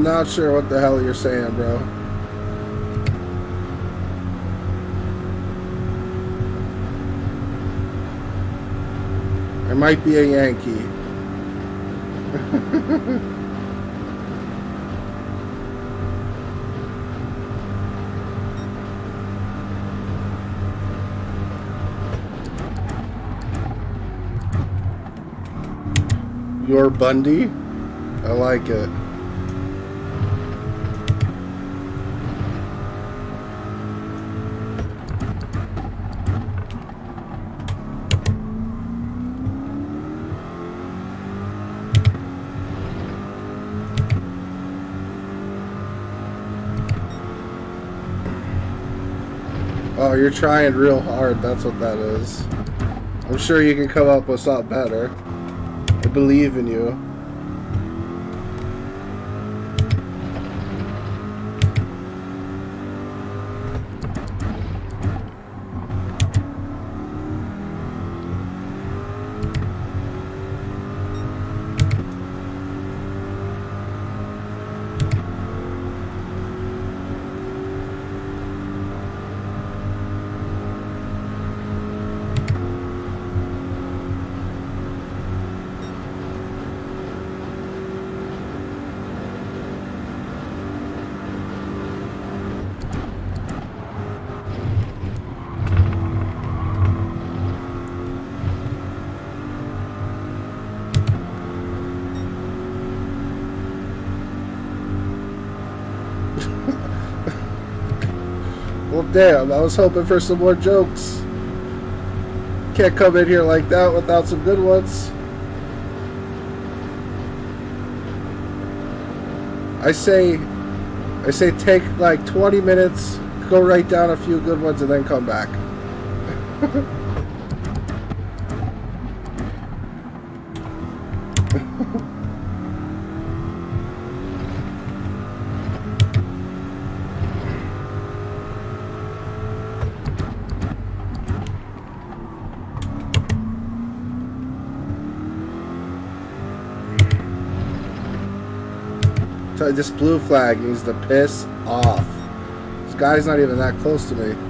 Speaker 1: I am not sure what the hell you're saying, bro. I might be a Yankee. Your Bundy? I like it. Oh, you're trying real hard. That's what that is. I'm sure you can come up with something better. I believe in you. Damn, I was hoping for some more jokes. Can't come in here like that without some good ones. I say, I say take like 20 minutes, go write down a few good ones, and then come back. this blue flag needs to piss off. This guy's not even that close to me.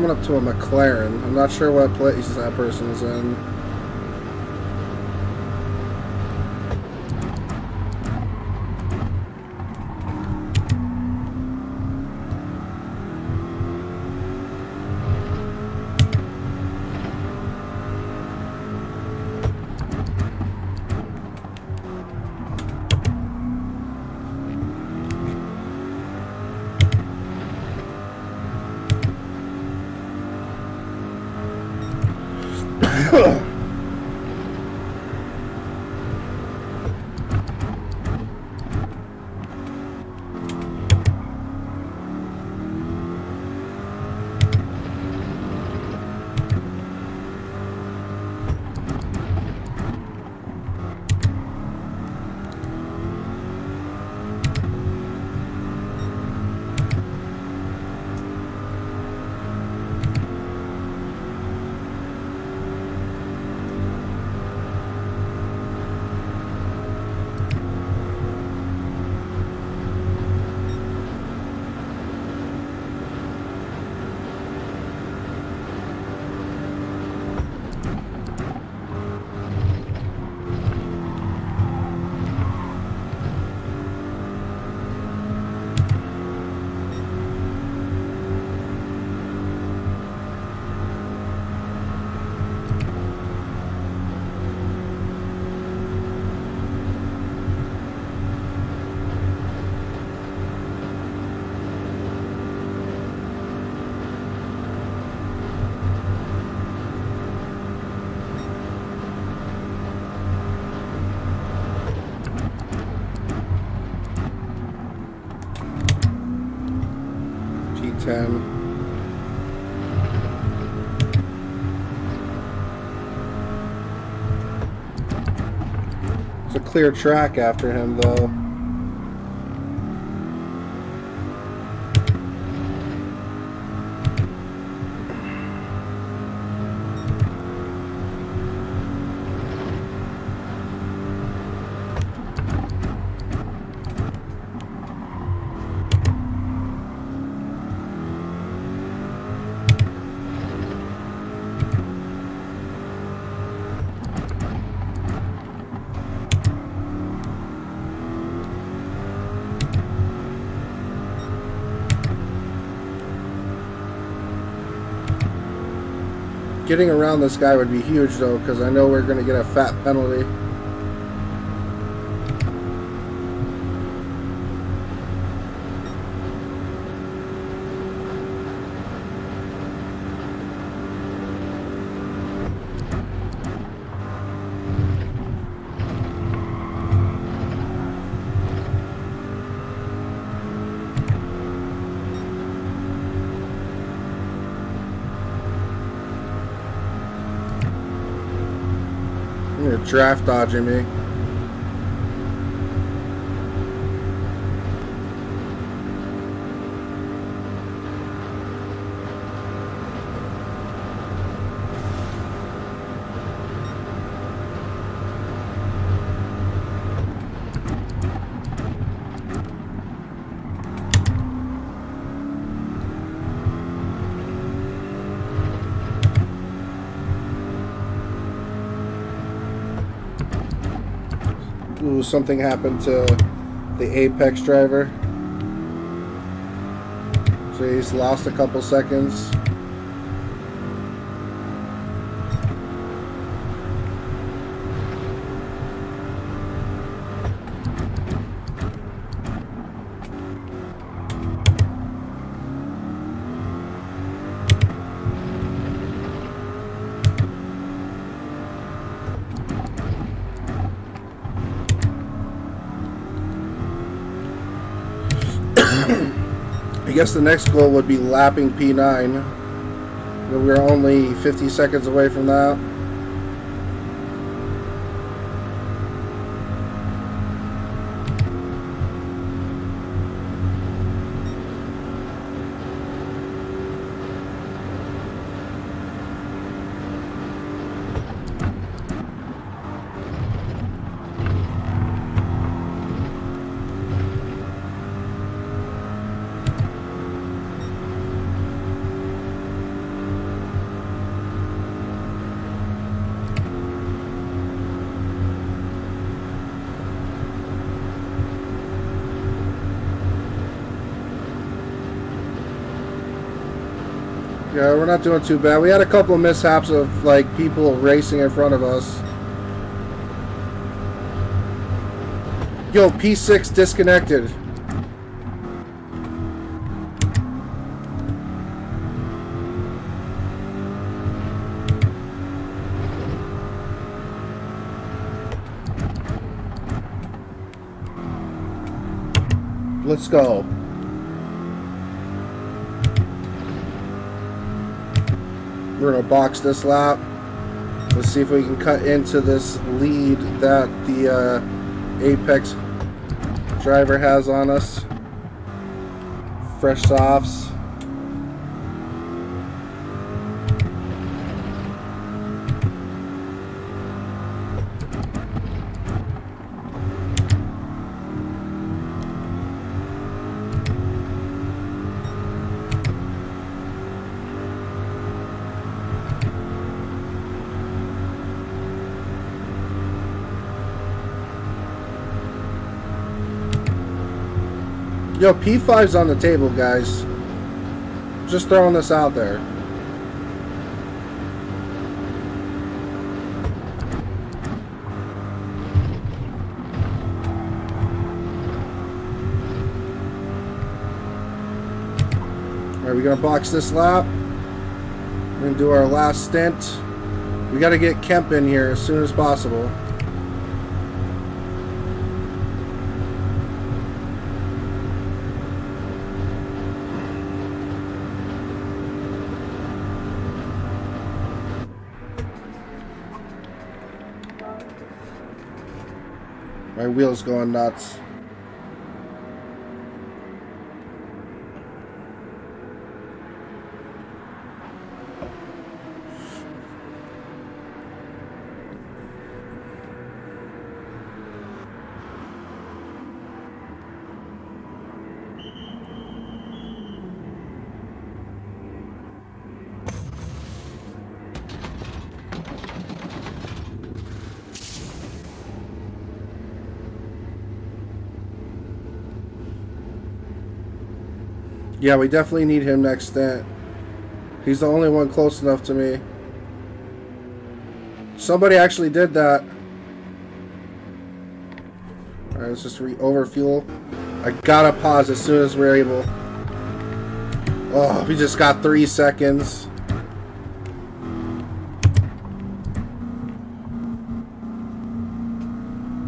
Speaker 1: Coming up to a McLaren. I'm not sure what place that person's in. Clear track after him, though. Getting around this guy would be huge, though, because I know we're going to get a fat penalty. You're draft dodging me. Something happened to the Apex driver. So he's lost a couple seconds. I guess the next goal would be lapping P9. We're only 50 seconds away from that. Yeah, we're not doing too bad. We had a couple of mishaps of like people racing in front of us. Yo, P6 disconnected. Let's go. We're gonna box this lap. Let's see if we can cut into this lead that the uh, Apex driver has on us. Fresh softs. Yo, P5's on the table, guys. Just throwing this out there. Alright, we gonna box this lap. We're gonna do our last stint. We gotta get Kemp in here as soon as possible. My wheel's going nuts. Yeah, we definitely need him next stint. He's the only one close enough to me. Somebody actually did that. Alright, let's just re overfuel. I gotta pause as soon as we're able. Oh, we just got three seconds.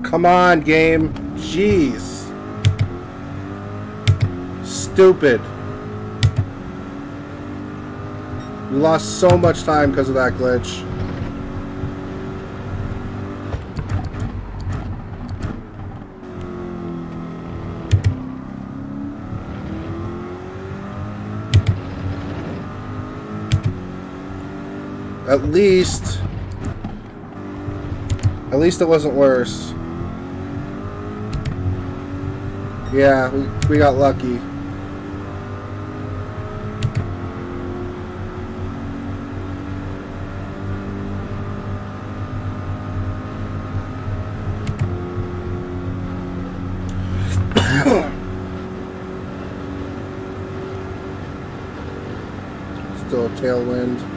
Speaker 1: Come on, game. Jeez. Stupid. We lost so much time because of that glitch. At least... At least it wasn't worse. Yeah, we, we got lucky. Still a tailwind.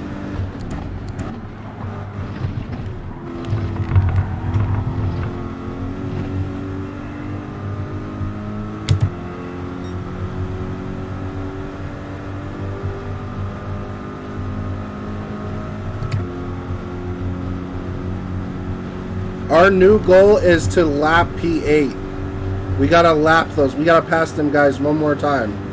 Speaker 1: Our new goal is to lap P8. We gotta lap those. We gotta pass them guys one more time.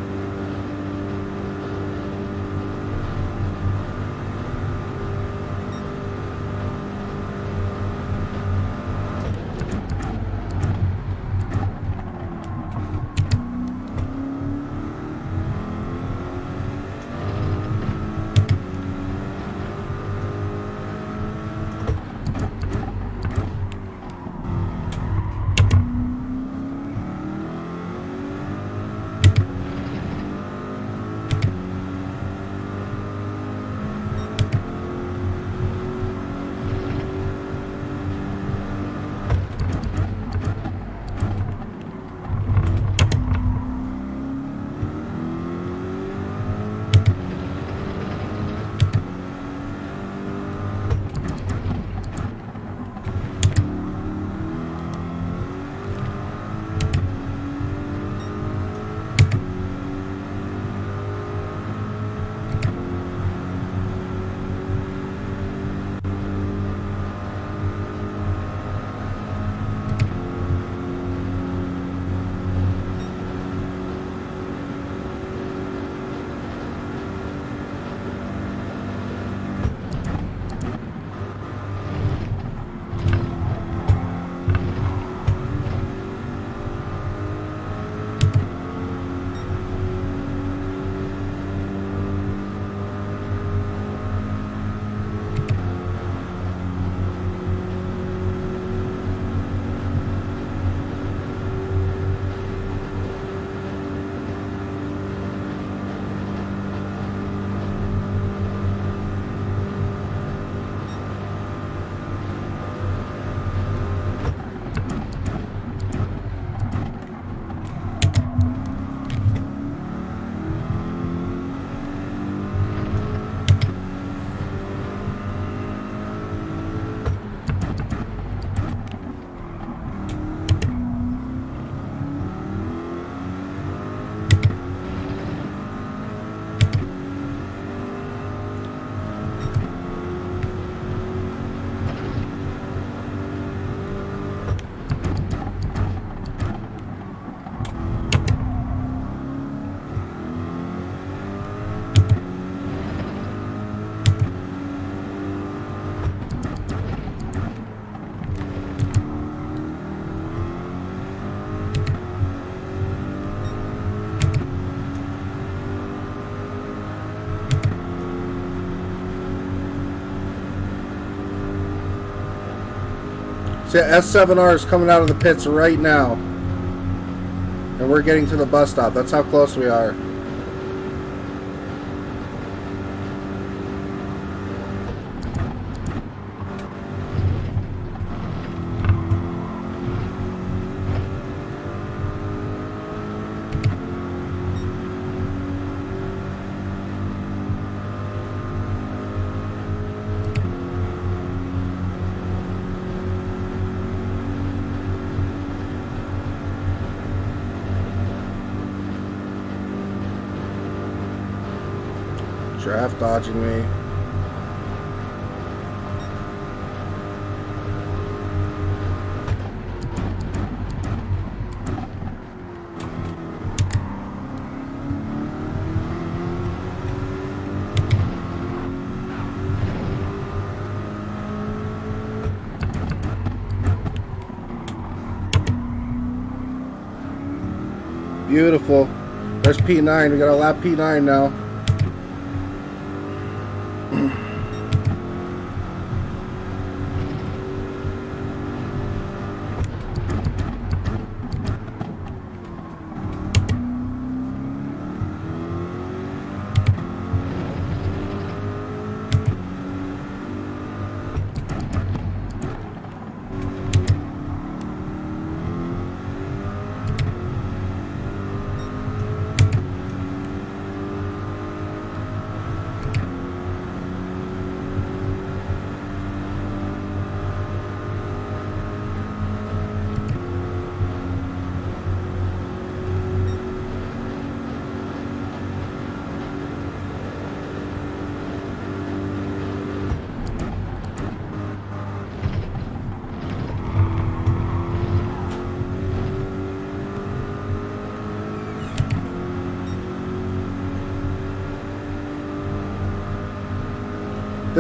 Speaker 1: So S7R is coming out of the pits right now. And we're getting to the bus stop. That's how close we are. Draft dodging me. Beautiful. There's P9. We got a lap P9 now.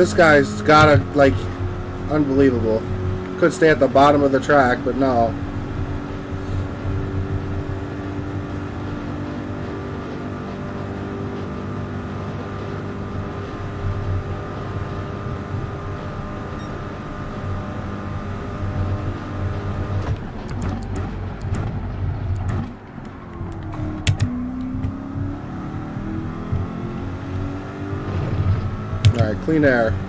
Speaker 1: This guy's gotta, like, unbelievable. Could stay at the bottom of the track, but no. Alright, clean air.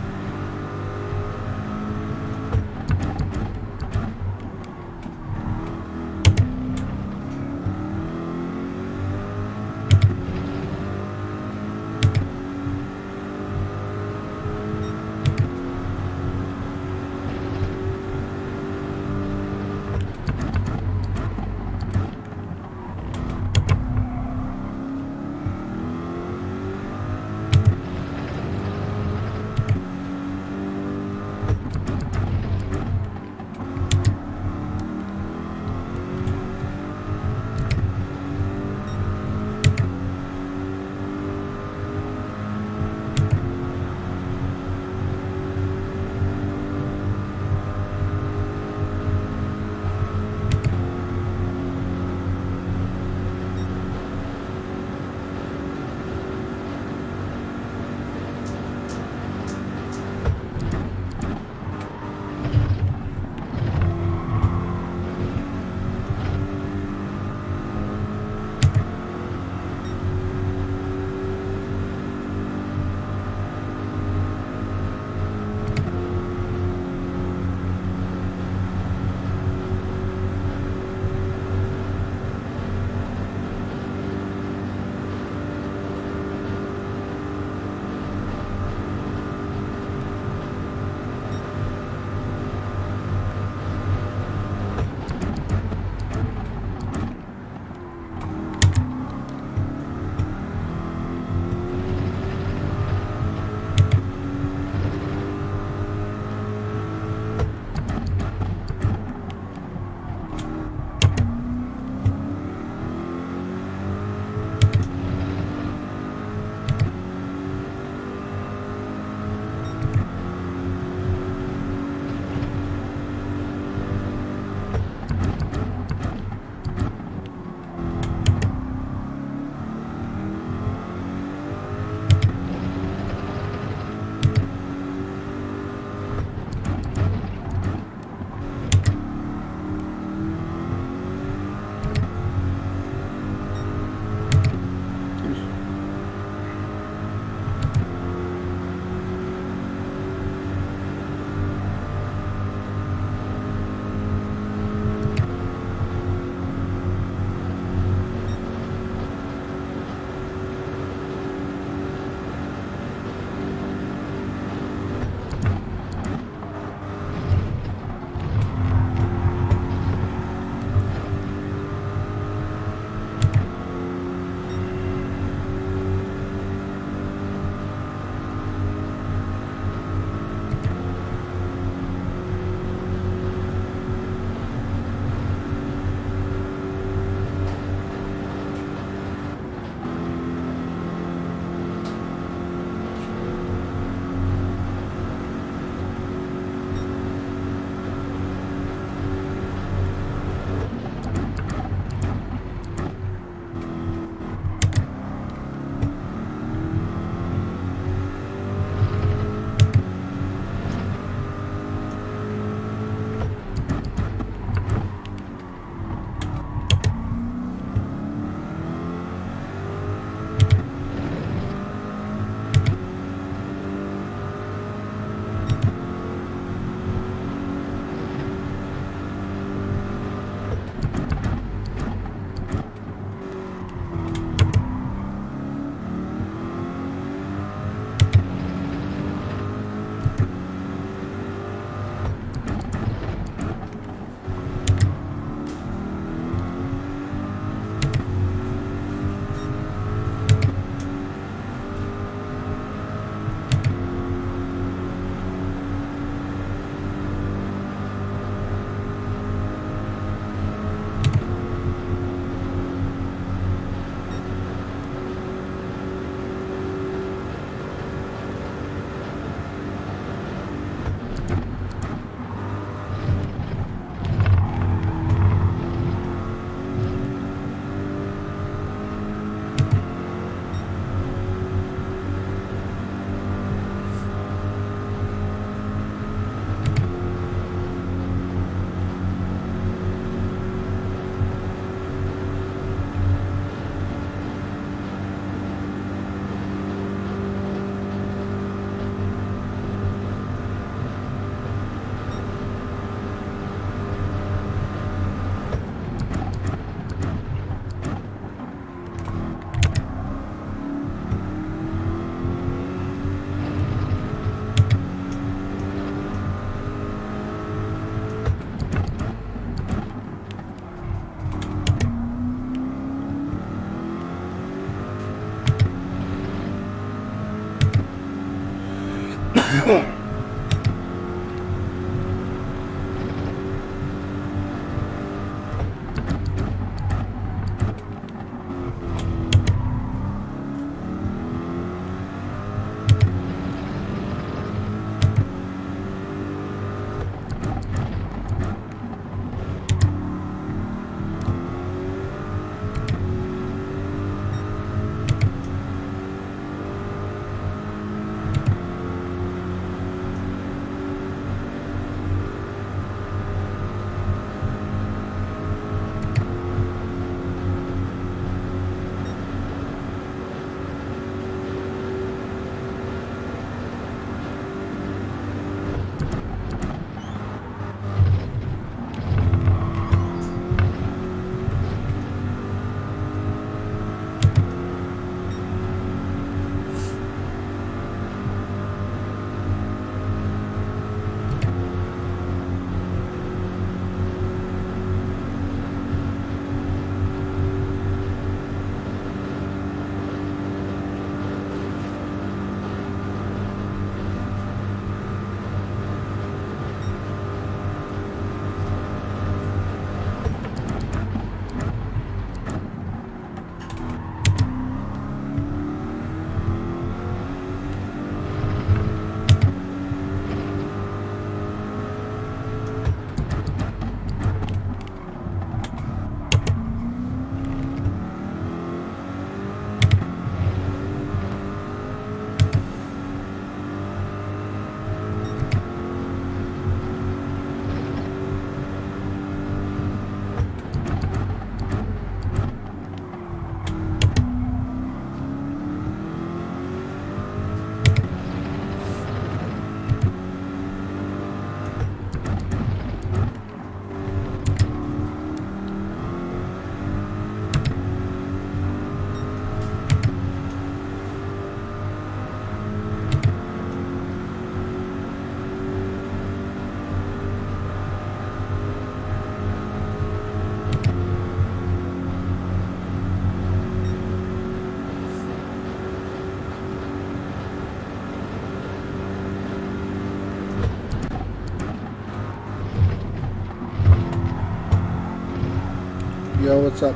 Speaker 1: What's up?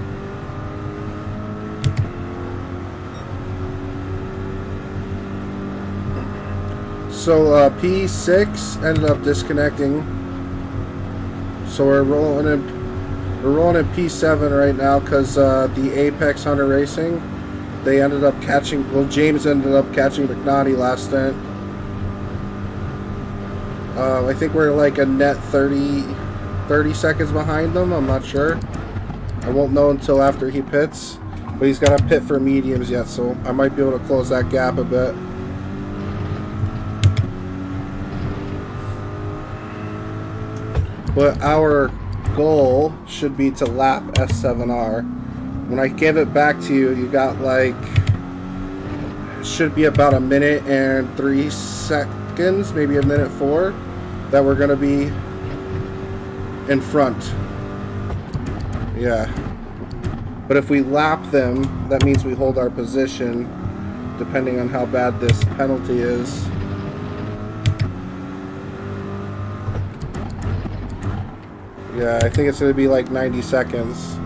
Speaker 1: So uh, P6 ended up disconnecting. So we're rolling in, we're rolling in P7 right now because uh, the Apex Hunter Racing, they ended up catching. Well, James ended up catching McNaughty last stint. Uh, I think we're like a net 30, 30 seconds behind them. I'm not sure. I won't know until after he pits. But he's got a pit for mediums yet, so I might be able to close that gap a bit. But our goal should be to lap S7R. When I give it back to you, you got like, should be about a minute and three seconds, maybe a minute four, that we're going to be in front. Yeah. But if we lap them, that means we hold our position, depending on how bad this penalty is. Yeah, I think it's going to be like 90 seconds.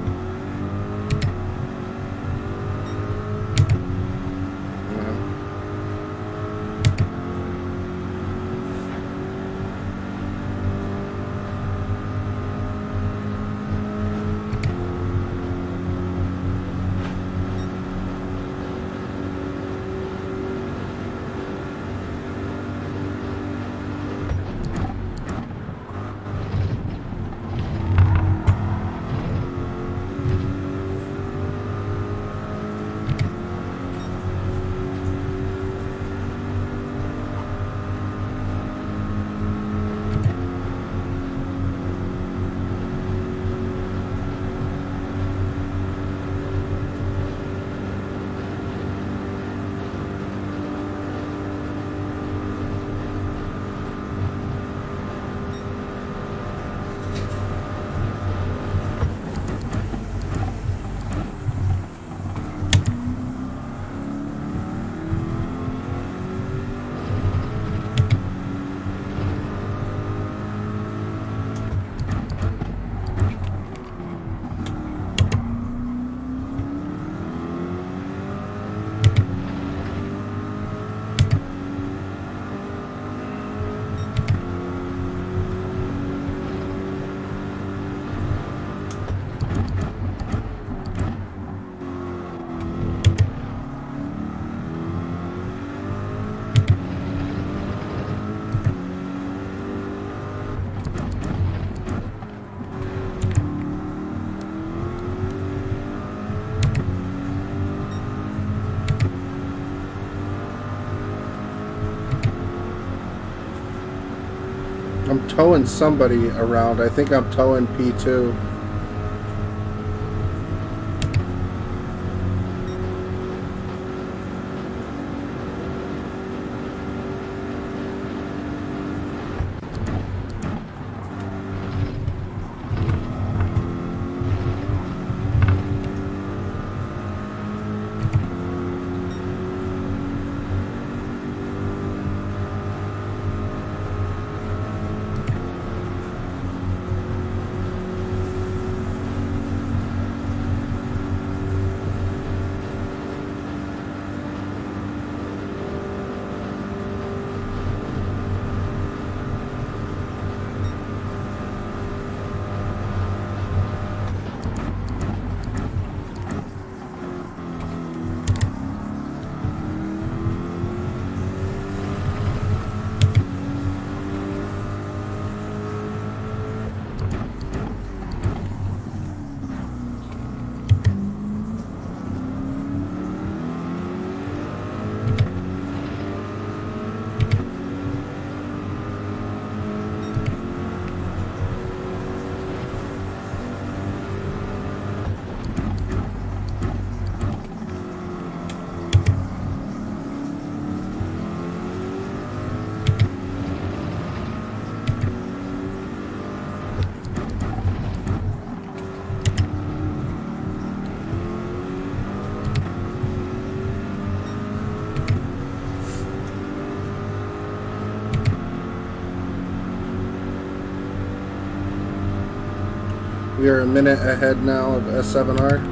Speaker 1: Towing somebody around. I think I'm towing P2. We are a minute ahead now of S7R.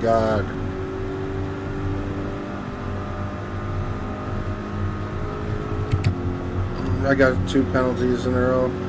Speaker 1: God. I got two penalties in a row.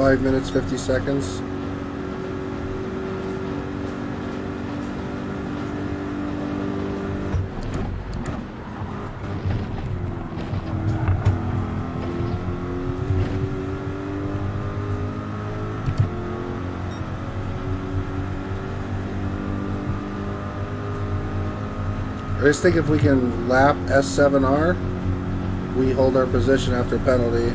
Speaker 1: Five minutes, 50 seconds. I just think if we can lap S7R, we hold our position after penalty.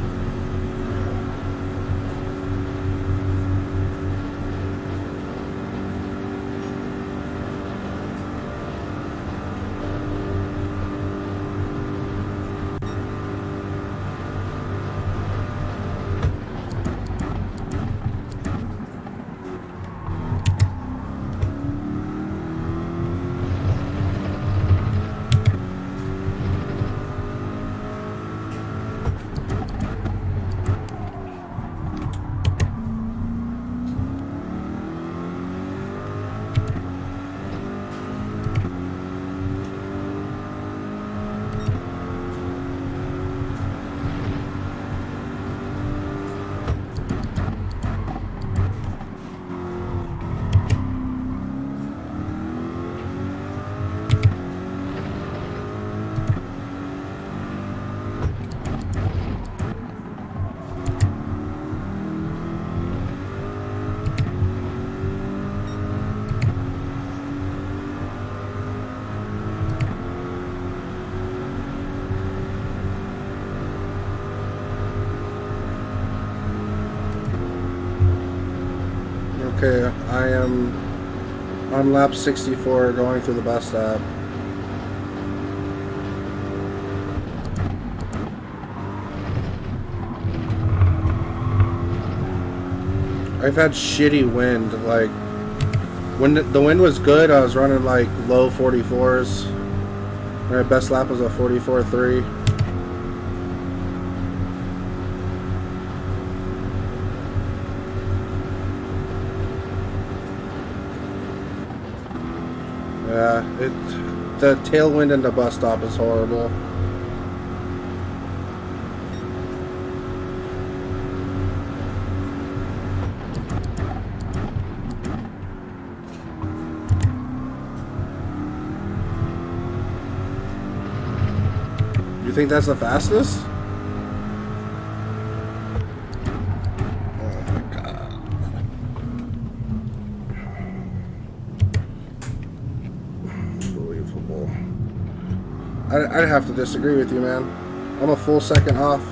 Speaker 1: Okay, I am on lap 64 going through the bus stop. I've had shitty wind, like, when the wind was good, I was running like low 44s. My best lap was a 44.3. Yeah, it the tailwind in the bus stop is horrible. You think that's the fastest? Oh my god. Unbelievable. I'd, I'd have disagree with you, man. I'm a full second off.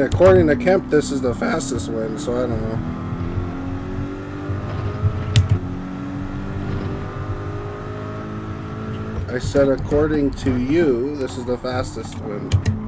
Speaker 1: mean, according to Kemp, this is the fastest win, so I don't know. I said, according to you, this is the fastest win.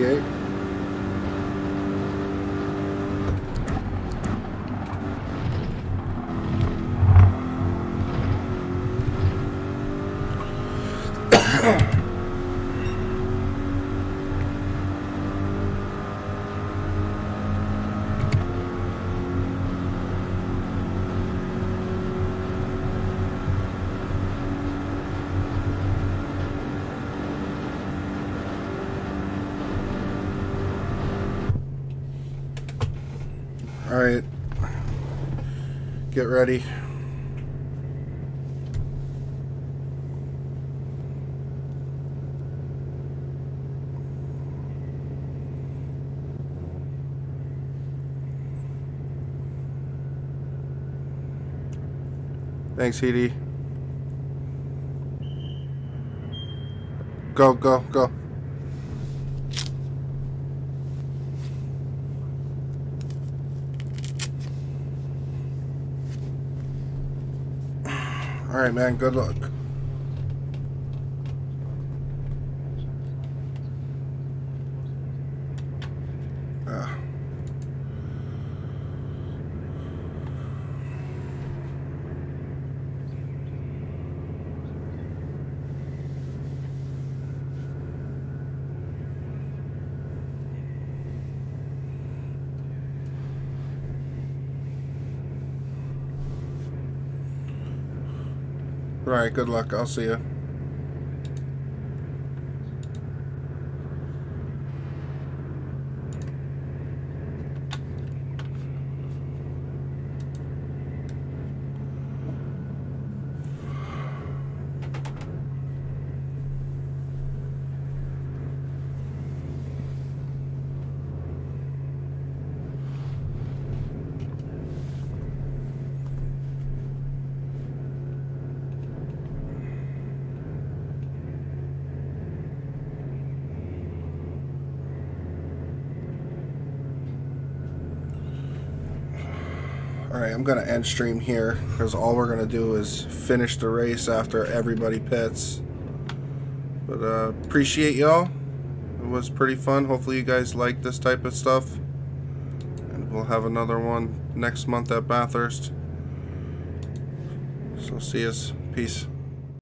Speaker 1: 1988. Ready. Thanks, Edie. Go, go, go. All right, man. Good luck. Ah. Right. Good luck. I'll see you. I'm going to end stream here because all we're going to do is finish the race after everybody pits. But uh, appreciate y'all. It was pretty fun. Hopefully you guys like this type of stuff. And we'll have another one next month at Bathurst. So see us. Peace.